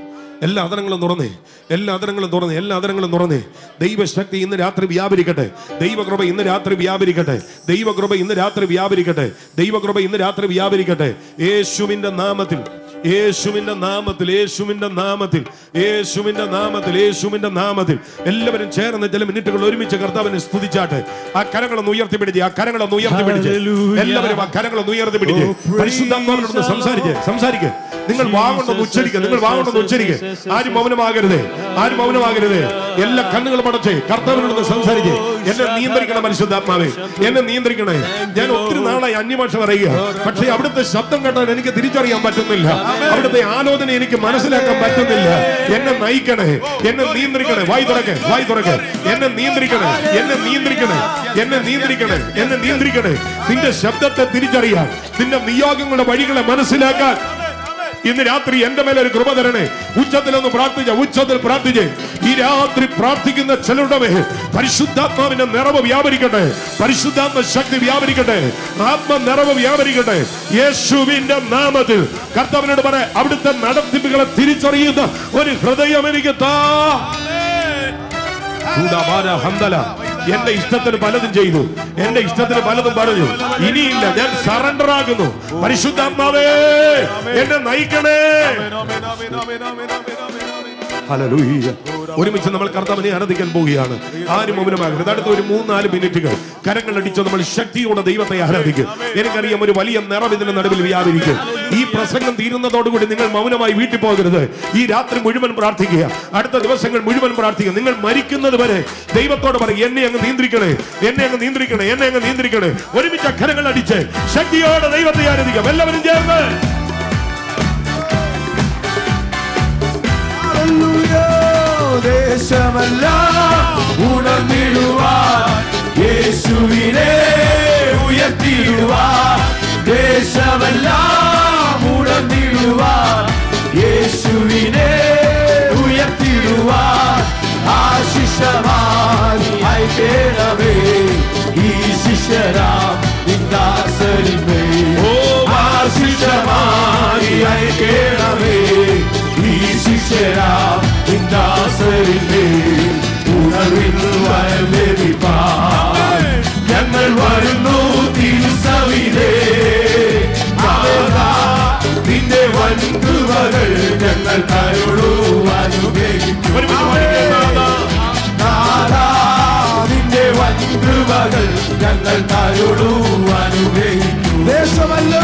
എല്ലാ അതരങ്ങളും തുറന്നേ എല്ലാ അതരങ്ങളും തുറന്നേ എല്ലാ അതരങ്ങളും തുറന്നേ ദൈവശക്തി ഇന്ന് രാത്രി വ്യാപരിക്കട്ടെ ദൈവകൃപ ഇന്ന് രാത്രി വ്യാപരിക്കട്ടെ ദൈവകൃപ ഇന്ന് രാത്രി വ്യാപരിക്കട്ടെ ദൈവകൃപ ഇന്ന് രാത്രി വ്യാപരിക്കട്ടെ യേശുവിൻ്റെ നാമത്തിൽ യേശുവിൻ്റെ നാമത്തിൽ യേശുവിൻ്റെ നാമത്തിൽ യേശുവിൻ്റെ നാമത്തിൽ യേശുവിൻ്റെ നാമത്തിൽ എല്ലാവരും ചേർന്ന് ചില മിനിറ്റുകൾ ഒരുമിച്ച് കർത്താവിനെ സ്തുതിച്ചാട്ടെ ആ കരങ്ങളൊന്ന് ഉയർത്തിപ്പിടിച്ച് ആ കരങ്ങളൊന്ന് ഉയർത്തിപ്പിടിച്ച് എല്ലാവരും ആ കരങ്ങളൊന്ന് ഉയർത്തിപ്പിടിച്ച് പരിശുദ്ധം സംസാരിച്ച് സംസാരിക്ക നിങ്ങൾ വാങ്ങണ്ടെന്ന് ഉച്ചരിക്കുക നിങ്ങൾ വാങ്ങണ്ടെന്ന് ഉച്ചരിക്കുക ആരും മൗനമാകരുത് ആരും മൗനമാകരുത് എല്ലാ കണ്ണുകളും അടച്ച് കർത്താവിനോടൊന്ന് സംസാരിച്ച് oh, എന്നെ നിയന്ത്രിക്കണം പരിശുദ്ധാത്മാവേ എന്നെ നിയന്ത്രിക്കണേ ഞാൻ ഒത്തിരി നാളായി അന്യഭാഷ പറയുക oh, പക്ഷേ അവിടുത്തെ ശബ്ദം കേട്ടാൽ എനിക്ക് തിരിച്ചറിയാൻ പറ്റുന്നില്ല അവിടുത്തെ ആലോചന എനിക്ക് മനസ്സിലാക്കാൻ പറ്റുന്നില്ല എന്നെ നയിക്കണേ എന്നെ നിയന്ത്രിക്കണേ വായി തുറക്കേ വായി തുറക്കേ എന്നെ നിയന്ത്രിക്കണേ എന്നെ നിയന്ത്രിക്കണേ എന്നെ നിയന്ത്രിക്കണേ എന്നെ നിയന്ത്രിക്കണേ നിന്റെ ശബ്ദത്തെ തിരിച്ചറിയാൻ നിന്റെ നിയോഗങ്ങളുടെ വഴികളെ മനസ്സിലാക്കാൻ ഇന്ന് രാത്രി എന്റെ മേലെ ഒരു കൃപ തരണേ ഉച്ചത്തിൽ ഒന്ന് പ്രാർത്ഥിച്ച ഉച്ചത്തിൽ പ്രാർത്ഥിച്ച് ഈ രാത്രി പ്രാർത്ഥിക്കുന്ന ചിലരുടെ പരിശുദ്ധാത്മാവിന്റെ നിറവ് വ്യാപരിക്കട്ടെ പരിശുദ്ധാത്മ ശക്തി വ്യാപരിക്കട്ടെ ആത്മ നിറവ് വ്യാപരിക്കട്ടെ യേശുവിന്റെ നാമത്തിൽ കർത്താവിനോട് പറ അവിടുത്തെ നടത്തിപ്പുകളെ തിരിച്ചറിയുന്ന ഒരു ഹൃദയം എനിക്ക് താ ഹന്തല എന്റെ ഇഷ്ടത്തിന് പലതും ചെയ്തു എന്റെ ഇഷ്ടത്തിന് പലതും പറഞ്ഞു ഇനിയില്ല ഞാൻ സറണ്ടർ ആകുന്നു അമ്മാവേ എന്നെ നയിക്കണേ ഒരുമിച്ച് നമ്മൾ കർത്താവിനെ ആരാധിക്കാൻ പോവുകയാണ് ആരും മൗനമാകരുത് അടുത്ത ഒരു മൂന്നാല് മിനിറ്റുകൾ കരങ്ങൾ അടിച്ച് നമ്മൾ ശക്തിയോടെ ദൈവത്തെ ആരാധിക്കും എനിക്കറിയാം ഒരു വലിയ നിറം ഇതിന്റെ നടുവിൽ വ്യാപരിക്കും ഈ പ്രസംഗം തീരുന്നതോടുകൂടി നിങ്ങൾ മൗനമായി വീട്ടിൽ പോകരുത് ഈ രാത്രി മുഴുവൻ പ്രാർത്ഥിക്കുക അടുത്ത ദിവസങ്ങൾ മുഴുവൻ പ്രാർത്ഥിക്കുക നിങ്ങൾ മരിക്കുന്നത് വരെ ദൈവത്തോട് പറയും എന്നെ അങ്ങ് നിയന്ത്രിക്കണേ എന്നെ അങ്ങ് നിയന്ത്രിക്കണേ എന്നെ അങ്ങ് നിയന്ത്രിക്കണേ ഒരുമിച്ച് അക്ഷരങ്ങൾ അടിച്ച് ശക്തിയോടെ
ദൈവത്തെ ആരാധിക്കാം എല്ലാവരും ചേർന്ന് இதோ தேசமெல்லாம் உணர்ந்திடுவார் இயேசுவினே உயர்த்திடுவார் தேசமெல்லாம் உணர்ந்திடுவார் இயேசுவினே உயர்த்திடுவார் ஆசிஷமாய் பேரவே ஈசிஷரா இந்த சரிமே ஓ ஆசிஷமாய் பேரவே മനുഷ്യരാം ചിന്താസരില്ലേ ഉണർവിൽ വരവേൽപ്പാ ഞങ്ങൾ വരുന്നു തിരുസവിതേ നിന്റെ വൻകൃപകൾ ഞങ്ങൾ കരുളൂ അനുഗ്രഹിക്കും നിന്റെ വൻകൃപകൾ ഞങ്ങൾ കരുളൂ അനുഗ്രഹിക്കും ദേശമല്ലോ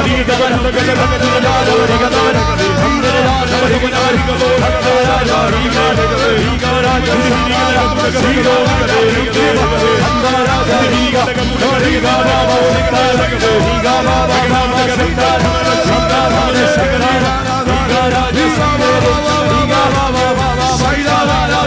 Sai da da da